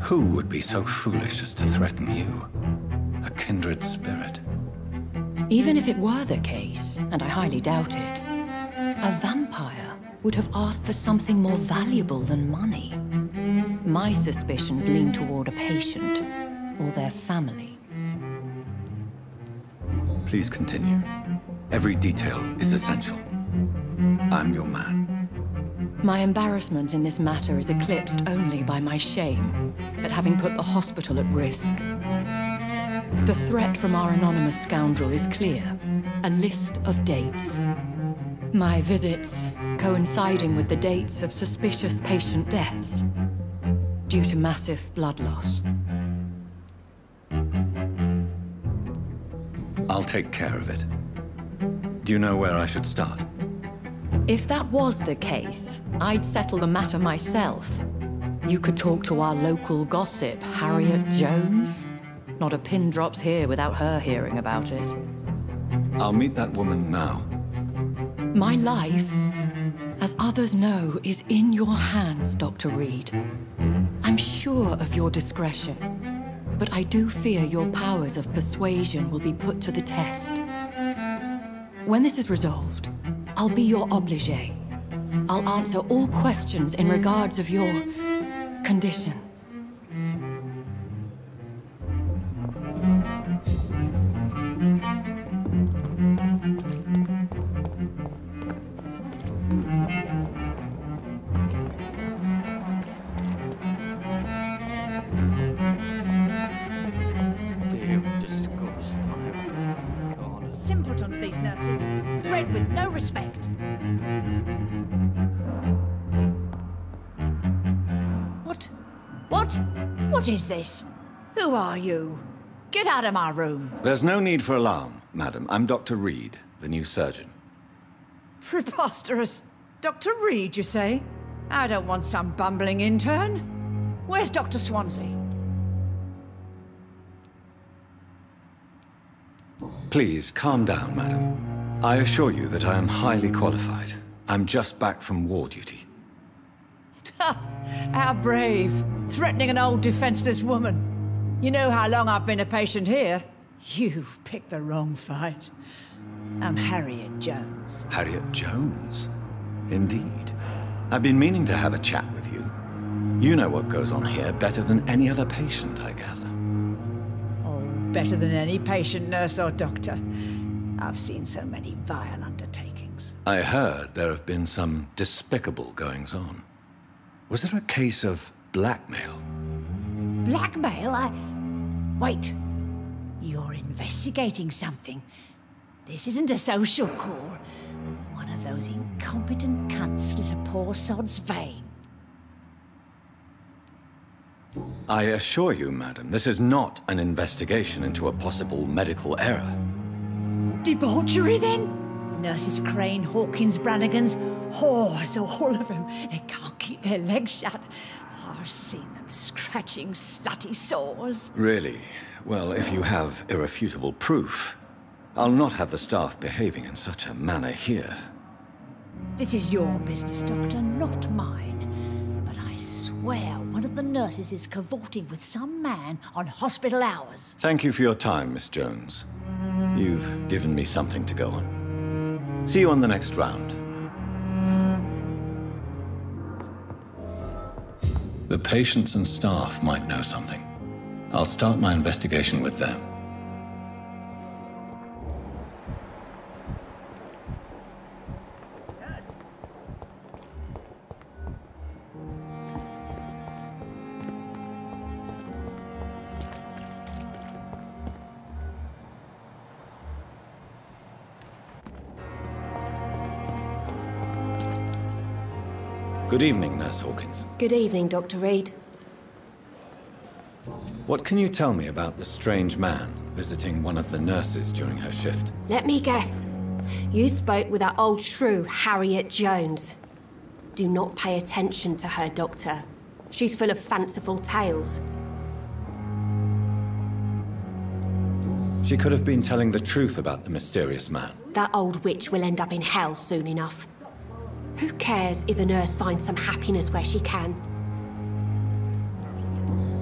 Who would be so foolish as to threaten you? A kindred spirit. Even if it were the case, and I highly doubt it, a vampire would have asked for something more valuable than money. My suspicions lean toward a patient or their family. Please continue. Every detail is essential. I'm your man. My embarrassment in this matter is eclipsed only by my shame at having put the hospital at risk. The threat from our anonymous scoundrel is clear. A list of dates. My visits coinciding with the dates of suspicious patient deaths due to massive blood loss. I'll take care of it. Do you know where I should start? If that was the case, I'd settle the matter myself. You could talk to our local gossip, Harriet Jones. Not a pin drops here without her hearing about it. I'll meet that woman now. My life, as others know, is in your hands, Dr. Reid. I'm sure of your discretion, but I do fear your powers of persuasion will be put to the test. When this is resolved, I'll be your obligé. I'll answer all questions in regards of your condition. Is this? Who are you? Get out of my room. There's no need for alarm, madam. I'm Dr. Reid, the new surgeon. Preposterous. Dr. Reid, you say? I don't want some bumbling intern. Where's Dr. Swansea? Please, calm down, madam. I assure you that I am highly qualified. I'm just back from war duty. How brave. Threatening an old defenseless woman. You know how long I've been a patient here. You've picked the wrong fight. I'm Harriet Jones. Harriet Jones? Indeed. I've been meaning to have a chat with you. You know what goes on here better than any other patient, I gather. Oh, better than any patient, nurse, or doctor. I've seen so many vile undertakings. I heard there have been some despicable goings on. Was there a case of blackmail? Blackmail? I... Wait. You're investigating something. This isn't a social call. One of those incompetent cunts slit a poor sod's vein. I assure you, madam, this is not an investigation into a possible medical error. Debauchery, then? Nurses Crane, Hawkins, Brannigans, oh, whores, all of them. They can't keep their legs shut. I've seen them scratching slutty sores. Really? Well, if you have irrefutable proof, I'll not have the staff behaving in such a manner here. This is your business, Doctor, not mine. But I swear one of the nurses is cavorting with some man on hospital hours. Thank you for your time, Miss Jones. You've given me something to go on. See you on the next round. The patients and staff might know something. I'll start my investigation with them. Good evening, Nurse Hawkins. Good evening, Dr. Reid. What can you tell me about the strange man visiting one of the nurses during her shift? Let me guess. You spoke with that old shrew, Harriet Jones. Do not pay attention to her, Doctor. She's full of fanciful tales. She could have been telling the truth about the mysterious man. That old witch will end up in hell soon enough. Who cares if a nurse finds some happiness where she can?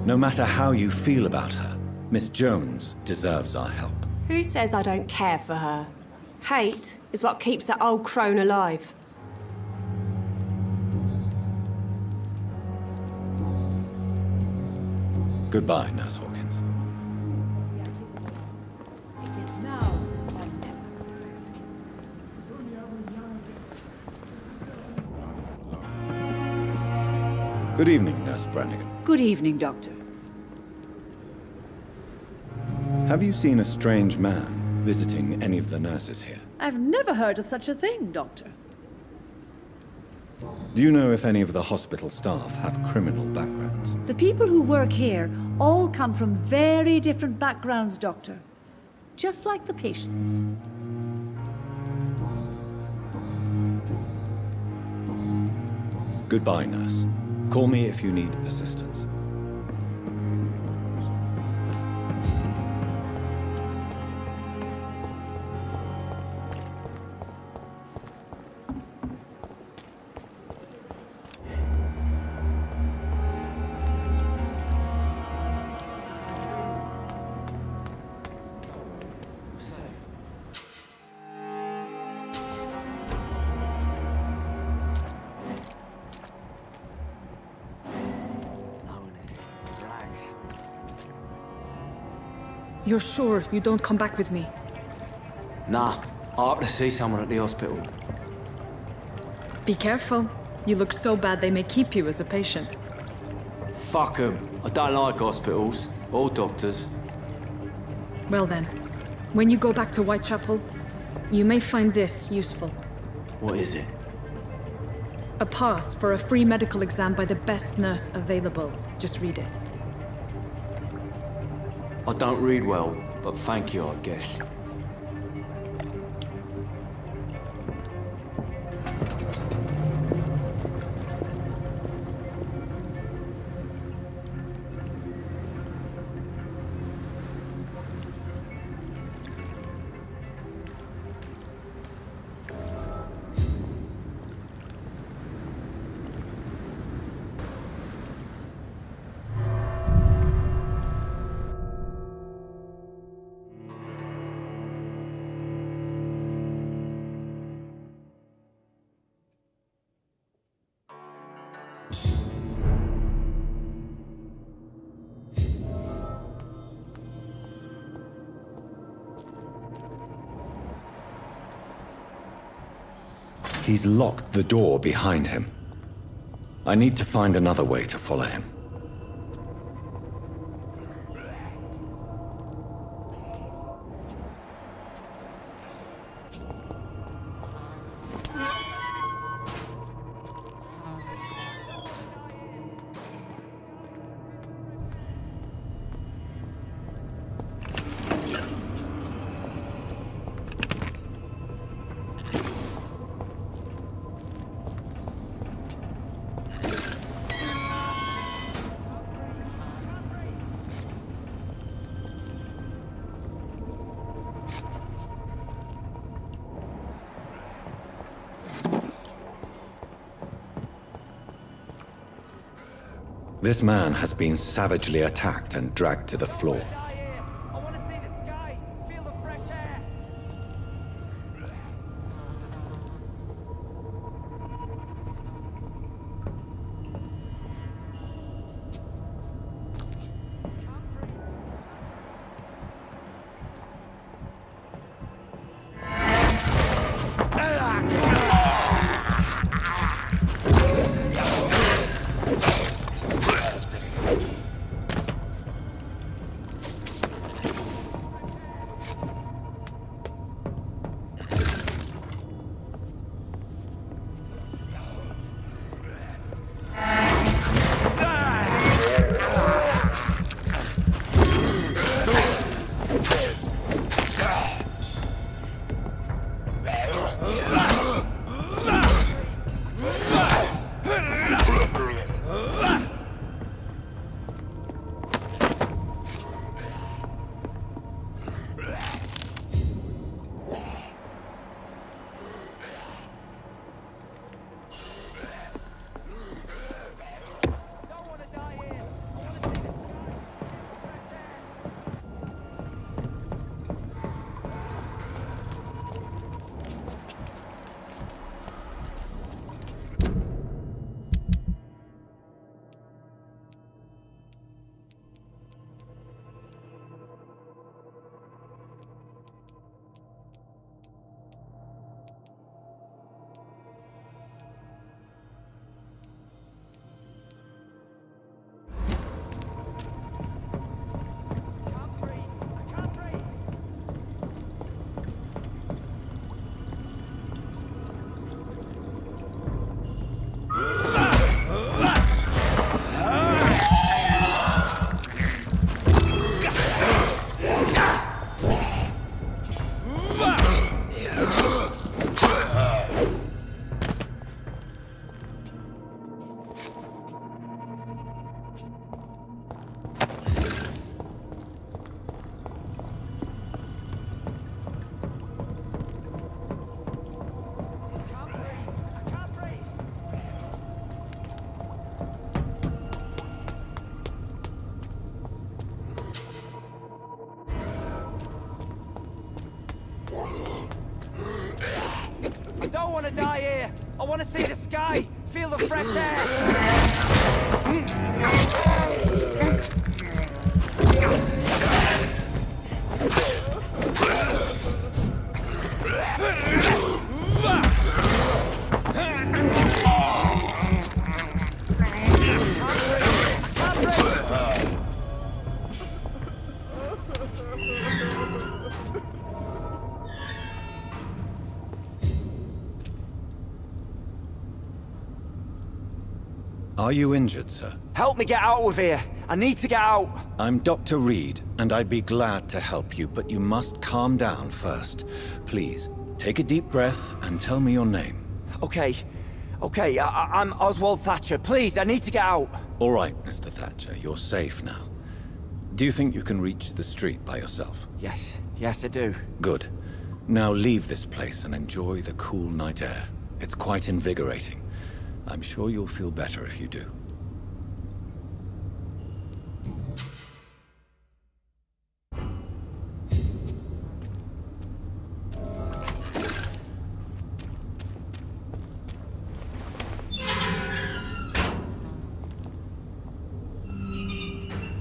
No matter how you feel about her, Miss Jones deserves our help. Who says I don't care for her? Hate is what keeps that old crone alive. Goodbye, Nurse Good evening, Nurse Brannigan. Good evening, Doctor. Have you seen a strange man visiting any of the nurses here? I've never heard of such a thing, Doctor. Do you know if any of the hospital staff have criminal backgrounds? The people who work here all come from very different backgrounds, Doctor. Just like the patients. Goodbye, nurse. Call me if you need assistance. You're sure you don't come back with me? Nah, I ought to see someone at the hospital. Be careful. You look so bad they may keep you as a patient. Fuck 'em. I don't like hospitals. Or doctors. Well then, when you go back to Whitechapel, you may find this useful. What is it? A pass for a free medical exam by the best nurse available. Just read it. I don't read well, but thank you, I guess. He's locked the door behind him. I need to find another way to follow him. This man has been savagely attacked and dragged to the floor. Are you injured, sir? Help me get out of here. I need to get out. I'm Dr. Reid, and I'd be glad to help you, but you must calm down first. Please, take a deep breath and tell me your name. Okay. Okay, I am Oswald Thatcher. Please, I need to get out. All right, Mr. Thatcher, you're safe now. Do you think you can reach the street by yourself? Yes, yes I do. Good. Now leave this place and enjoy the cool night air. It's quite invigorating. I'm sure you'll feel better if you do.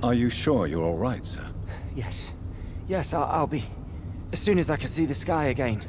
Are you sure you're all right, sir? Yes. Yes, I'll, I'll be. As soon as I can see the sky again.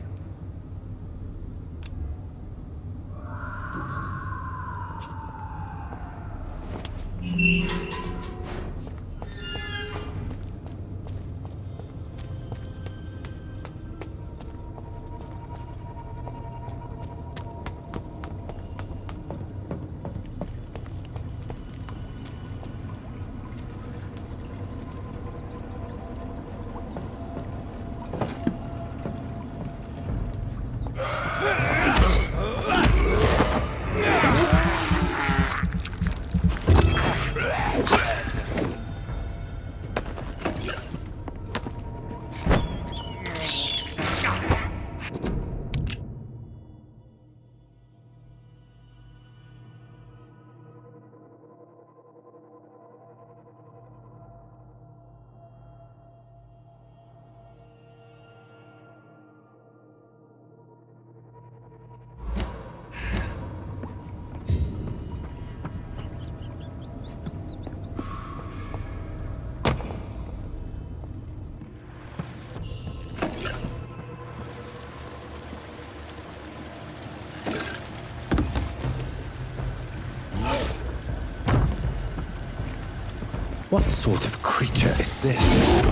Sort of creature is this?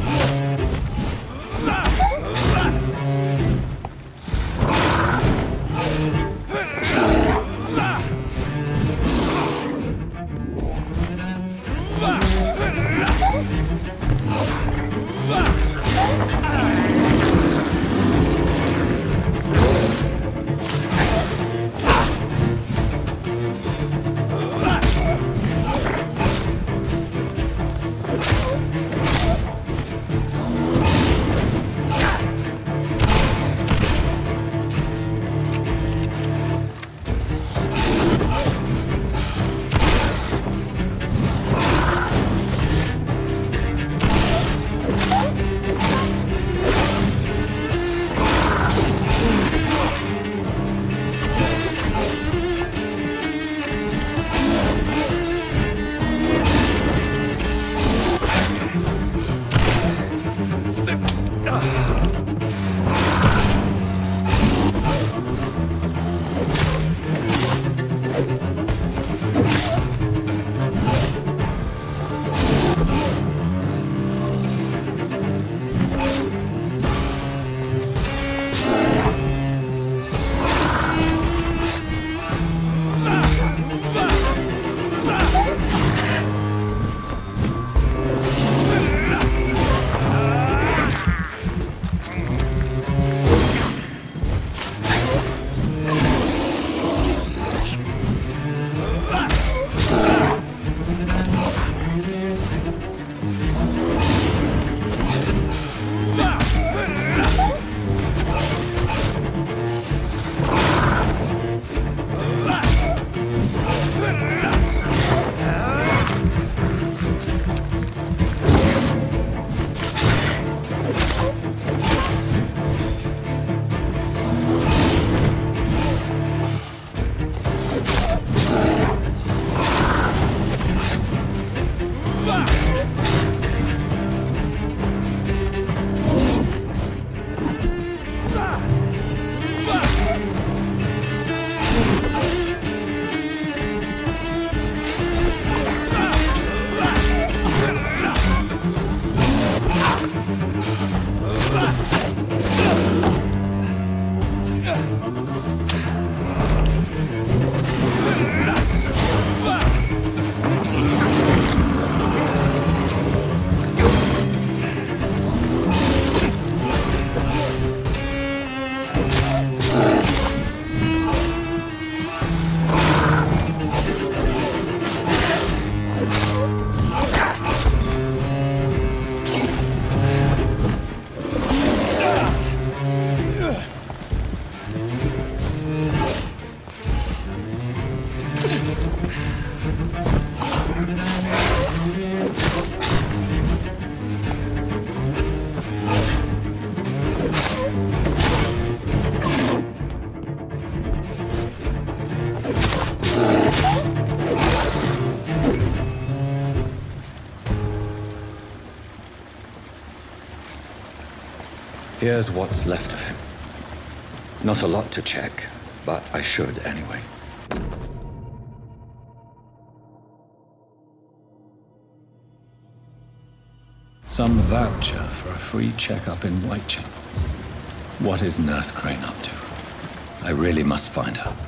Here's what's left of him. Not a lot to check, but I should anyway. Some voucher for a free checkup in Whitechapel. What is Nurse Crane up to? I really must find her.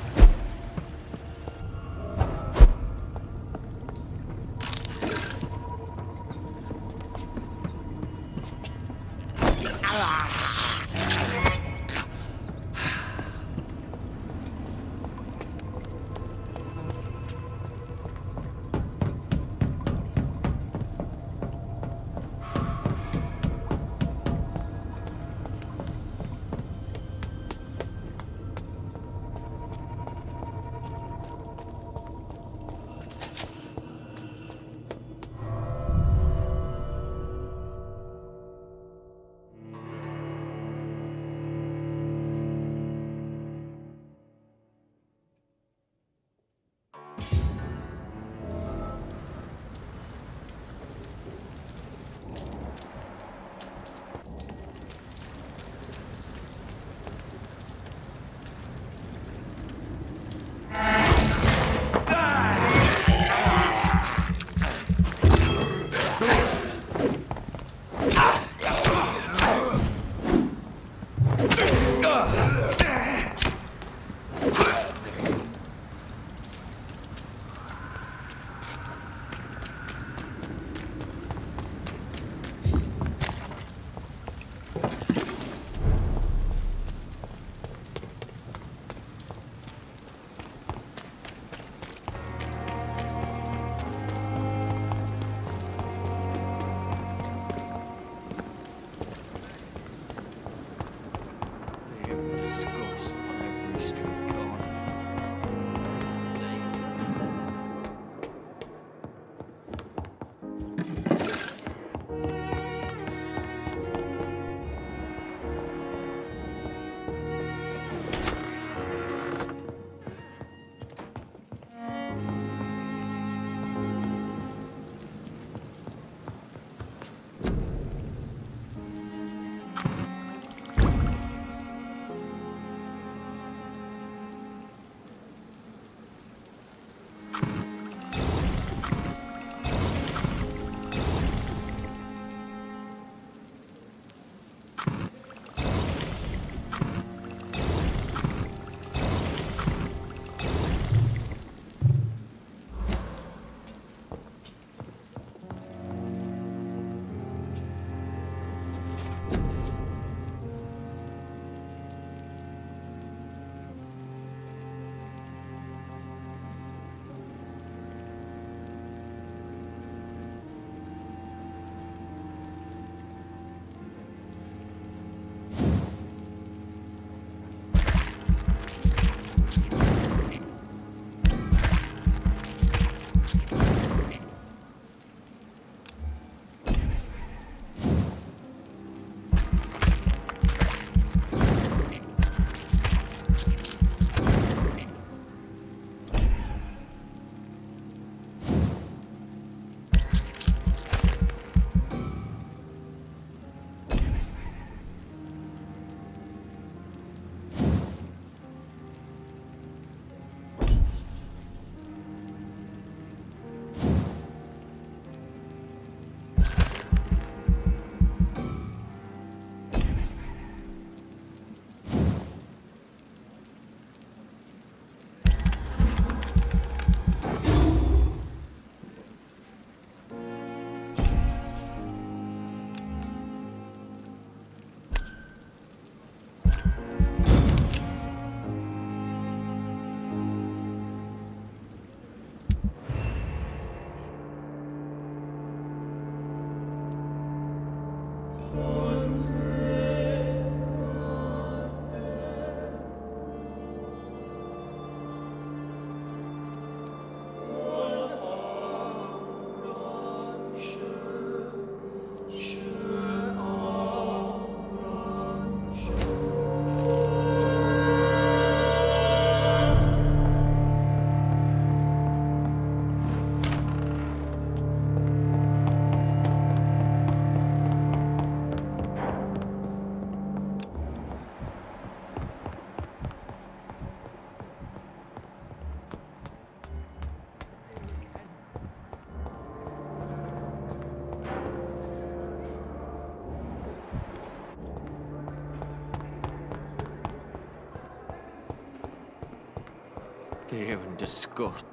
Disgust.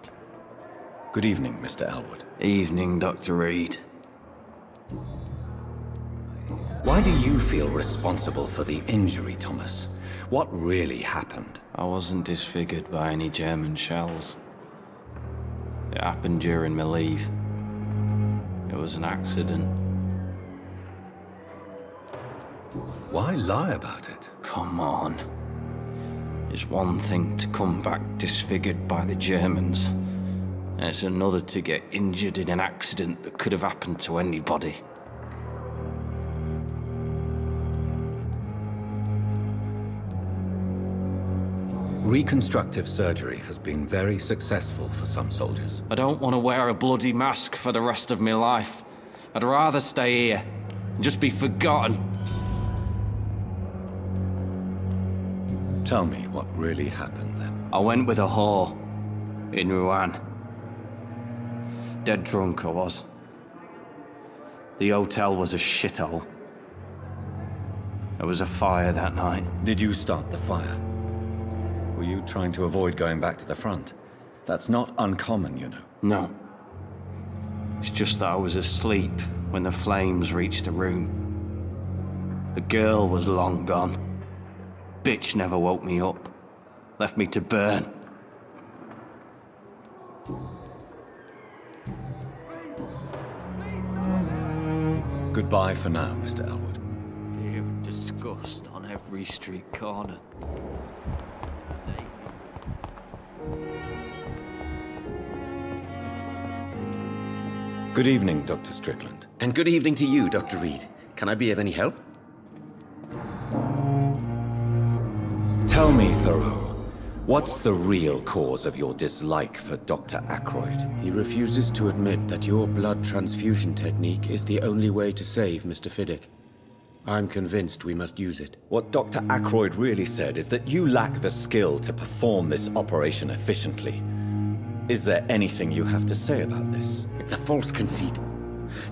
Good evening, Mr. Elwood. Evening, Dr. Reid. Why do you feel responsible for the injury, Thomas? What really happened? I wasn't disfigured by any German shells. It happened during my leave. It was an accident. Why lie about it? Come on. It's one thing to come back disfigured by the Germans, and it's another to get injured in an accident that could have happened to anybody. Reconstructive surgery has been very successful for some soldiers. I don't want to wear a bloody mask for the rest of my life. I'd rather stay here and just be forgotten. Tell me what really happened then. I went with a whore in Rouen. Dead drunk I was. The hotel was a shithole. There was a fire that night. Did you start the fire? Were you trying to avoid going back to the front? That's not uncommon, you know. No. It's just that I was asleep when the flames reached the room. The girl was long gone. Bitch never woke me up. Left me to burn. Goodbye for now, Mr. Elwood. Fear and disgust on every street corner. Good evening, Dr. Strickland. And good evening to you, Dr. Reid. Can I be of any help? Tell me, Thoreau, what's the real cause of your dislike for Dr. Ackroyd? He refuses to admit that your blood transfusion technique is the only way to save Mr. Fiddick. I'm convinced we must use it. What Dr. Ackroyd really said is that you lack the skill to perform this operation efficiently. Is there anything you have to say about this? It's a false conceit.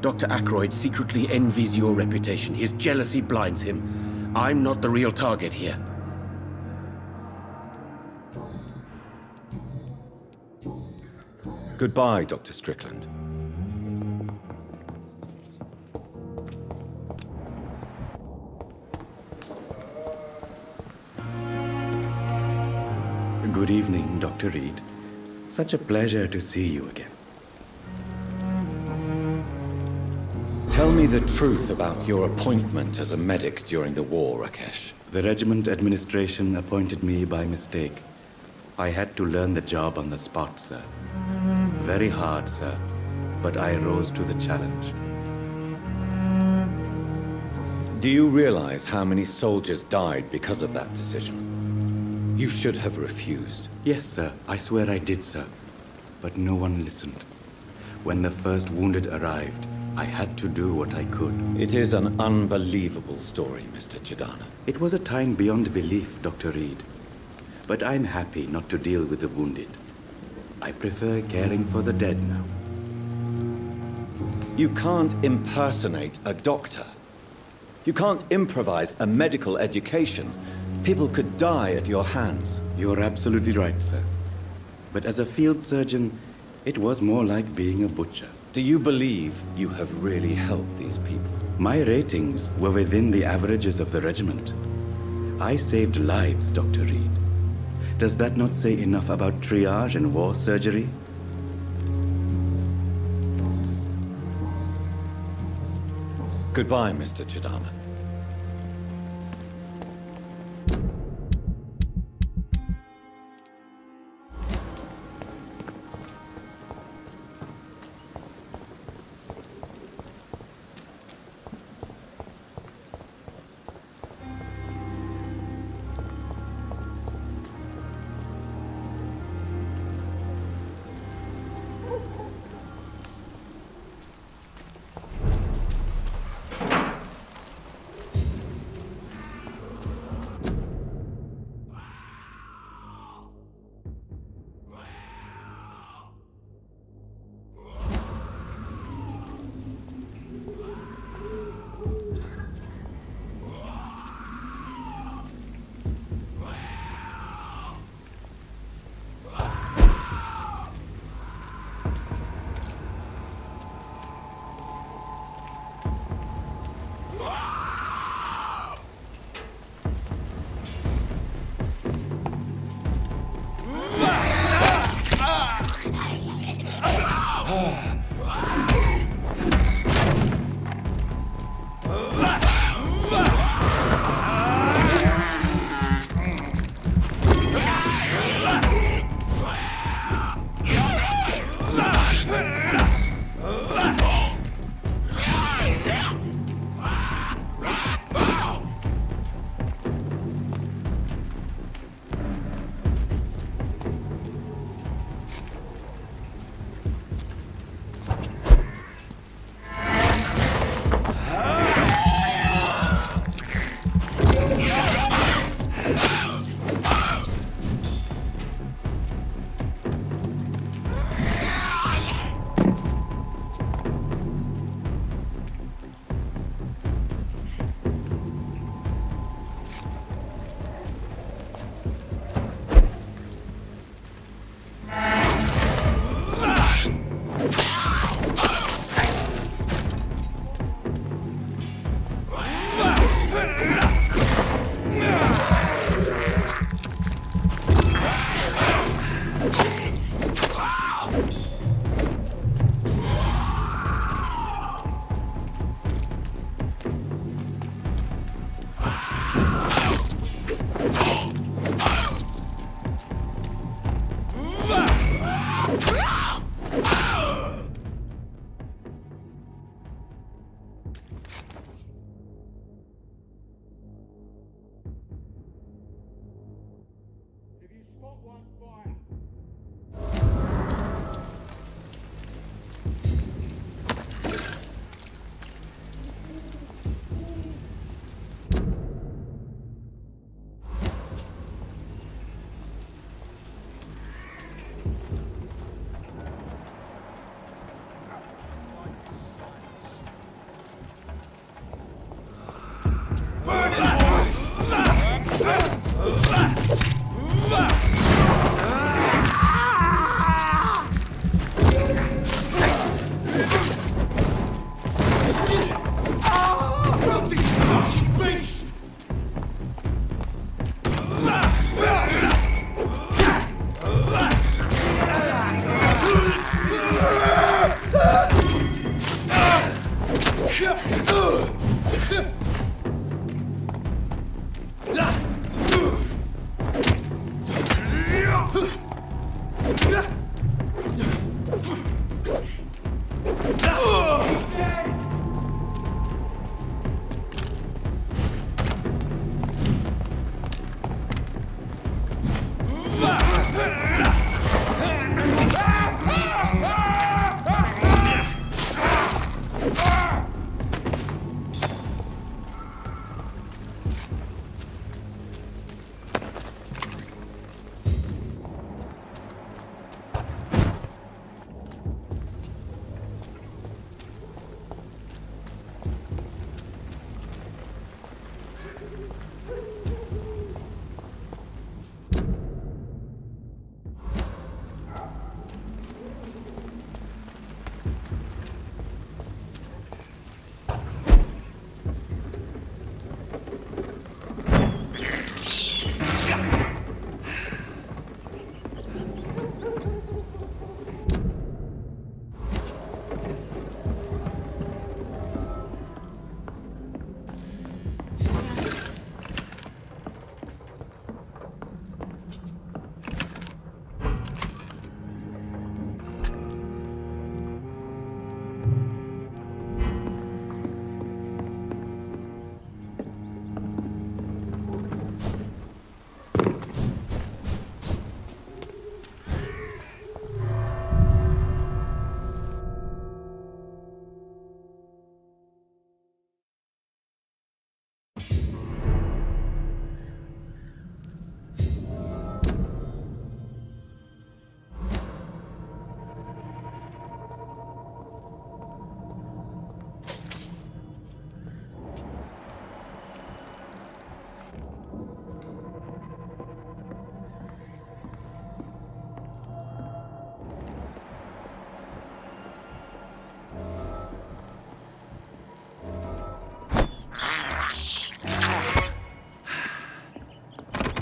Dr. Ackroyd secretly envies your reputation. His jealousy blinds him. I'm not the real target here. Goodbye, Dr. Strickland. Good evening, Dr. Reid. Such a pleasure to see you again. Tell me the truth about your appointment as a medic during the war, Rakesh. The regiment administration appointed me by mistake. I had to learn the job on the spot, sir. Very hard, sir, but I rose to the challenge. Do you realize how many soldiers died because of that decision? You should have refused. Yes, sir. I swear I did, sir. But no one listened. When the first wounded arrived, I had to do what I could. It is an unbelievable story, Mr. Chidana. It was a time beyond belief, Dr. Reid. But I'm happy not to deal with the wounded. I prefer caring for the dead now. You can't impersonate a doctor. You can't improvise a medical education. People could die at your hands. You're absolutely right, sir. But as a field surgeon, it was more like being a butcher. Do you believe you have really helped these people? My ratings were within the averages of the regiment. I saved lives, Dr. Reid. Does that not say enough about triage and war surgery? Goodbye, Mr. Chidana.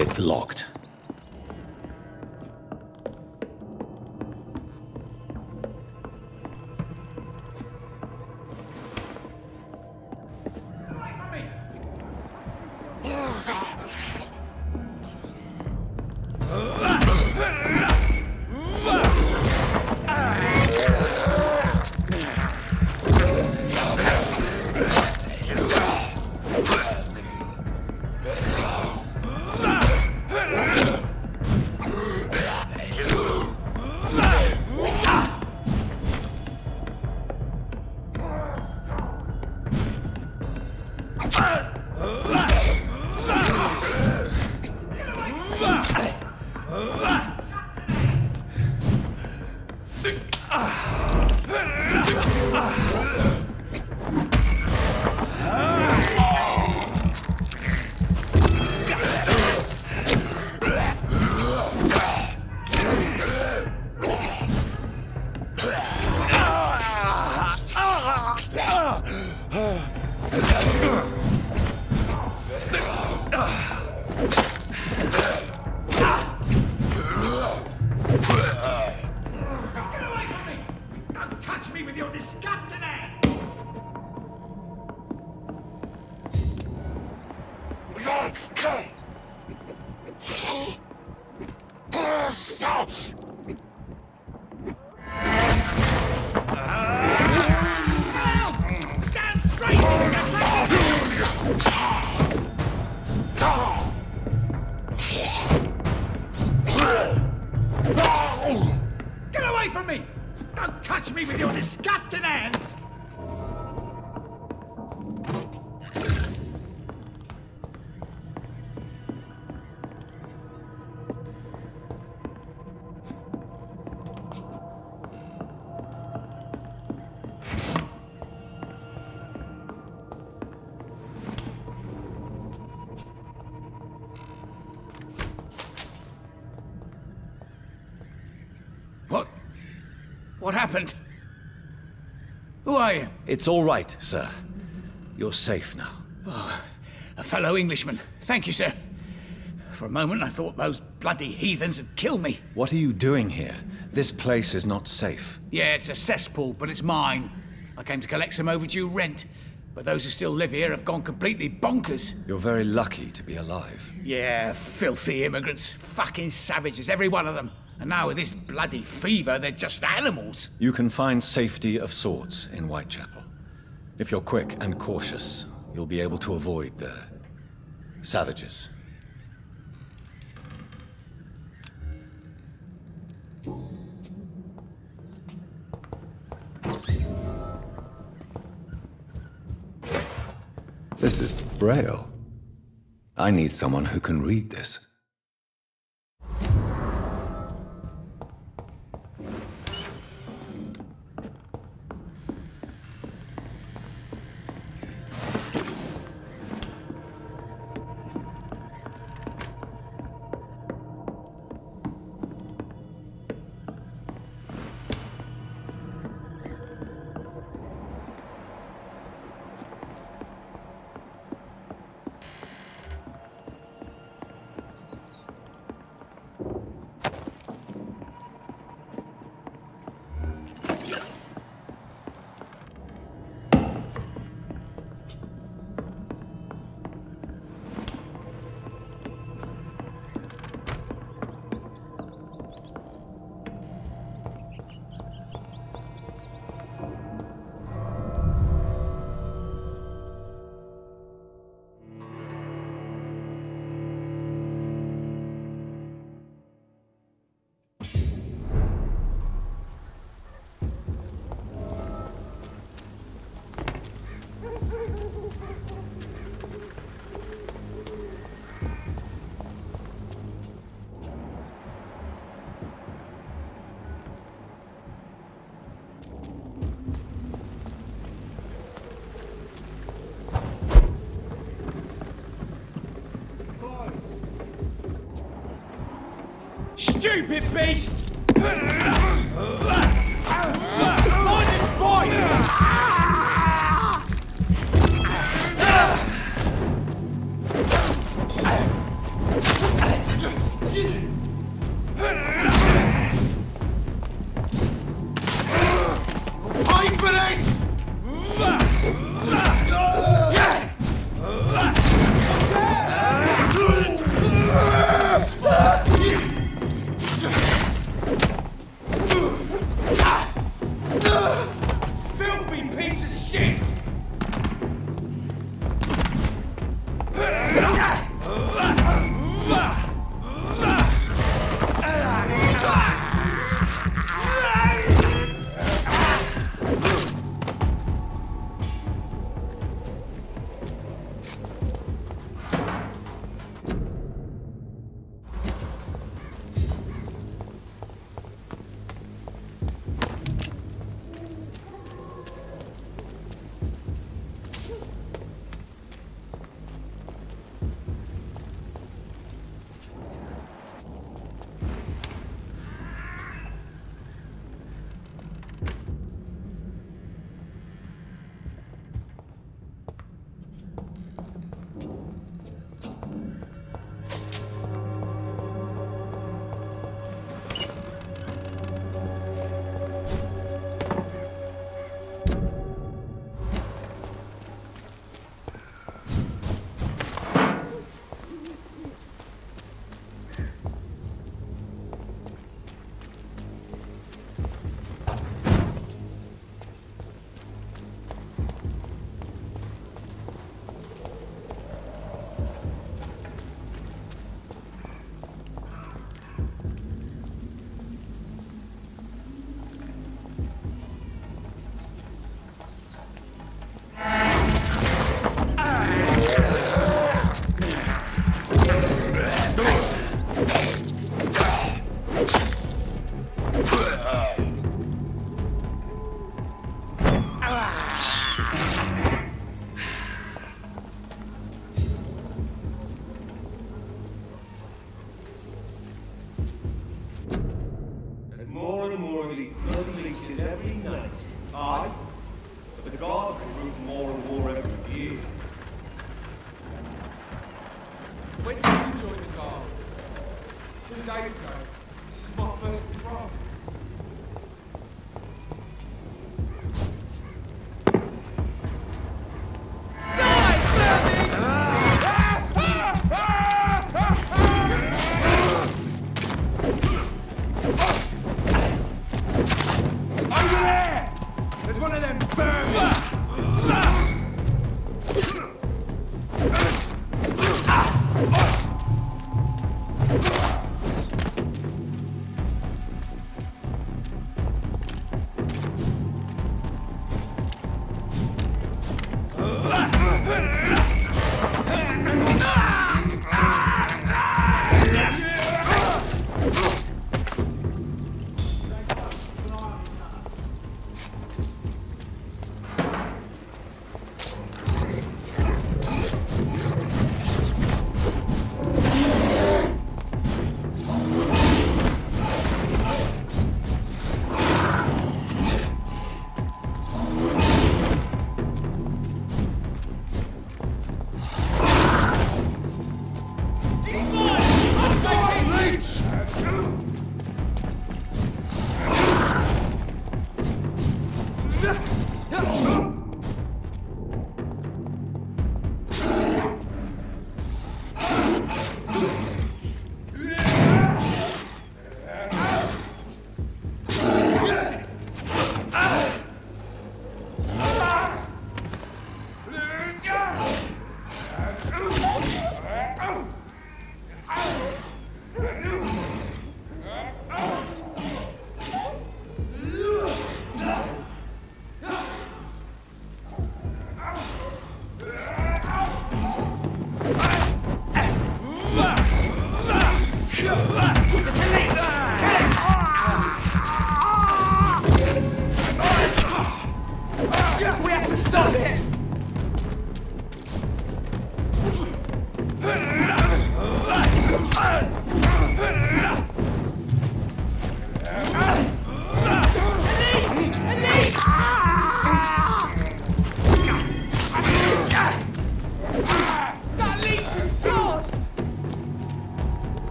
It's locked. It's all right, sir. You're safe now. Oh, a fellow Englishman. Thank you, sir. For a moment, I thought those bloody heathens had killed me. What are you doing here? This place is not safe. Yeah, it's a cesspool, but it's mine. I came to collect some overdue rent, but those who still live here have gone completely bonkers. You're very lucky to be alive. Yeah, filthy immigrants. Fucking savages, every one of them. And now with this bloody fever, they're just animals. You can find safety of sorts in Whitechapel. If you're quick and cautious, you'll be able to avoid the savages. This is Braille. I need someone who can read this. Stupid beast!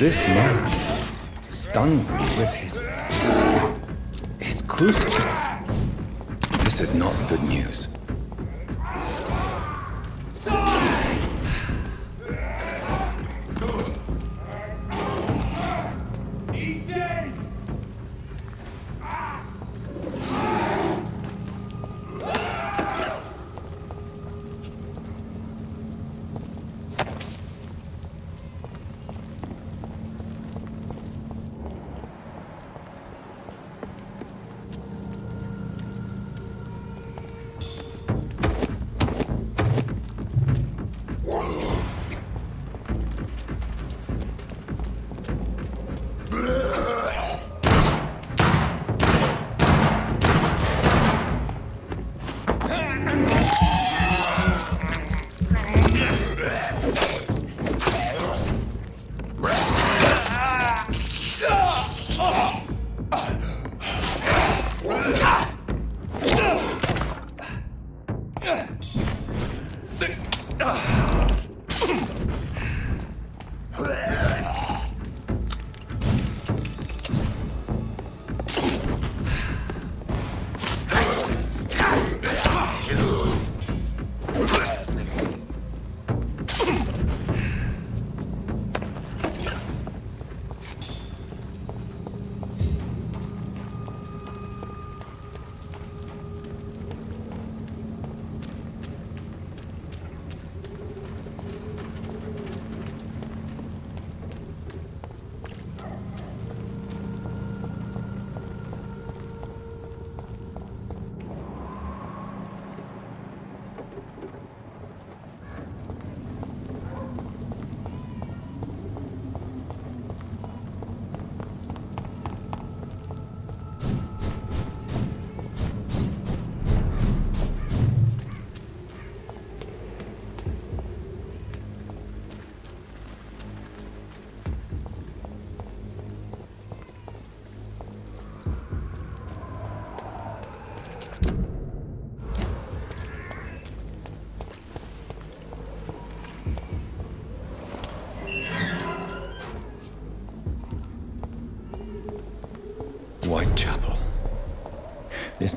This man. Stunned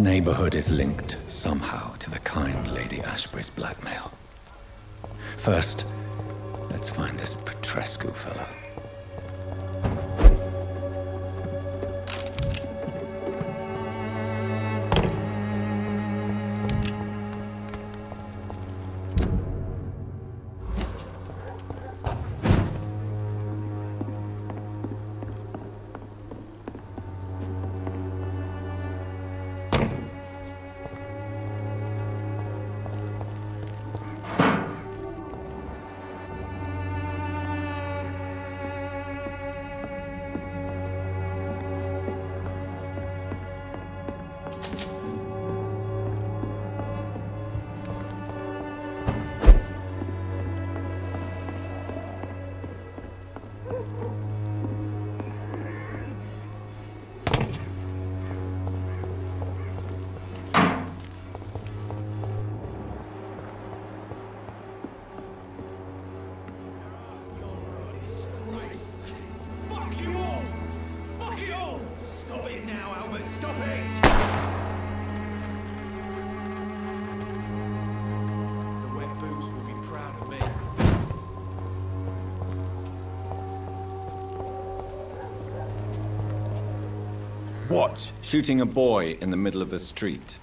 neighborhood is linked somehow to the kind Lady Ashbury's blackmail. First, What? Shooting a boy in the middle of the street.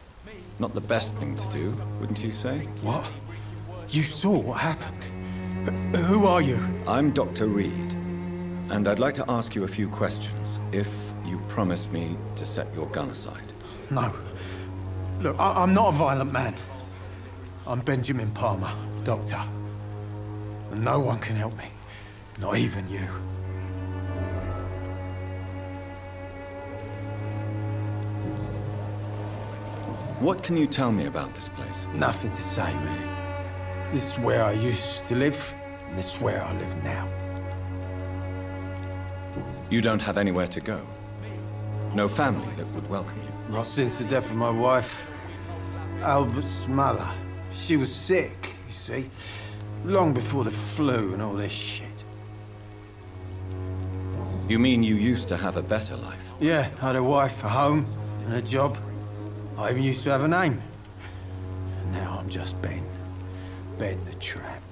Not the best thing to do, wouldn't you say? What? You saw what happened? H- Who are you? I'm Dr. Reid, and I'd like to ask you a few questions, if you promise me to set your gun aside. No. Look, I- I'm not a violent man. I'm Benjamin Palmer, doctor. And no one can help me. Not even you. What can you tell me about this place? Nothing to say, really. This is where I used to live, and this is where I live now. You don't have anywhere to go? No family that would welcome you? Not since the death of my wife, Albert's mother. She was sick, you see. Long before the flu and all this shit. You mean you used to have a better life? Yeah, I had a wife, a home, and a job. I even used to have a name. And now I'm just Ben. Ben the Tramp.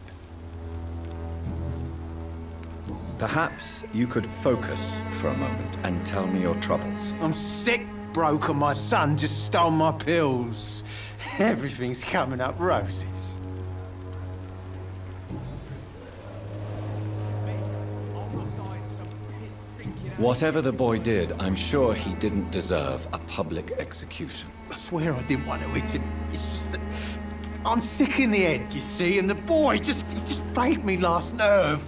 Perhaps you could focus for a moment and tell me your troubles. I'm sick, broke, and my son just stole my pills. Everything's coming up roses. Whatever the boy did, I'm sure he didn't deserve a public execution. I swear I didn't want to hit him. It's just that I'm sick in the head, you see, and the boy just he just frayed me last nerve.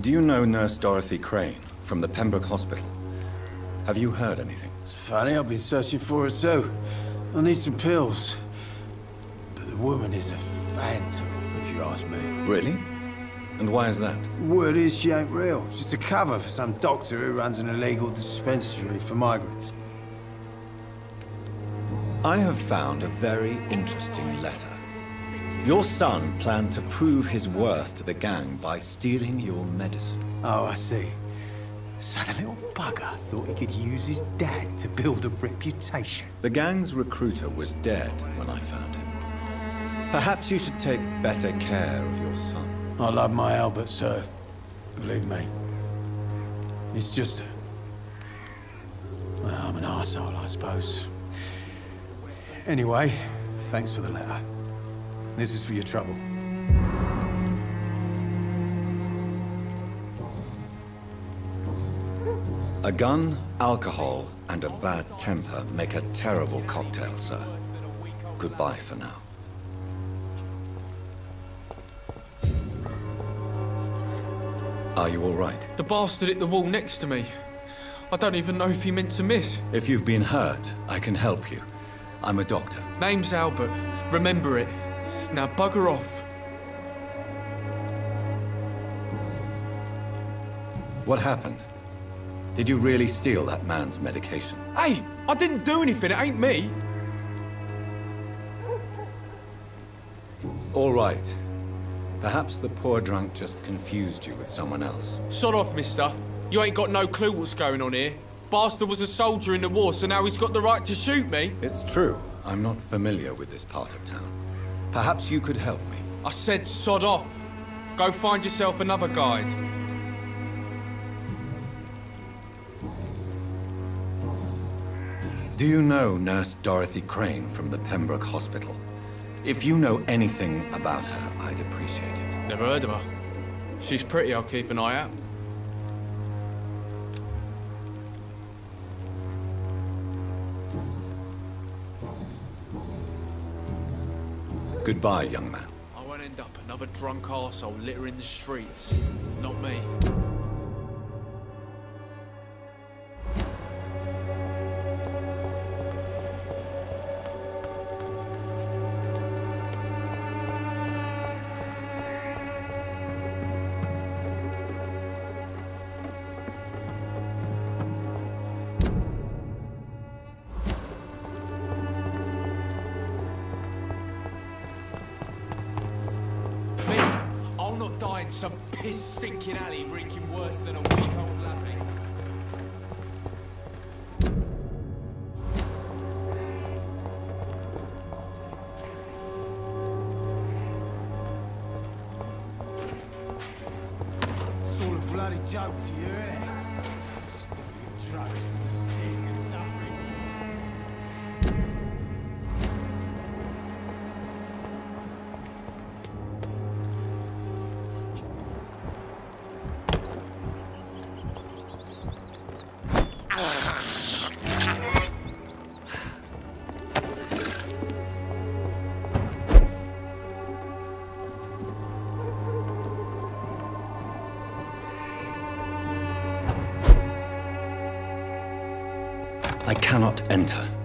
Do you know Nurse Dorothy Crane from the Pembroke Hospital? Have you heard anything? It's funny, I've been searching for her too. I need some pills. But the woman is a phantom, if you ask me. Really? And why is that? Word is she ain't real. She's a cover for some doctor who runs an illegal dispensary for migrants. I have found a very interesting letter. Your son planned to prove his worth to the gang by stealing your medicine. Oh, I see. So the little bugger thought he could use his dad to build a reputation. The gang's recruiter was dead when I found him. Perhaps you should take better care of your son. I love my Albert, sir. Believe me. It's just... Well, I'm an arsehole, I suppose. Anyway, thanks for the letter. This is for your trouble. A gun, alcohol, and a bad temper make a terrible cocktail, sir. Goodbye for now. Are you all right? The bastard hit the wall next to me. I don't even know if he meant to miss. If you've been hurt, I can help you. I'm a doctor. Name's Albert. Remember it. Now bugger off. What happened? Did you really steal that man's medication? Hey, I didn't do anything. It ain't me. All right. Perhaps the poor drunk just confused you with someone else. Sod off, mister. You ain't got no clue what's going on here. Bastard was a soldier in the war, so now he's got the right to shoot me. It's true. I'm not familiar with this part of town. Perhaps you could help me. I said sod off. Go find yourself another guide. Do you know Nurse Dorothy Crane from the Pembroke Hospital? If you know anything about her, I'd appreciate it. Never heard of her. She's pretty, I'll keep an eye out. Goodbye, young man. I won't end up another drunk arsehole littering the streets. Not me. Me, joke to you, cannot enter.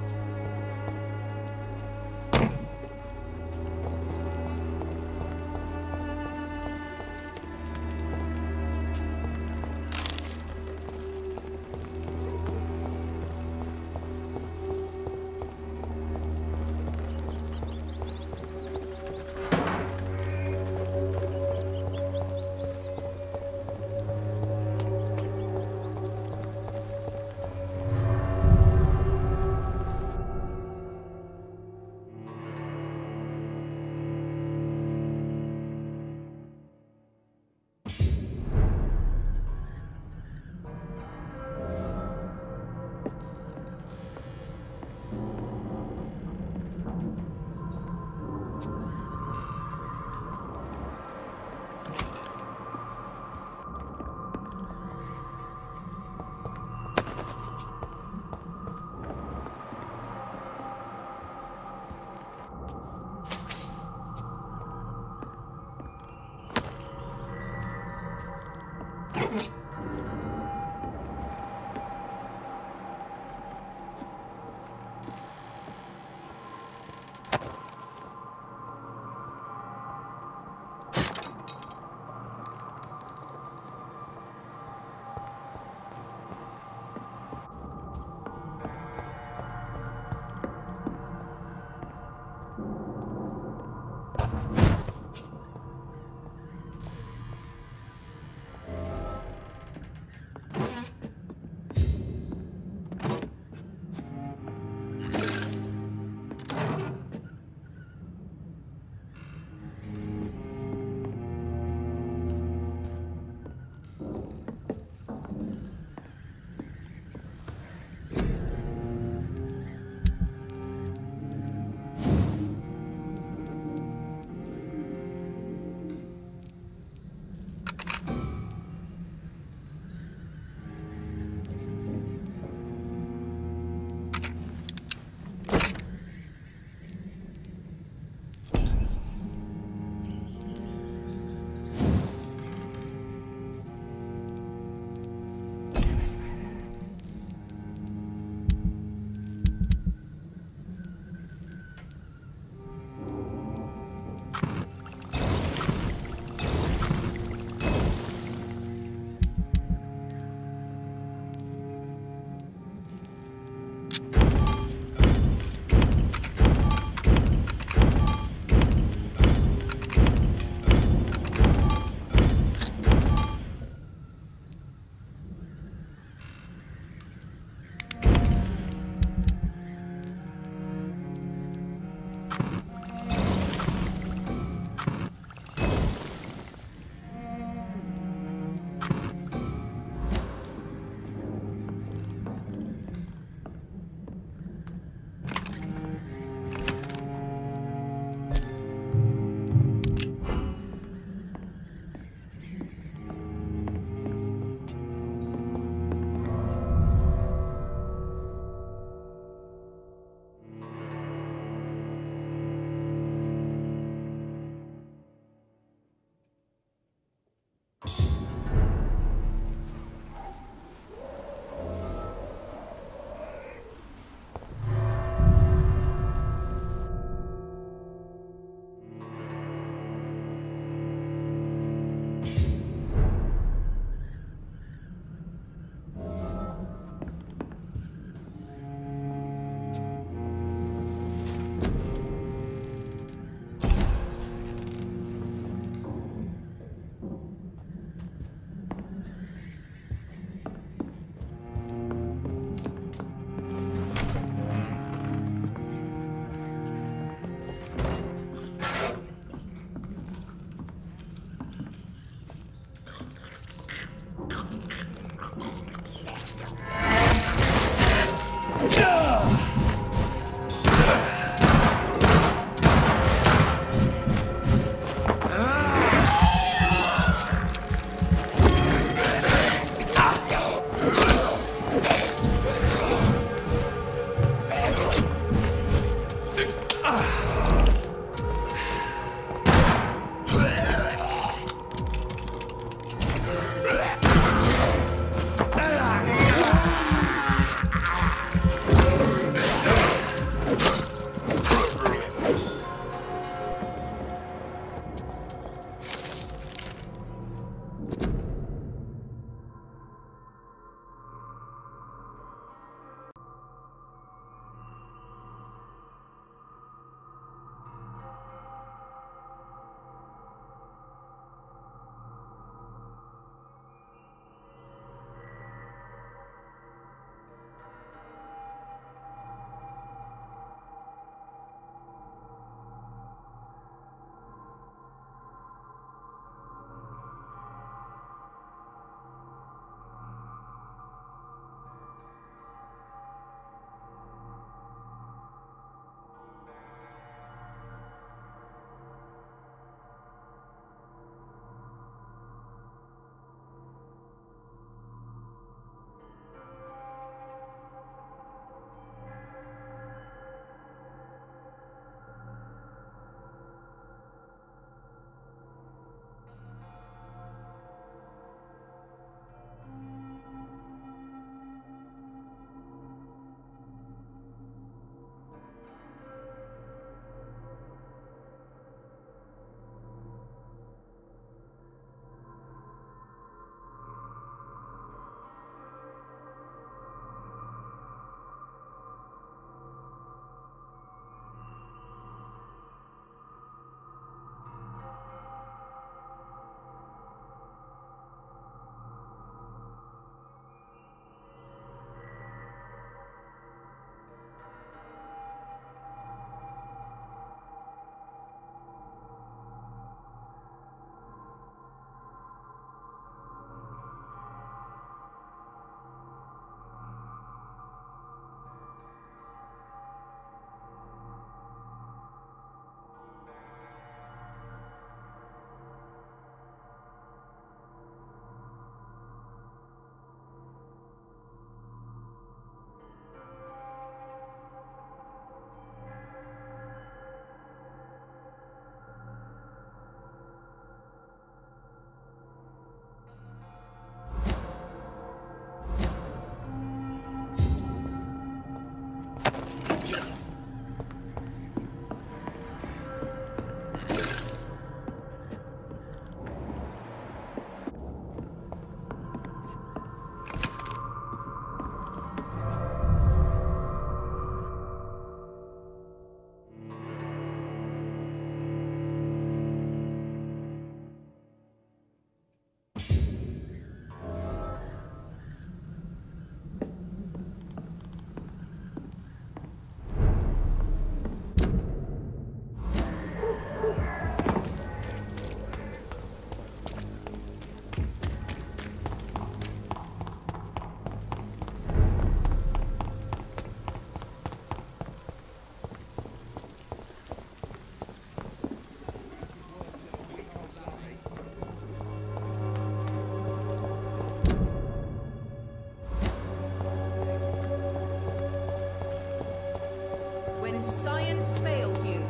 science fails you,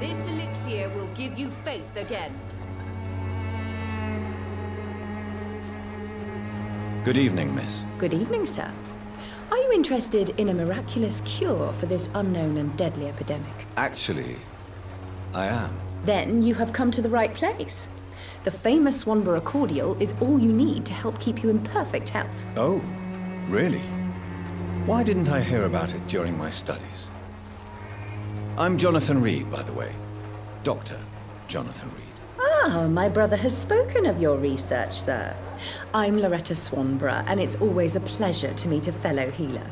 this elixir will give you faith again. Good evening, miss. Good evening, sir. Are you interested in a miraculous cure for this unknown and deadly epidemic? Actually, I am. Then you have come to the right place. The famous Swanborough cordial is all you need to help keep you in perfect health. Oh, really? Why didn't I hear about it during my studies? I'm Jonathan Reid, by the way. Dr. Jonathan Reid. Ah, my brother has spoken of your research, sir. I'm Loretta Swanborough, and it's always a pleasure to meet a fellow healer.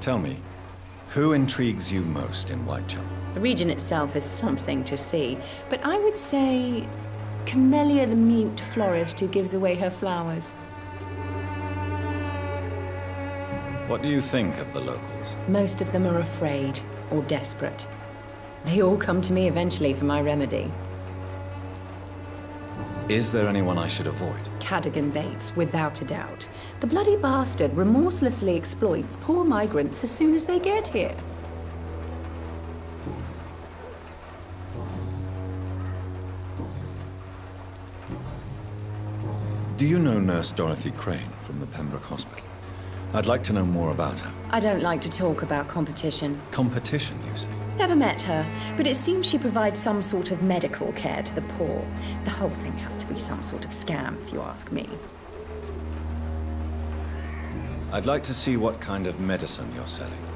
Tell me, who intrigues you most in Whitechapel? The region itself is something to see, but I would say Camellia the mute florist who gives away her flowers. What do you think of the locals? Most of them are afraid or desperate. They all come to me eventually for my remedy. Is there anyone I should avoid? Cadogan Bates, without a doubt. The bloody bastard remorselessly exploits poor migrants as soon as they get here. Do you know Nurse Dorothy Crane from the Pembroke Hospital? I'd like to know more about her. I don't like to talk about competition. Competition, you say? Never met her, but it seems she provides some sort of medical care to the poor. The whole thing has to be some sort of scam, if you ask me. I'd like to see what kind of medicine you're selling.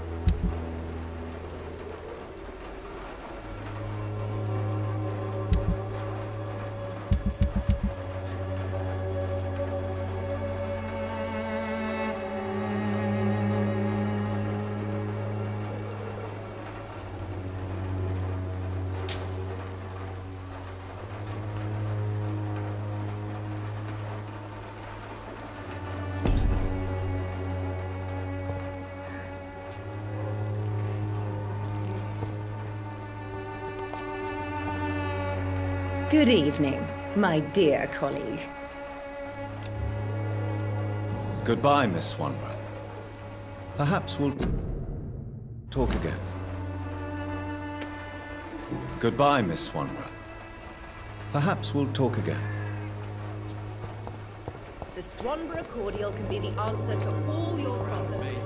My dear colleague. Goodbye, Miss Swanborough. Perhaps we'll talk again. Goodbye, Miss Swanborough. Perhaps we'll talk again. The Swanborough cordial can be the answer to all your problems.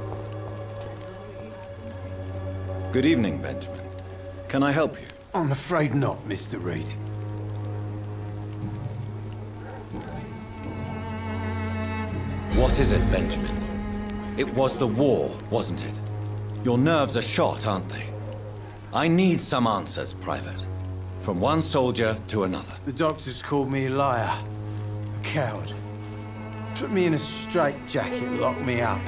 Good evening, Benjamin. Can I help you? I'm afraid not, Mr. Reid. What is it, Benjamin? It was the war, wasn't it? Your nerves are shot, aren't they? I need some answers, Private. From one soldier to another. The doctors called me a liar, a coward. Put me in a straitjacket, locked me up.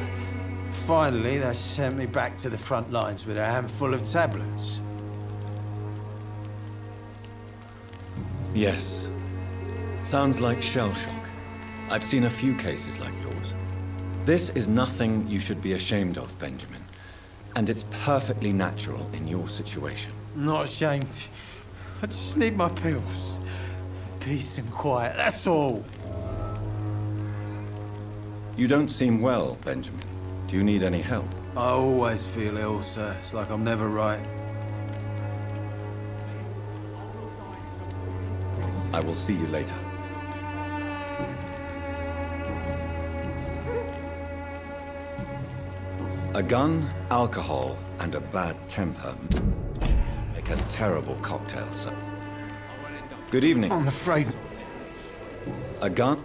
Finally, they sent me back to the front lines with a handful of tablets. Yes. Sounds like shell shock. I've seen a few cases like. This is nothing you should be ashamed of, Benjamin. And it's perfectly natural in your situation. Not ashamed. I just need my pills. Peace and quiet, that's all. You don't seem well, Benjamin. Do you need any help? I always feel ill, sir. It's like I'm never right. I will see you later. A gun, alcohol, and a bad temper make a terrible cocktail, sir. Good evening. I'm afraid... A gun?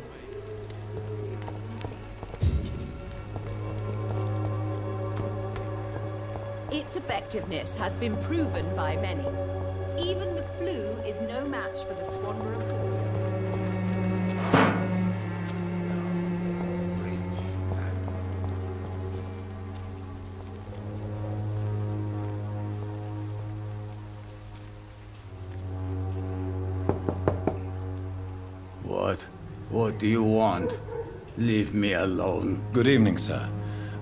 Its effectiveness has been proven by many. Even the flu is no match for the Swanborough What do you want? Leave me alone. Good evening, sir.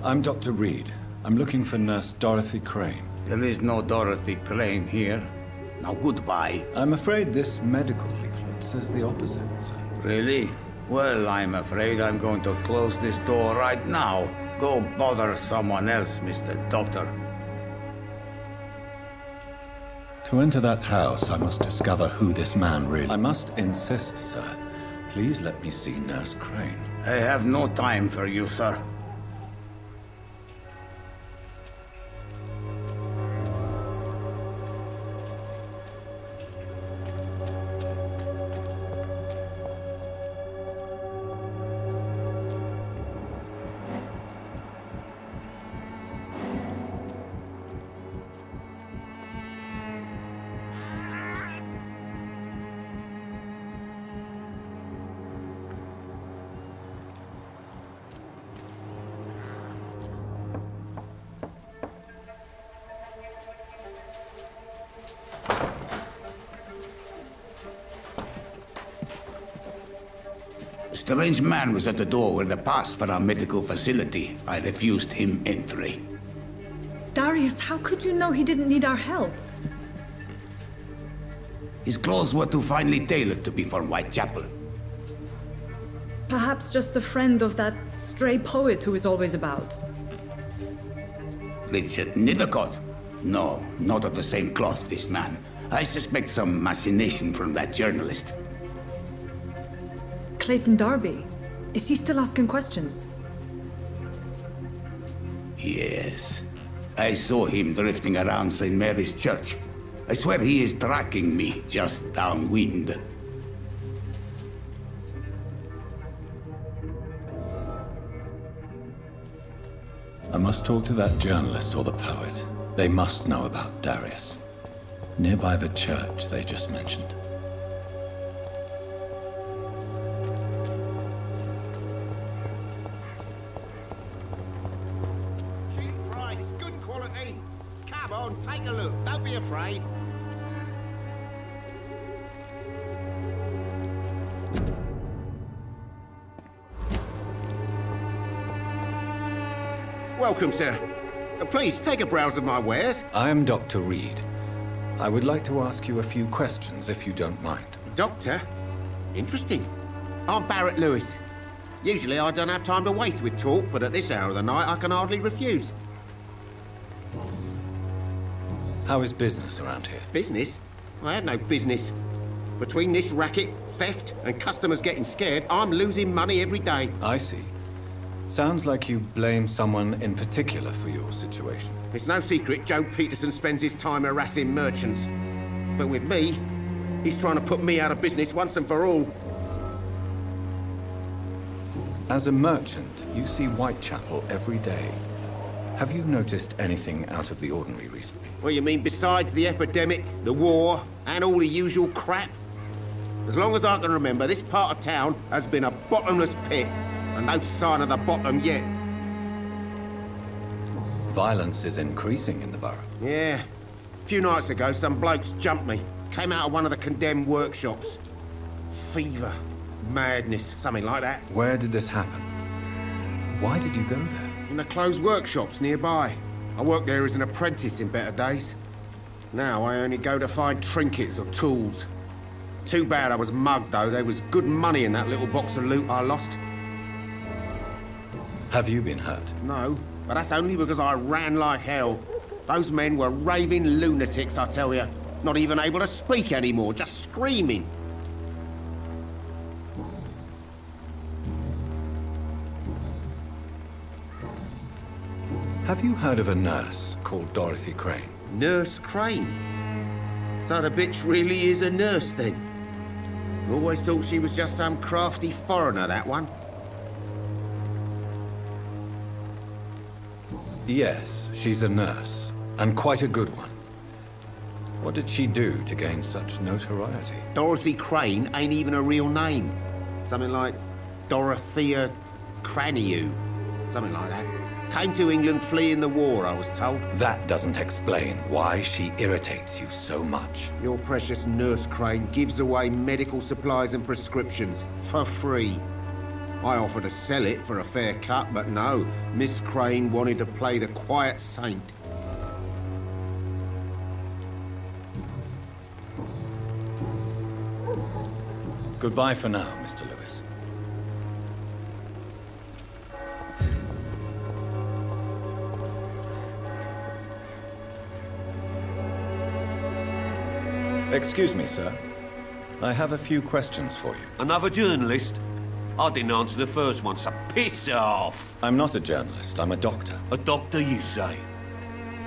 I'm Dr. Reid. I'm looking for Nurse Dorothy Crane. There is no Dorothy Crane here. Now goodbye. I'm afraid this medical leaflet says the opposite, sir. Really? Well, I'm afraid I'm going to close this door right now. Go bother someone else, Mr. Doctor. To enter that house, I must discover who this man really... Is. I must insist, sir. Please let me see Nurse Crane. I have no time for you, sir. Strange man was at the door with a pass for our medical facility. I refused him entry. Darius, how could you know he didn't need our help? His clothes were too finely tailored to be from Whitechapel. Perhaps just a friend of that stray poet who is always about. Richard Nithercott? No, not of the same cloth, this man. I suspect some machination from that journalist. Clayton Darby. Is he still asking questions? Yes. I saw him drifting around St. Mary's Church. I swear he is tracking me just downwind. I must talk to that journalist or the poet. They must know about Darius. Nearby the church they just mentioned. Take a look. Don't be afraid. Welcome, sir. Uh, Please take a browse of my wares. I am Dr. Reid. I would like to ask you a few questions, if you don't mind. Doctor? Interesting. I'm Barrett Lewis. Usually I don't have time to waste with talk, but at this hour of the night I can hardly refuse. How is business around here? Business? I have no business. Between this racket, theft, and customers getting scared, I'm losing money every day. I see. Sounds like you blame someone in particular for your situation. It's no secret Joe Peterson spends his time harassing merchants. But with me, he's trying to put me out of business once and for all. As a merchant, you see Whitechapel every day. Have you noticed anything out of the ordinary recently? Well, you mean besides the epidemic, the war, and all the usual crap? As long as I can remember, this part of town has been a bottomless pit, and no sign of the bottom yet. Violence is increasing in the borough. Yeah. A few nights ago, some blokes jumped me. Came out of one of the condemned workshops. Fever, madness, something like that. Where did this happen? Why did you go there? In the closed workshops nearby. I worked there as an apprentice in better days. Now I only go to find trinkets or tools. Too bad I was mugged, though. There was good money in that little box of loot I lost. Have you been hurt? No, but that's only because I ran like hell. Those men were raving lunatics, I tell you. Not even able to speak anymore, just screaming. Have you heard of a nurse called Dorothy Crane? Nurse Crane? So the bitch really is a nurse, then? Always thought she was just some crafty foreigner, that one. Yes, she's a nurse, and quite a good one. What did she do to gain such notoriety? Dorothy Crane ain't even a real name. Something like Dorothea Craniu. Something like that. Came to England fleeing the war, I was told. That doesn't explain why she irritates you so much. Your precious nurse Crane gives away medical supplies and prescriptions for free. I offered to sell it for a fair cut, but no. Miss Crane wanted to play the quiet saint. Goodbye for now, Mr. Lewis. Excuse me, sir. I have a few questions for you. Another journalist? I didn't answer the first one, so piss off! I'm not a journalist, I'm a doctor. A doctor, you say?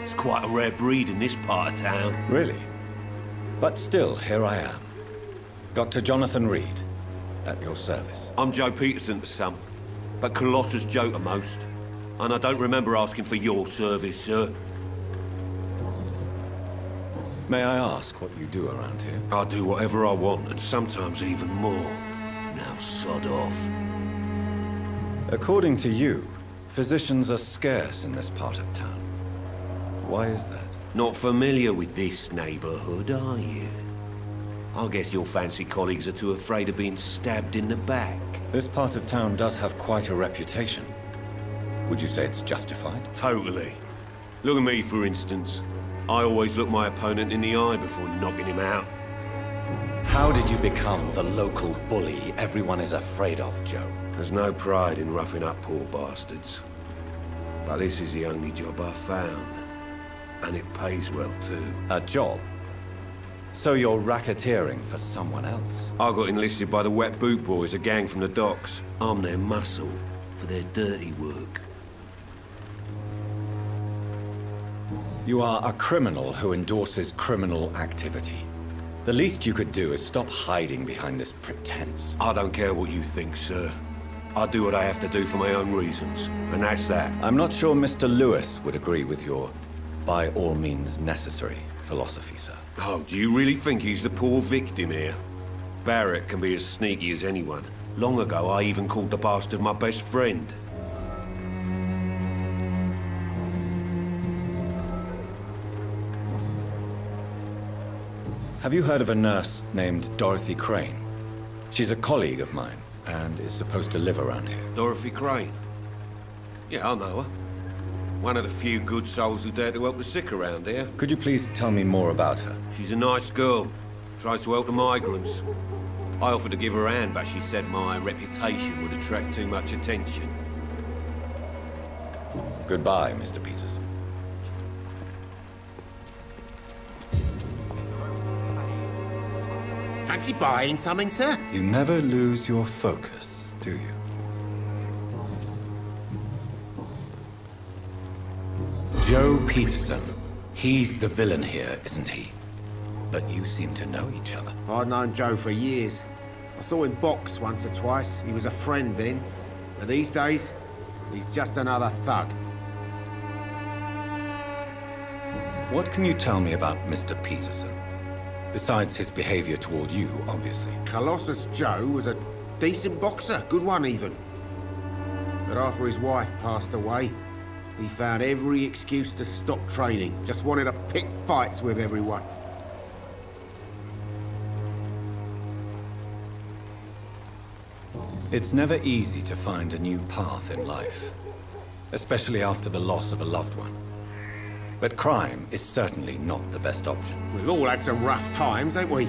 It's quite a rare breed in this part of town. Really? But still, here I am. Dr. Jonathan Reid, at your service. I'm Joe Peterson to some, but Colossus Joe to most. And I don't remember asking for your service, sir. May I ask what you do around here? I do whatever I want, and sometimes even more. Now sod off. According to you, physicians are scarce in this part of town. Why is that? Not familiar with this neighborhood, are you? I guess your fancy colleagues are too afraid of being stabbed in the back. This part of town does have quite a reputation. Would you say it's justified? Totally. Look at me, for instance. I always look my opponent in the eye before knocking him out. How did you become the local bully everyone is afraid of, Joe? There's no pride in roughing up poor bastards. But this is the only job I've found. And it pays well, too. A job? So you're racketeering for someone else? I got enlisted by the Wet Boot Boys, a gang from the docks. I'm their muscle for their dirty work. You are a criminal who endorses criminal activity. The least you could do is stop hiding behind this pretense. I don't care what you think, sir. I do what I have to do for my own reasons, and that's that. I'm not sure Mr. Lewis would agree with your by all means necessary philosophy, sir. Oh, do you really think he's the poor victim here? Barrett can be as sneaky as anyone. Long ago, I even called the bastard my best friend. Have you heard of a nurse named Dorothy Crane? She's a colleague of mine, and is supposed to live around here. Dorothy Crane? Yeah, I know her. One of the few good souls who dare to help the sick around here. Could you please tell me more about her? She's a nice girl. Tries to help the migrants. I offered to give her a hand, but she said my reputation would attract too much attention. Goodbye, Mr. Peterson. Fancy buying something, sir? You never lose your focus, do you? Joe Peterson. He's the villain here, isn't he? But you seem to know each other. I've known Joe for years. I saw him box once or twice. He was a friend then. But these days, he's just another thug. What can you tell me about Mr. Peterson? Besides his behavior toward you, obviously. Colossus Joe was a decent boxer, good one even. But after his wife passed away, he found every excuse to stop training. Just wanted to pick fights with everyone. It's never easy to find a new path in life, especially after the loss of a loved one. But crime is certainly not the best option. We've all had some rough times, ain't we?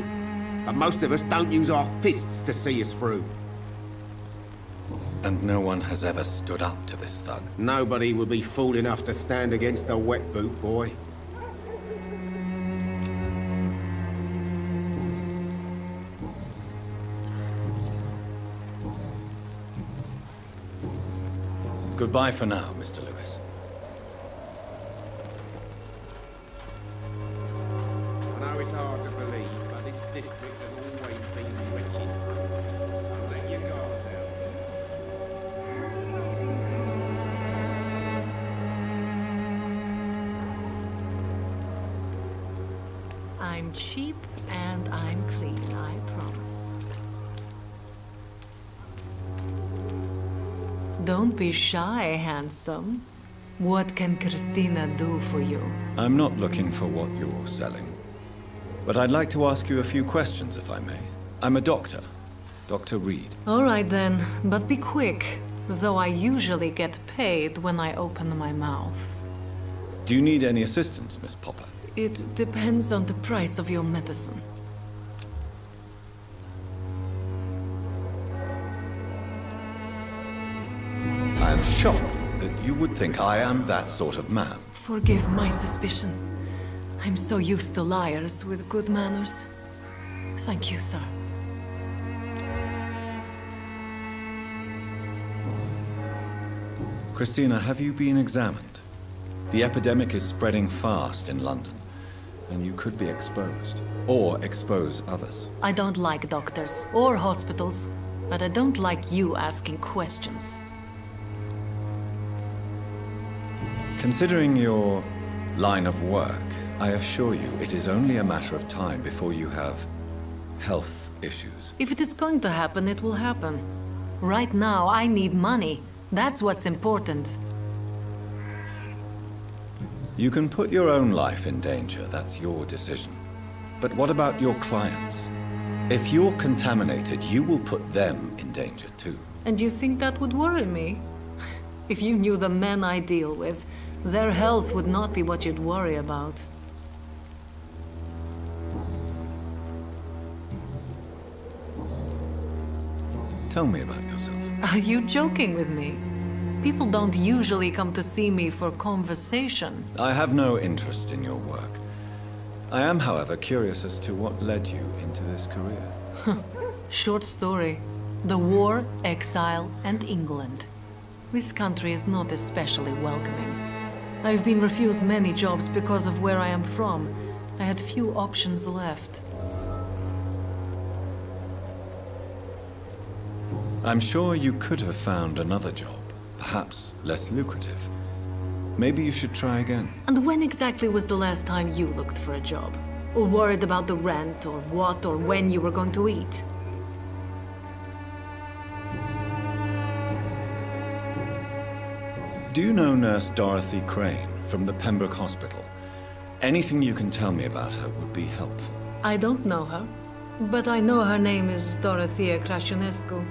But most of us don't use our fists to see us through. And no one has ever stood up to this thug. Nobody would be fool enough to stand against the wet boot boy. Goodbye for now, Mr. Lewis. Be shy, handsome. What can Christina do for you? I'm not looking for what you're selling. But I'd like to ask you a few questions, if I may. I'm a doctor. Dr. Reid. All right then, but be quick, though I usually get paid when I open my mouth. Do you need any assistance, Miss Popper? It depends on the price of your medicine. I'm shocked that you would think I am that sort of man. Forgive my suspicion. I'm so used to liars with good manners. Thank you, sir. Christina, have you been examined? The epidemic is spreading fast in London, and you could be exposed. Or expose others. I don't like doctors or hospitals, but I don't like you asking questions. Considering your line of work, I assure you it is only a matter of time before you have health issues. If it is going to happen, it will happen. Right now, I need money. That's what's important. You can put your own life in danger, that's your decision. But what about your clients? If you're contaminated, you will put them in danger too. And you think that would worry me? If you knew the men I deal with, their health would not be what you'd worry about. Tell me about yourself. Are you joking with me? People don't usually come to see me for conversation. I have no interest in your work. I am, however, curious as to what led you into this career. Short story. The war, exile, and England. This country is not especially welcoming. I've been refused many jobs because of where I am from. I had few options left. I'm sure you could have found another job, perhaps less lucrative. Maybe you should try again. And when exactly was the last time you looked for a job? Or worried about the rent, or what or when you were going to eat? Do you know Nurse Dorothy Crane from the Pembroke Hospital? Anything you can tell me about her would be helpful. I don't know her, but I know her name is Dorothea Crasionescu.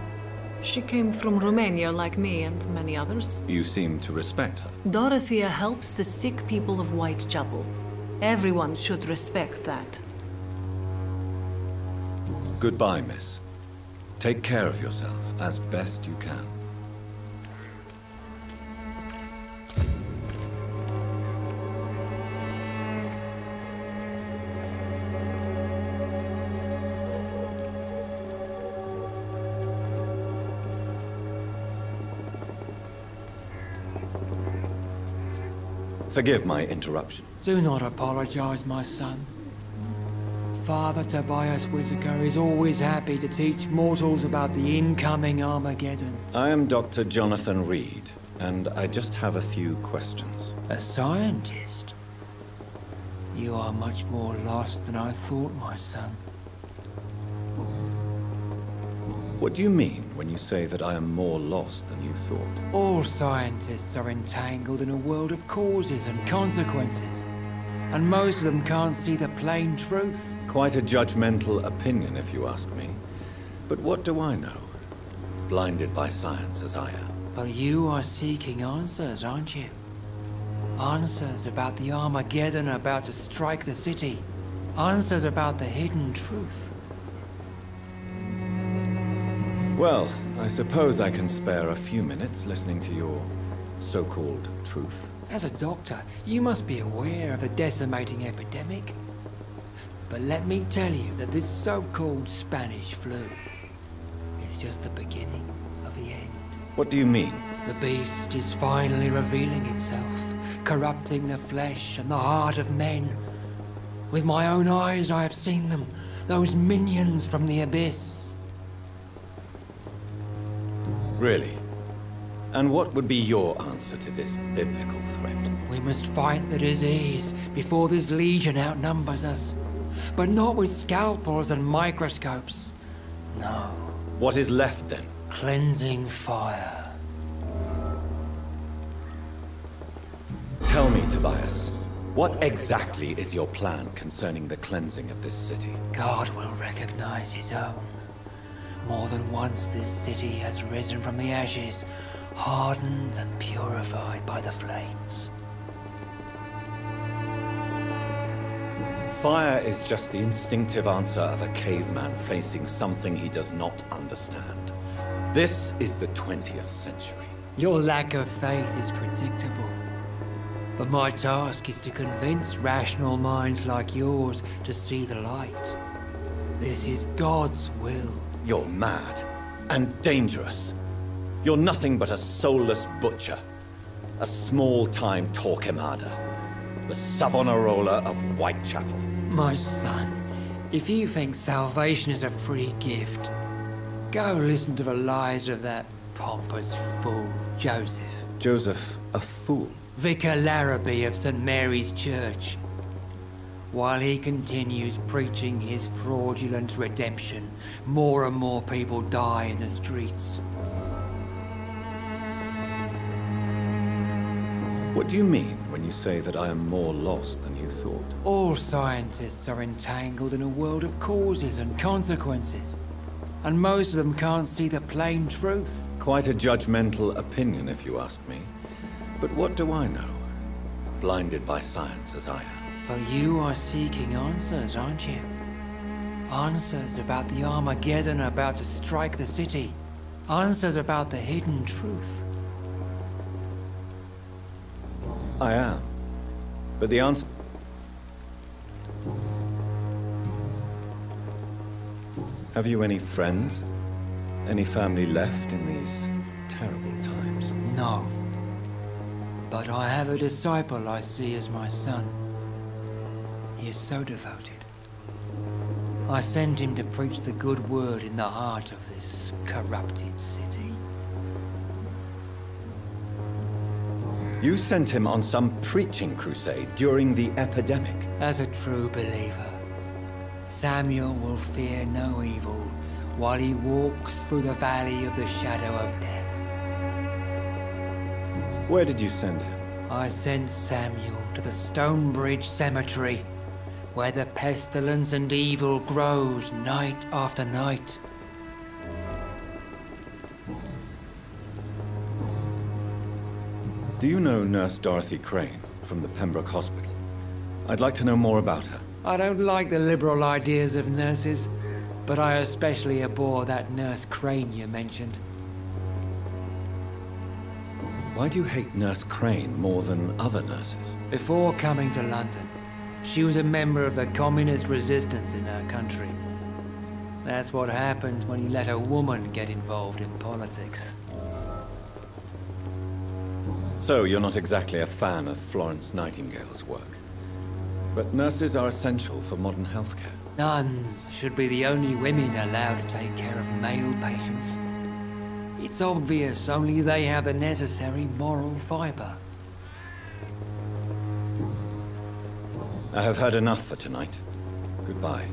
She came from Romania like me and many others. You seem to respect her. Dorothea helps the sick people of Whitechapel. Everyone should respect that. Goodbye, miss. Take care of yourself as best you can. Forgive my interruption. Do not apologize, my son. Father Tobias Whitaker is always happy to teach mortals about the incoming Armageddon. I am Dr. Jonathan Reid, and I just have a few questions. A scientist? You are much more lost than I thought, my son. What do you mean when you say that I am more lost than you thought? All scientists are entangled in a world of causes and consequences. And most of them can't see the plain truth. Quite a judgmental opinion, if you ask me. But what do I know? Blinded by science as I am. Well, you are seeking answers, aren't you? Answers about the Armageddon about to strike the city. Answers about the hidden truth. Well, I suppose I can spare a few minutes listening to your so-called truth. As a doctor, you must be aware of the decimating epidemic. But let me tell you that this so-called Spanish flu is just the beginning of the end. What do you mean? The beast is finally revealing itself, corrupting the flesh and the heart of men. With my own eyes I have seen them, those minions from the abyss. Really? And what would be your answer to this biblical threat? We must fight the disease before this legion outnumbers us. But not with scalpels and microscopes. No. What is left then? Cleansing fire. Tell me, Tobias, what exactly is your plan concerning the cleansing of this city? God will recognize his own. More than once this city has risen from the ashes, hardened and purified by the flames. Fire is just the instinctive answer of a caveman facing something he does not understand. This is the 20th century. Your lack of faith is predictable. But my task is to convince rational minds like yours to see the light. This is God's will. You're mad and dangerous. You're nothing but a soulless butcher. A small-time Torquemada. The Savonarola of Whitechapel. My son, if you think salvation is a free gift, go listen to the lies of that pompous fool, Joseph. Joseph, a fool? Vicar Larrabee of St. Mary's Church. While he continues preaching his fraudulent redemption, more and more people die in the streets. What do you mean when you say that I am more lost than you thought? All scientists are entangled in a world of causes and consequences. And most of them can't see the plain truth. Quite a judgmental opinion, if you ask me. But what do I know? Blinded by science as I am. But you are seeking answers, aren't you? Answers about the Armageddon about to strike the city. Answers about the hidden truth. I am. But the answer... Have you any friends? Any family left in these terrible times? No. But I have a disciple I see as my son. He is so devoted. I send him to preach the good word in the heart of this corrupted city. You sent him on some preaching crusade during the epidemic. As a true believer, Samuel will fear no evil while he walks through the valley of the shadow of death. Where did you send him? I sent Samuel to the Stonebridge Cemetery, where the pestilence and evil grows night after night. Do you know Nurse Dorothy Crane from the Pembroke Hospital? I'd like to know more about her. I don't like the liberal ideas of nurses, but I especially abhor that Nurse Crane you mentioned. Why do you hate Nurse Crane more than other nurses? Before coming to London, she was a member of the communist resistance in her country. That's what happens when you let a woman get involved in politics. So you're not exactly a fan of Florence Nightingale's work. But nurses are essential for modern healthcare. Nuns should be the only women allowed to take care of male patients. It's obvious only they have the necessary moral fiber. I have heard enough for tonight. Goodbye.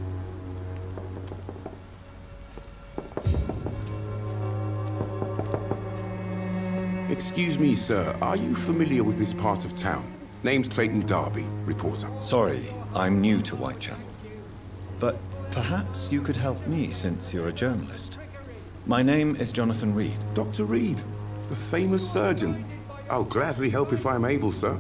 Excuse me, sir. Are you familiar with this part of town? Name's Clayton Darby, reporter. Sorry, I'm new to Whitechapel. But perhaps you could help me since you're a journalist. My name is Jonathan Reid. Dr. Reid, the famous surgeon. I'll gladly help if I'm able, sir.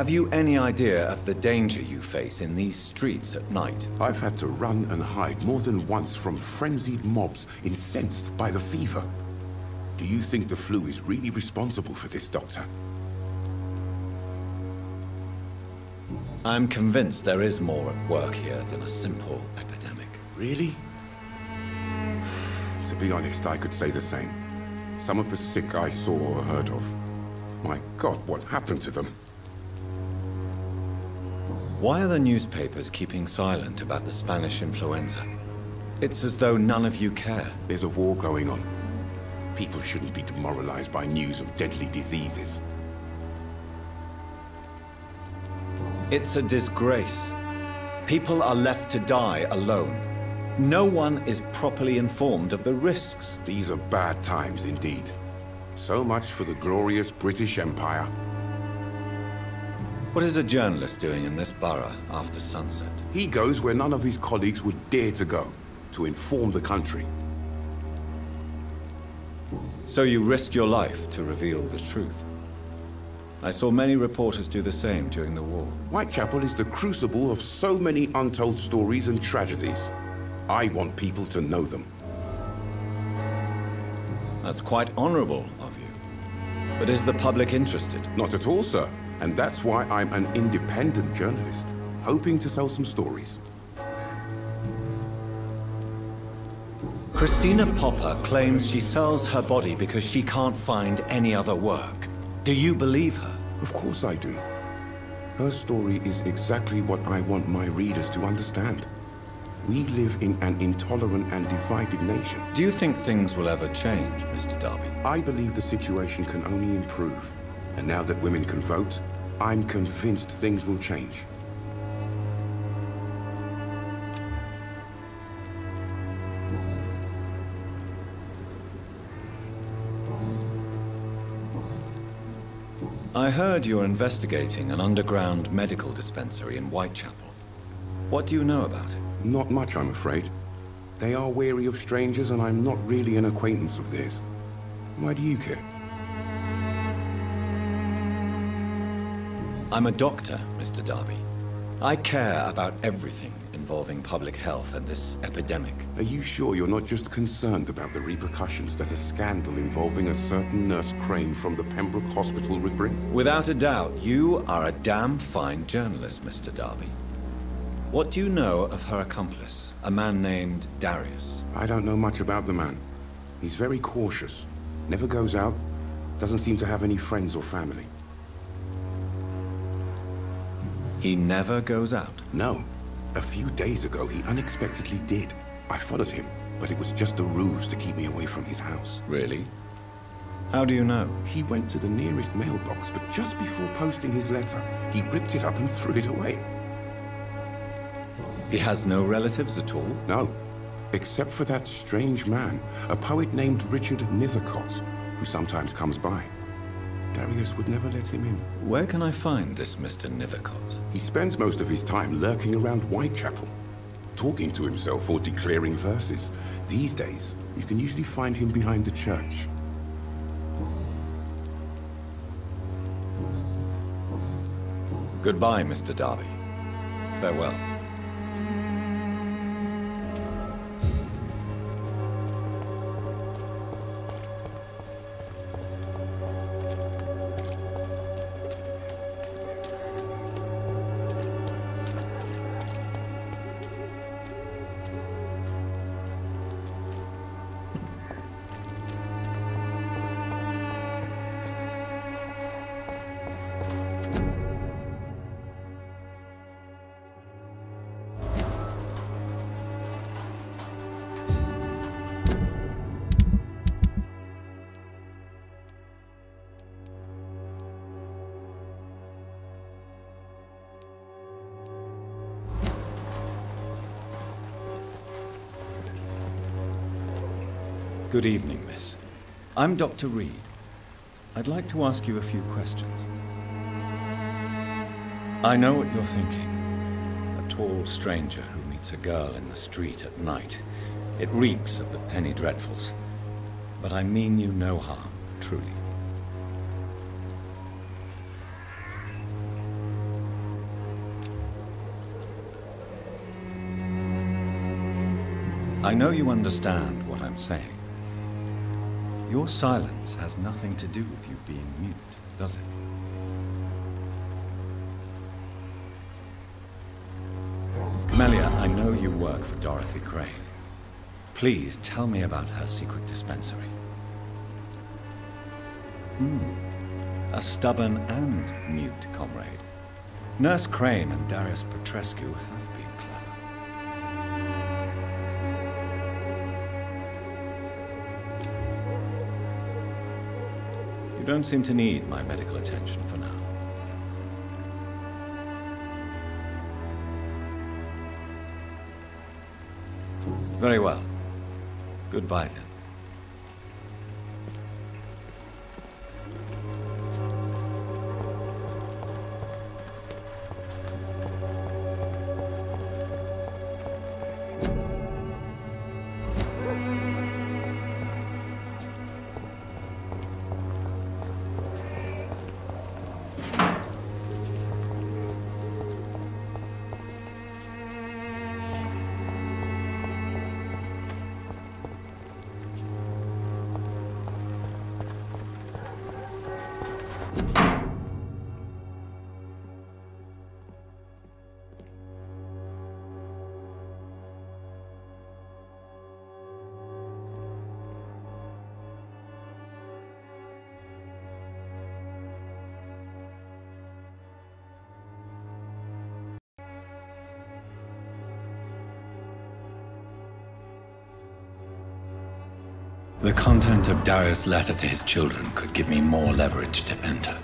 Have you any idea of the danger you face in these streets at night? I've had to run and hide more than once from frenzied mobs incensed by the fever. Do you think the flu is really responsible for this, Doctor? I'm convinced there is more at work here than a simple epidemic. Really? To be honest, I could say the same. Some of the sick I saw or heard of. My God, what happened to them? Why are the newspapers keeping silent about the Spanish influenza? It's as though none of you care. There's a war going on. People shouldn't be demoralized by news of deadly diseases. It's a disgrace. People are left to die alone. No one is properly informed of the risks. These are bad times indeed. So much for the glorious British Empire. What is a journalist doing in this borough after sunset? He goes where none of his colleagues would dare to go, to inform the country. So you risk your life to reveal the truth? I saw many reporters do the same during the war. Whitechapel is the crucible of so many untold stories and tragedies. I want people to know them. That's quite honorable of you. But is the public interested? Not at all, sir. And that's why I'm an independent journalist, hoping to sell some stories. Christina Popper claims she sells her body because she can't find any other work. Do you believe her? Of course I do. Her story is exactly what I want my readers to understand. We live in an intolerant and divided nation. Do you think things will ever change, Mr. Darby? I believe the situation can only improve. And now that women can vote, I'm convinced things will change. I heard you're investigating an underground medical dispensary in Whitechapel. What do you know about it? Not much, I'm afraid. They are wary of strangers, and I'm not really an acquaintance of theirs. Why do you care? I'm a doctor, Mr. Darby. I care about everything involving public health and this epidemic. Are you sure you're not just concerned about the repercussions that a scandal involving a certain nurse Crane from the Pembroke Hospital would bring? Without a doubt, you are a damn fine journalist, Mr. Darby. What do you know of her accomplice, a man named Darius? I don't know much about the man. He's very cautious. Never goes out. Doesn't seem to have any friends or family. He never goes out? No. A few days ago, he unexpectedly did. I followed him, but it was just a ruse to keep me away from his house. Really? How do you know? He went to the nearest mailbox, but just before posting his letter, he ripped it up and threw it away. He has no relatives at all? No. Except for that strange man, a poet named Richard Nethercott, who sometimes comes by. Darius would never let him in. Where can I find this Mr. Nethercott? He spends most of his time lurking around Whitechapel, talking to himself or declaring verses. These days, you can usually find him behind the church. Goodbye, Mr. Darby. Farewell. Good evening, miss. I'm Dr. Reid. I'd like to ask you a few questions. I know what you're thinking. A tall stranger who meets a girl in the street at night. It reeks of the penny dreadfuls. But I mean you no harm, truly. I know you understand what I'm saying. Your silence has nothing to do with you being mute, does it? Melia, I know you work for Dorothy Crane. Please tell me about her secret dispensary. Hmm. A stubborn and mute comrade. Nurse Crane and Darius Petrescu don't seem to need my medical attention for now. Very well. Goodbye then. Of Darius' letter to his children could give me more leverage to enter.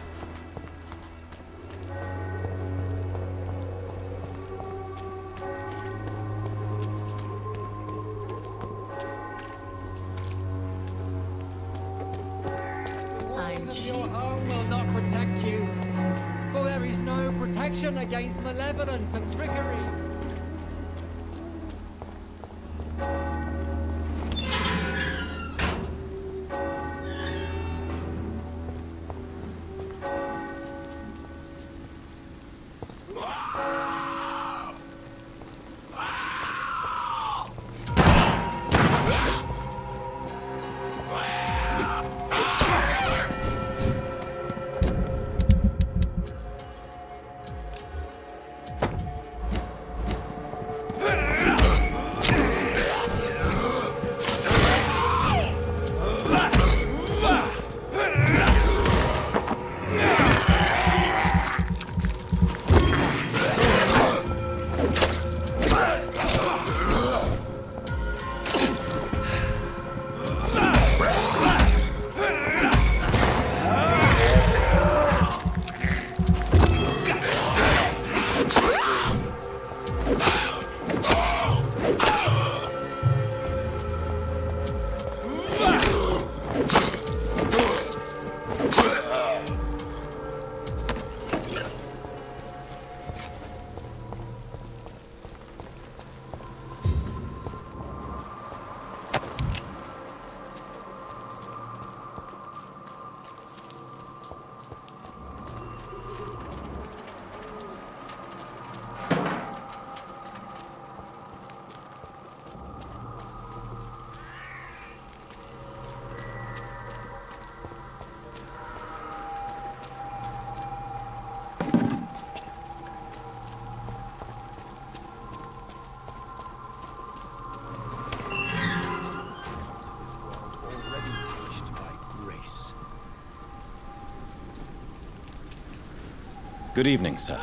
Good evening, sir.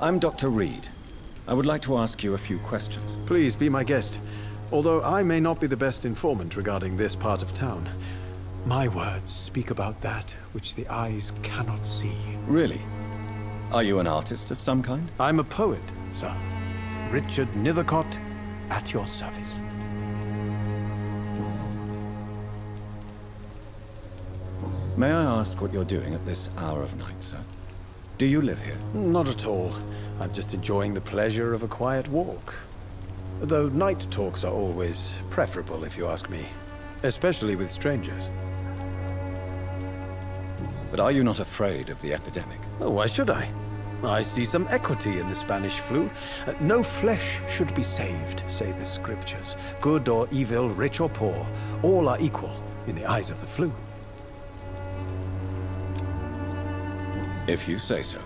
I'm Dr. Reid. I would like to ask you a few questions. Please be my guest. Although I may not be the best informant regarding this part of town, my words speak about that which the eyes cannot see. Really? Are you an artist of some kind? I'm a poet, sir. Richard Nethercott, at your service. May I ask what you're doing at this hour of night, sir? Do you live here? Not at all. I'm just enjoying the pleasure of a quiet walk. Though night talks are always preferable, if you ask me. Especially with strangers. But are you not afraid of the epidemic? Oh, why should I? I see some equity in the Spanish flu. Uh, no flesh should be saved, say the scriptures. Good or evil, rich or poor, all are equal in the eyes of the flu. If you say so.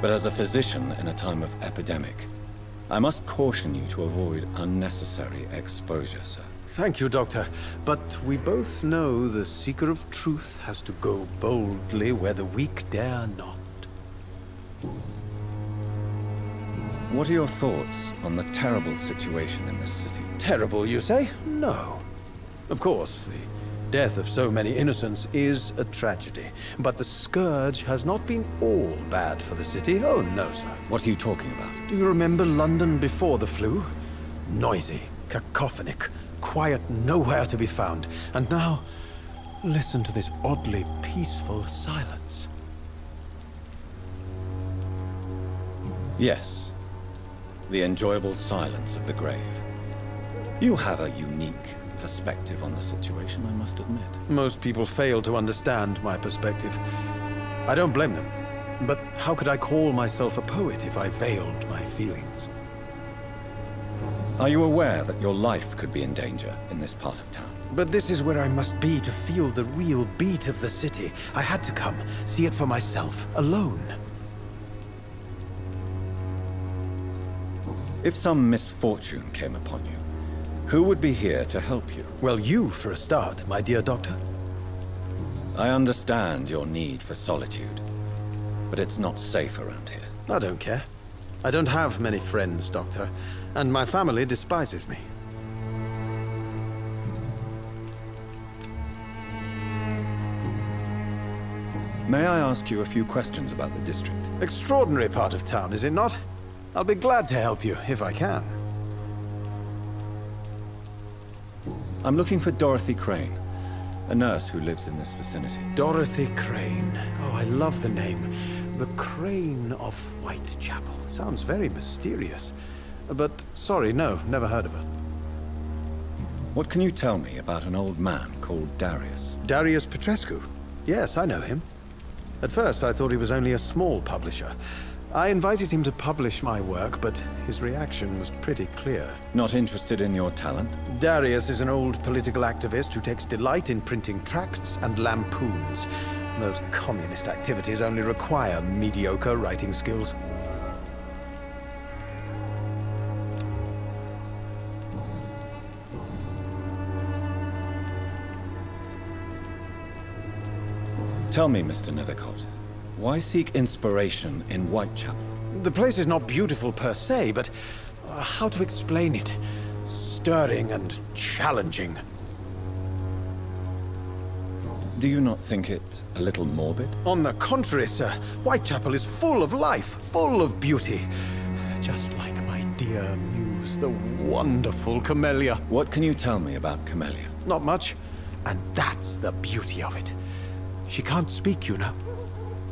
But as a physician in a time of epidemic, I must caution you to avoid unnecessary exposure, sir. Thank you, Doctor. But we both know the seeker of truth has to go boldly where the weak dare not. What are your thoughts on the terrible situation in this city? Terrible, you say? No. Of course, the death of so many innocents is a tragedy. But the scourge has not been all bad for the city. Oh, no, sir. What are you talking about? Do you remember London before the flu? Noisy, cacophonic, quiet nowhere to be found. And now, listen to this oddly peaceful silence. Yes. The enjoyable silence of the grave. You have a unique perspective on the situation, I must admit. Most people fail to understand my perspective. I don't blame them. But how could I call myself a poet if I veiled my feelings? Are you aware that your life could be in danger in this part of town? But this is where I must be to feel the real beat of the city. I had to come, see it for myself, alone. If some misfortune came upon you, who would be here to help you? Well, you for a start, my dear Doctor. I understand your need for solitude, but it's not safe around here. I don't care. I don't have many friends, Doctor, and my family despises me. May I ask you a few questions about the district? Extraordinary part of town, is it not? I'll be glad to help you, if I can. I'm looking for Dorothy Crane, a nurse who lives in this vicinity. Dorothy Crane. Oh, I love the name. The Crane of Whitechapel. Sounds very mysterious. But, sorry, no, never heard of her. What can you tell me about an old man called Darius? Darius Petrescu? Yes, I know him. At first, I thought he was only a small publisher. I invited him to publish my work, but his reaction was pretty clear. Not interested in your talent? Darius is an old political activist who takes delight in printing tracts and lampoons. Those communist activities only require mediocre writing skills. Tell me, Mr. Nethercott, why seek inspiration in Whitechapel? The place is not beautiful per se, but uh, how to explain it? Stirring and challenging. Do you not think it a little morbid? On the contrary, sir. Whitechapel is full of life, full of beauty. Just like my dear muse, the wonderful Camellia. What can you tell me about Camellia? Not much. And that's the beauty of it. She can't speak, you know.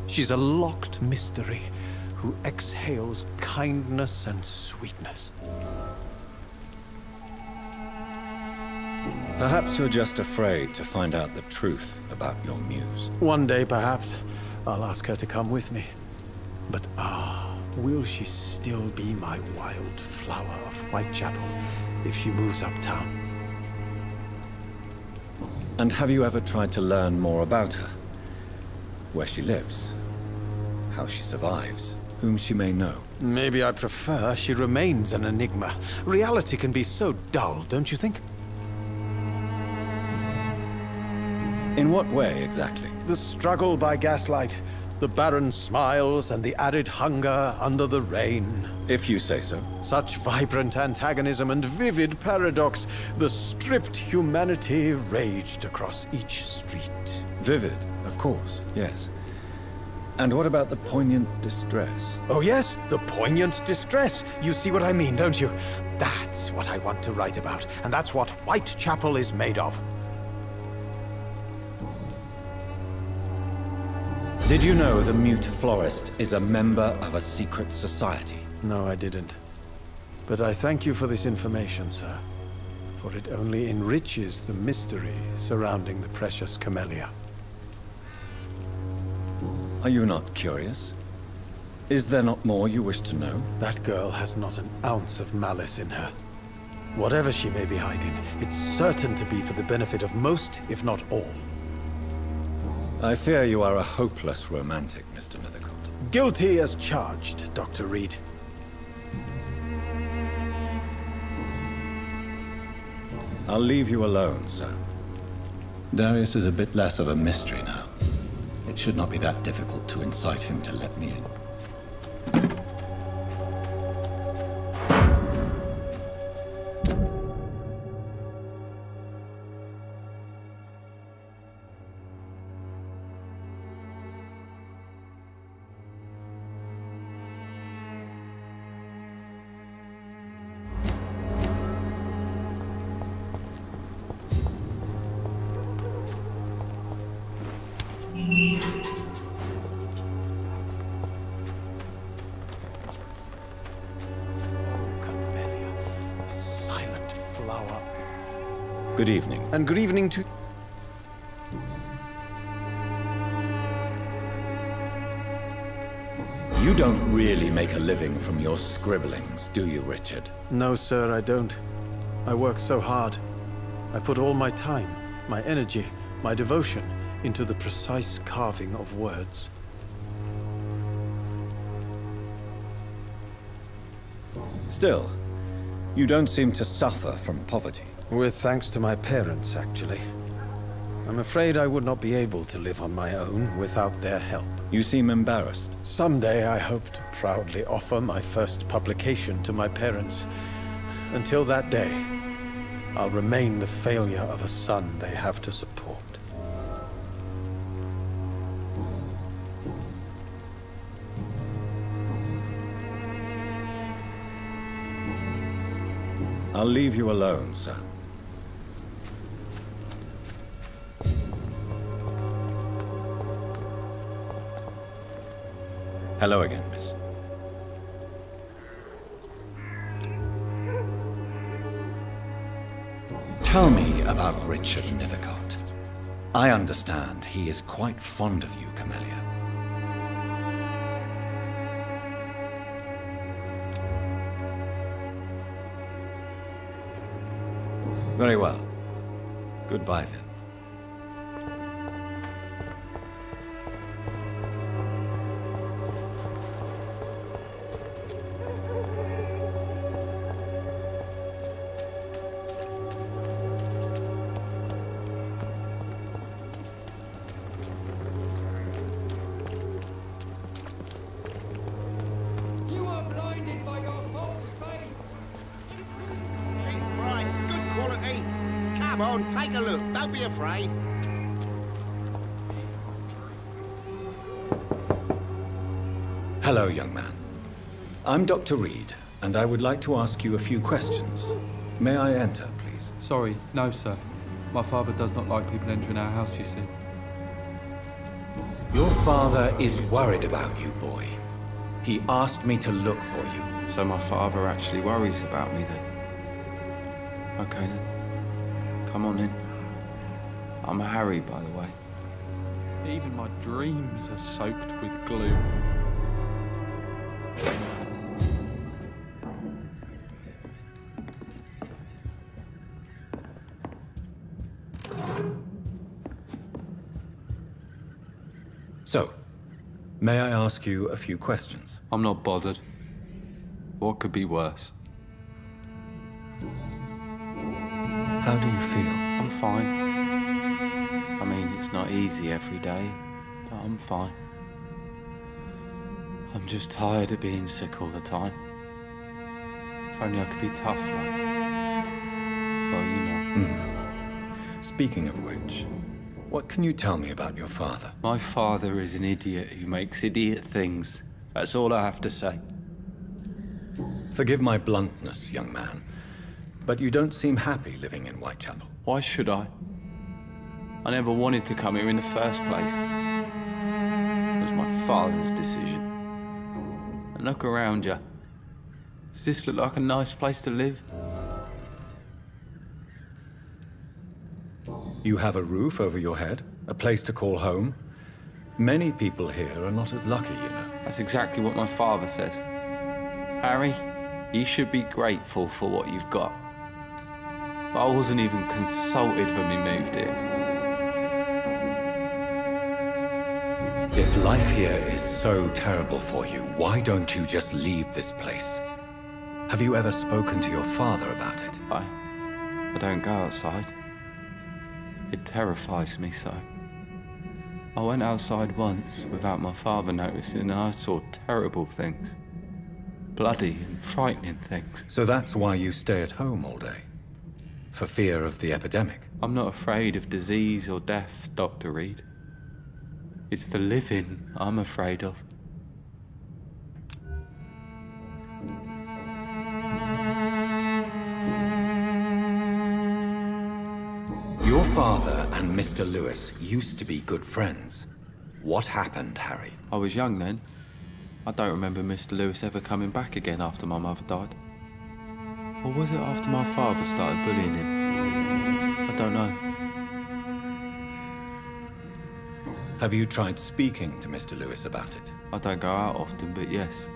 She's a locked mystery who exhales kindness and sweetness. Perhaps you're just afraid to find out the truth about your muse. One day, perhaps, I'll ask her to come with me. But ah, will she still be my wild flower of Whitechapel if she moves uptown? And have you ever tried to learn more about her? Where she lives? How she survives? Whom she may know? Maybe I prefer she remains an enigma. Reality can be so dull, don't you think? In what way, exactly? The struggle by gaslight, the barren smiles and the added hunger under the rain. If you say so. Such vibrant antagonism and vivid paradox. The stripped humanity raged across each street. Vivid, of course, yes. And what about the poignant distress? Oh yes, the poignant distress. You see what I mean, don't you? That's what I want to write about, and that's what Whitechapel is made of. Did you know the Mute Florist is a member of a secret society? No, I didn't. But I thank you for this information, sir. For it only enriches the mystery surrounding the precious Camellia. Are you not curious? Is there not more you wish to know? That girl has not an ounce of malice in her. Whatever she may be hiding, it's certain to be for the benefit of most, if not all. I fear you are a hopeless romantic, Mr. Nethercott. Guilty as charged, Dr. Reid. I'll leave you alone, sir. Darius is a bit less of a mystery now. It should not be that difficult to incite him to let me in. And good evening to... You don't really make a living from your scribblings, do you, Richard? No, sir, I don't. I work so hard. I put all my time, my energy, my devotion into the precise carving of words. Still, you don't seem to suffer from poverty. With thanks to my parents, actually. I'm afraid I would not be able to live on my own without their help. You seem embarrassed. Someday I hope to proudly offer my first publication to my parents. Until that day, I'll remain the failure of a son they have to support. I'll leave you alone, sir. Hello again, miss. Tell me about Richard Nethercott. I understand he is quite fond of you, Camellia. Very well. Goodbye then. I'm Dr. Reid, and I would like to ask you a few questions. May I enter, please? Sorry, no, sir. My father does not like people entering our house, you see. Your father is worried about you, boy. He asked me to look for you. So my father actually worries about me then? Okay then. Come on in. I'm Harry, by the way. Even my dreams are soaked with gloom. So, may I ask you a few questions? I'm not bothered. What could be worse? How do you feel? I'm fine. I mean, it's not easy every day, but I'm fine. I'm just tired of being sick all the time. If only I could be tough like. Well, you know. Hmm. Speaking of which, what can you tell me about your father? My father is an idiot who makes idiot things. That's all I have to say. Forgive my bluntness, young man, but you don't seem happy living in Whitechapel. Why should I? I never wanted to come here in the first place. It was my father's decision. And look around you. Does this look like a nice place to live? You have a roof over your head, a place to call home. Many people here are not as lucky, you know. That's exactly what my father says. Harry, you should be grateful for what you've got. But I wasn't even consulted when we moved here. If life here is so terrible for you, why don't you just leave this place? Have you ever spoken to your father about it? I... I don't go outside. It terrifies me so. I went outside once without my father noticing and I saw terrible things. Bloody and frightening things. So that's why you stay at home all day? For fear of the epidemic? I'm not afraid of disease or death, Dr. Reid. It's the living I'm afraid of. Father and Mr. Lewis used to be good friends. What happened, Harry? I was young then. I don't remember Mr. Lewis ever coming back again after my mother died. Or was it after my father started bullying him? I don't know. Have you tried speaking to Mr. Lewis about it? I don't go out often, but yes.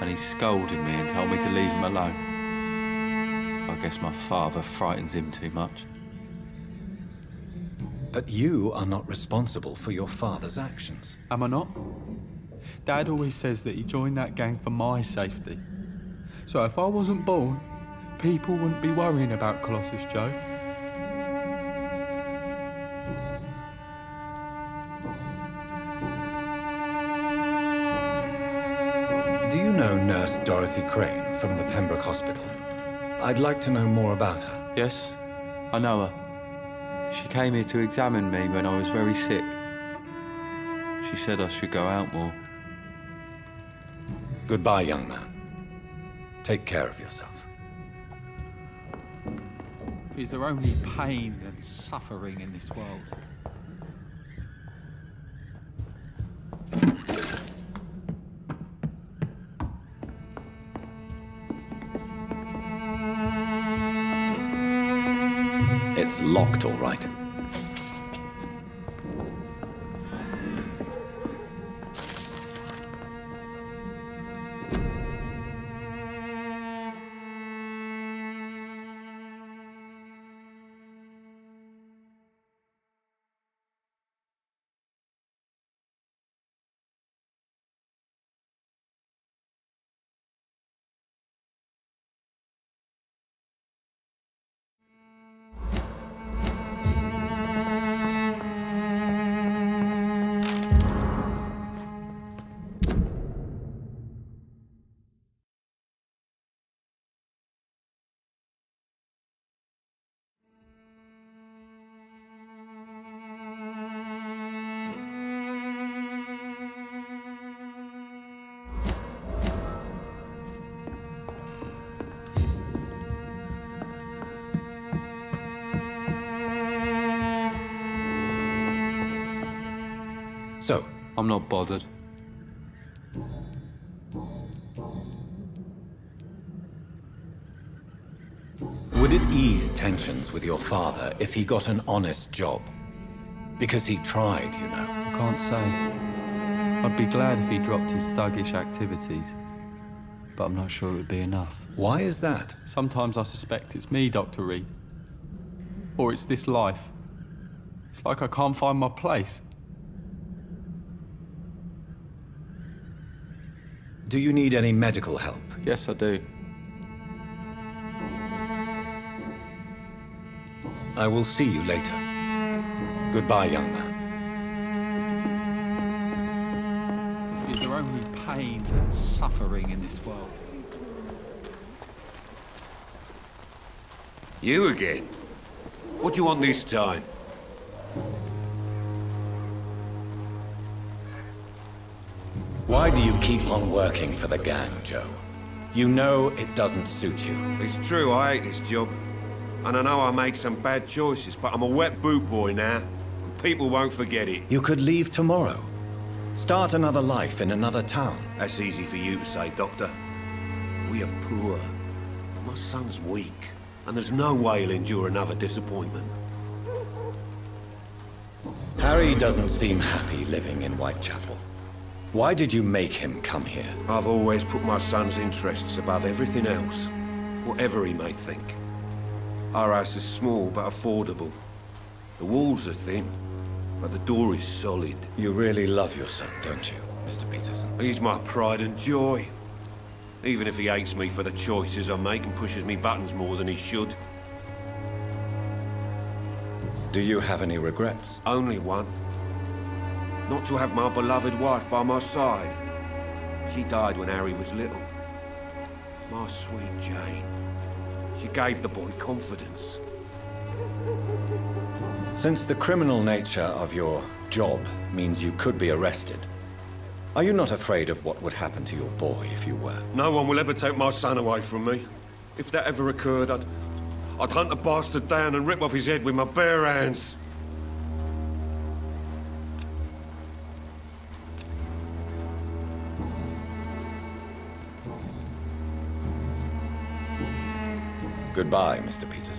And he scolded me and told me to leave him alone. I guess my father frightens him too much. But you are not responsible for your father's actions. Am I not? Dad always says that he joined that gang for my safety. So if I wasn't born, people wouldn't be worrying about Colossus Joe. Do you know Nurse Dorothy Crane from the Pembroke Hospital? I'd like to know more about her. Yes, I know her. She came here to examine me when I was very sick. She said I should go out more. Goodbye, young man. Take care of yourself. Is there only pain and suffering in this world? It's locked, all right. I'm not bothered. Would it ease tensions with your father if he got an honest job? Because he tried, you know. I can't say. I'd be glad if he dropped his thuggish activities. But I'm not sure it would be enough. Why is that? Sometimes I suspect it's me, Dr. Reid. Or it's this life. It's like I can't find my place. Do you need any medical help? Yes, I do. I will see you later. Goodbye, young man. Is there only pain and suffering in this world? You again? What do you want this time? Why do you keep on working for the gang, Joe? You know it doesn't suit you. It's true, I hate this job. And I know I made some bad choices, but I'm a wet boot boy now. And people won't forget it. You could leave tomorrow. Start another life in another town. That's easy for you to say, Doctor. We are poor. My son's weak. And there's no way he'll endure another disappointment. Harry doesn't seem happy living in Whitechapel. Why did you make him come here? I've always put my son's interests above everything else, whatever he may think. Our house is small but affordable. The walls are thin, but the door is solid. You really love your son, don't you, Mr. Peterson? He's my pride and joy. Even if he hates me for the choices I make and pushes me buttons more than he should. Do you have any regrets? Only one. Not to have my beloved wife by my side. She died when Harry was little. My sweet Jane. She gave the boy confidence. Since the criminal nature of your job means you could be arrested, are you not afraid of what would happen to your boy if you were? No one will ever take my son away from me. If that ever occurred, I'd... I'd hunt the bastard down and rip off his head with my bare hands. Goodbye, Mr. Peterson.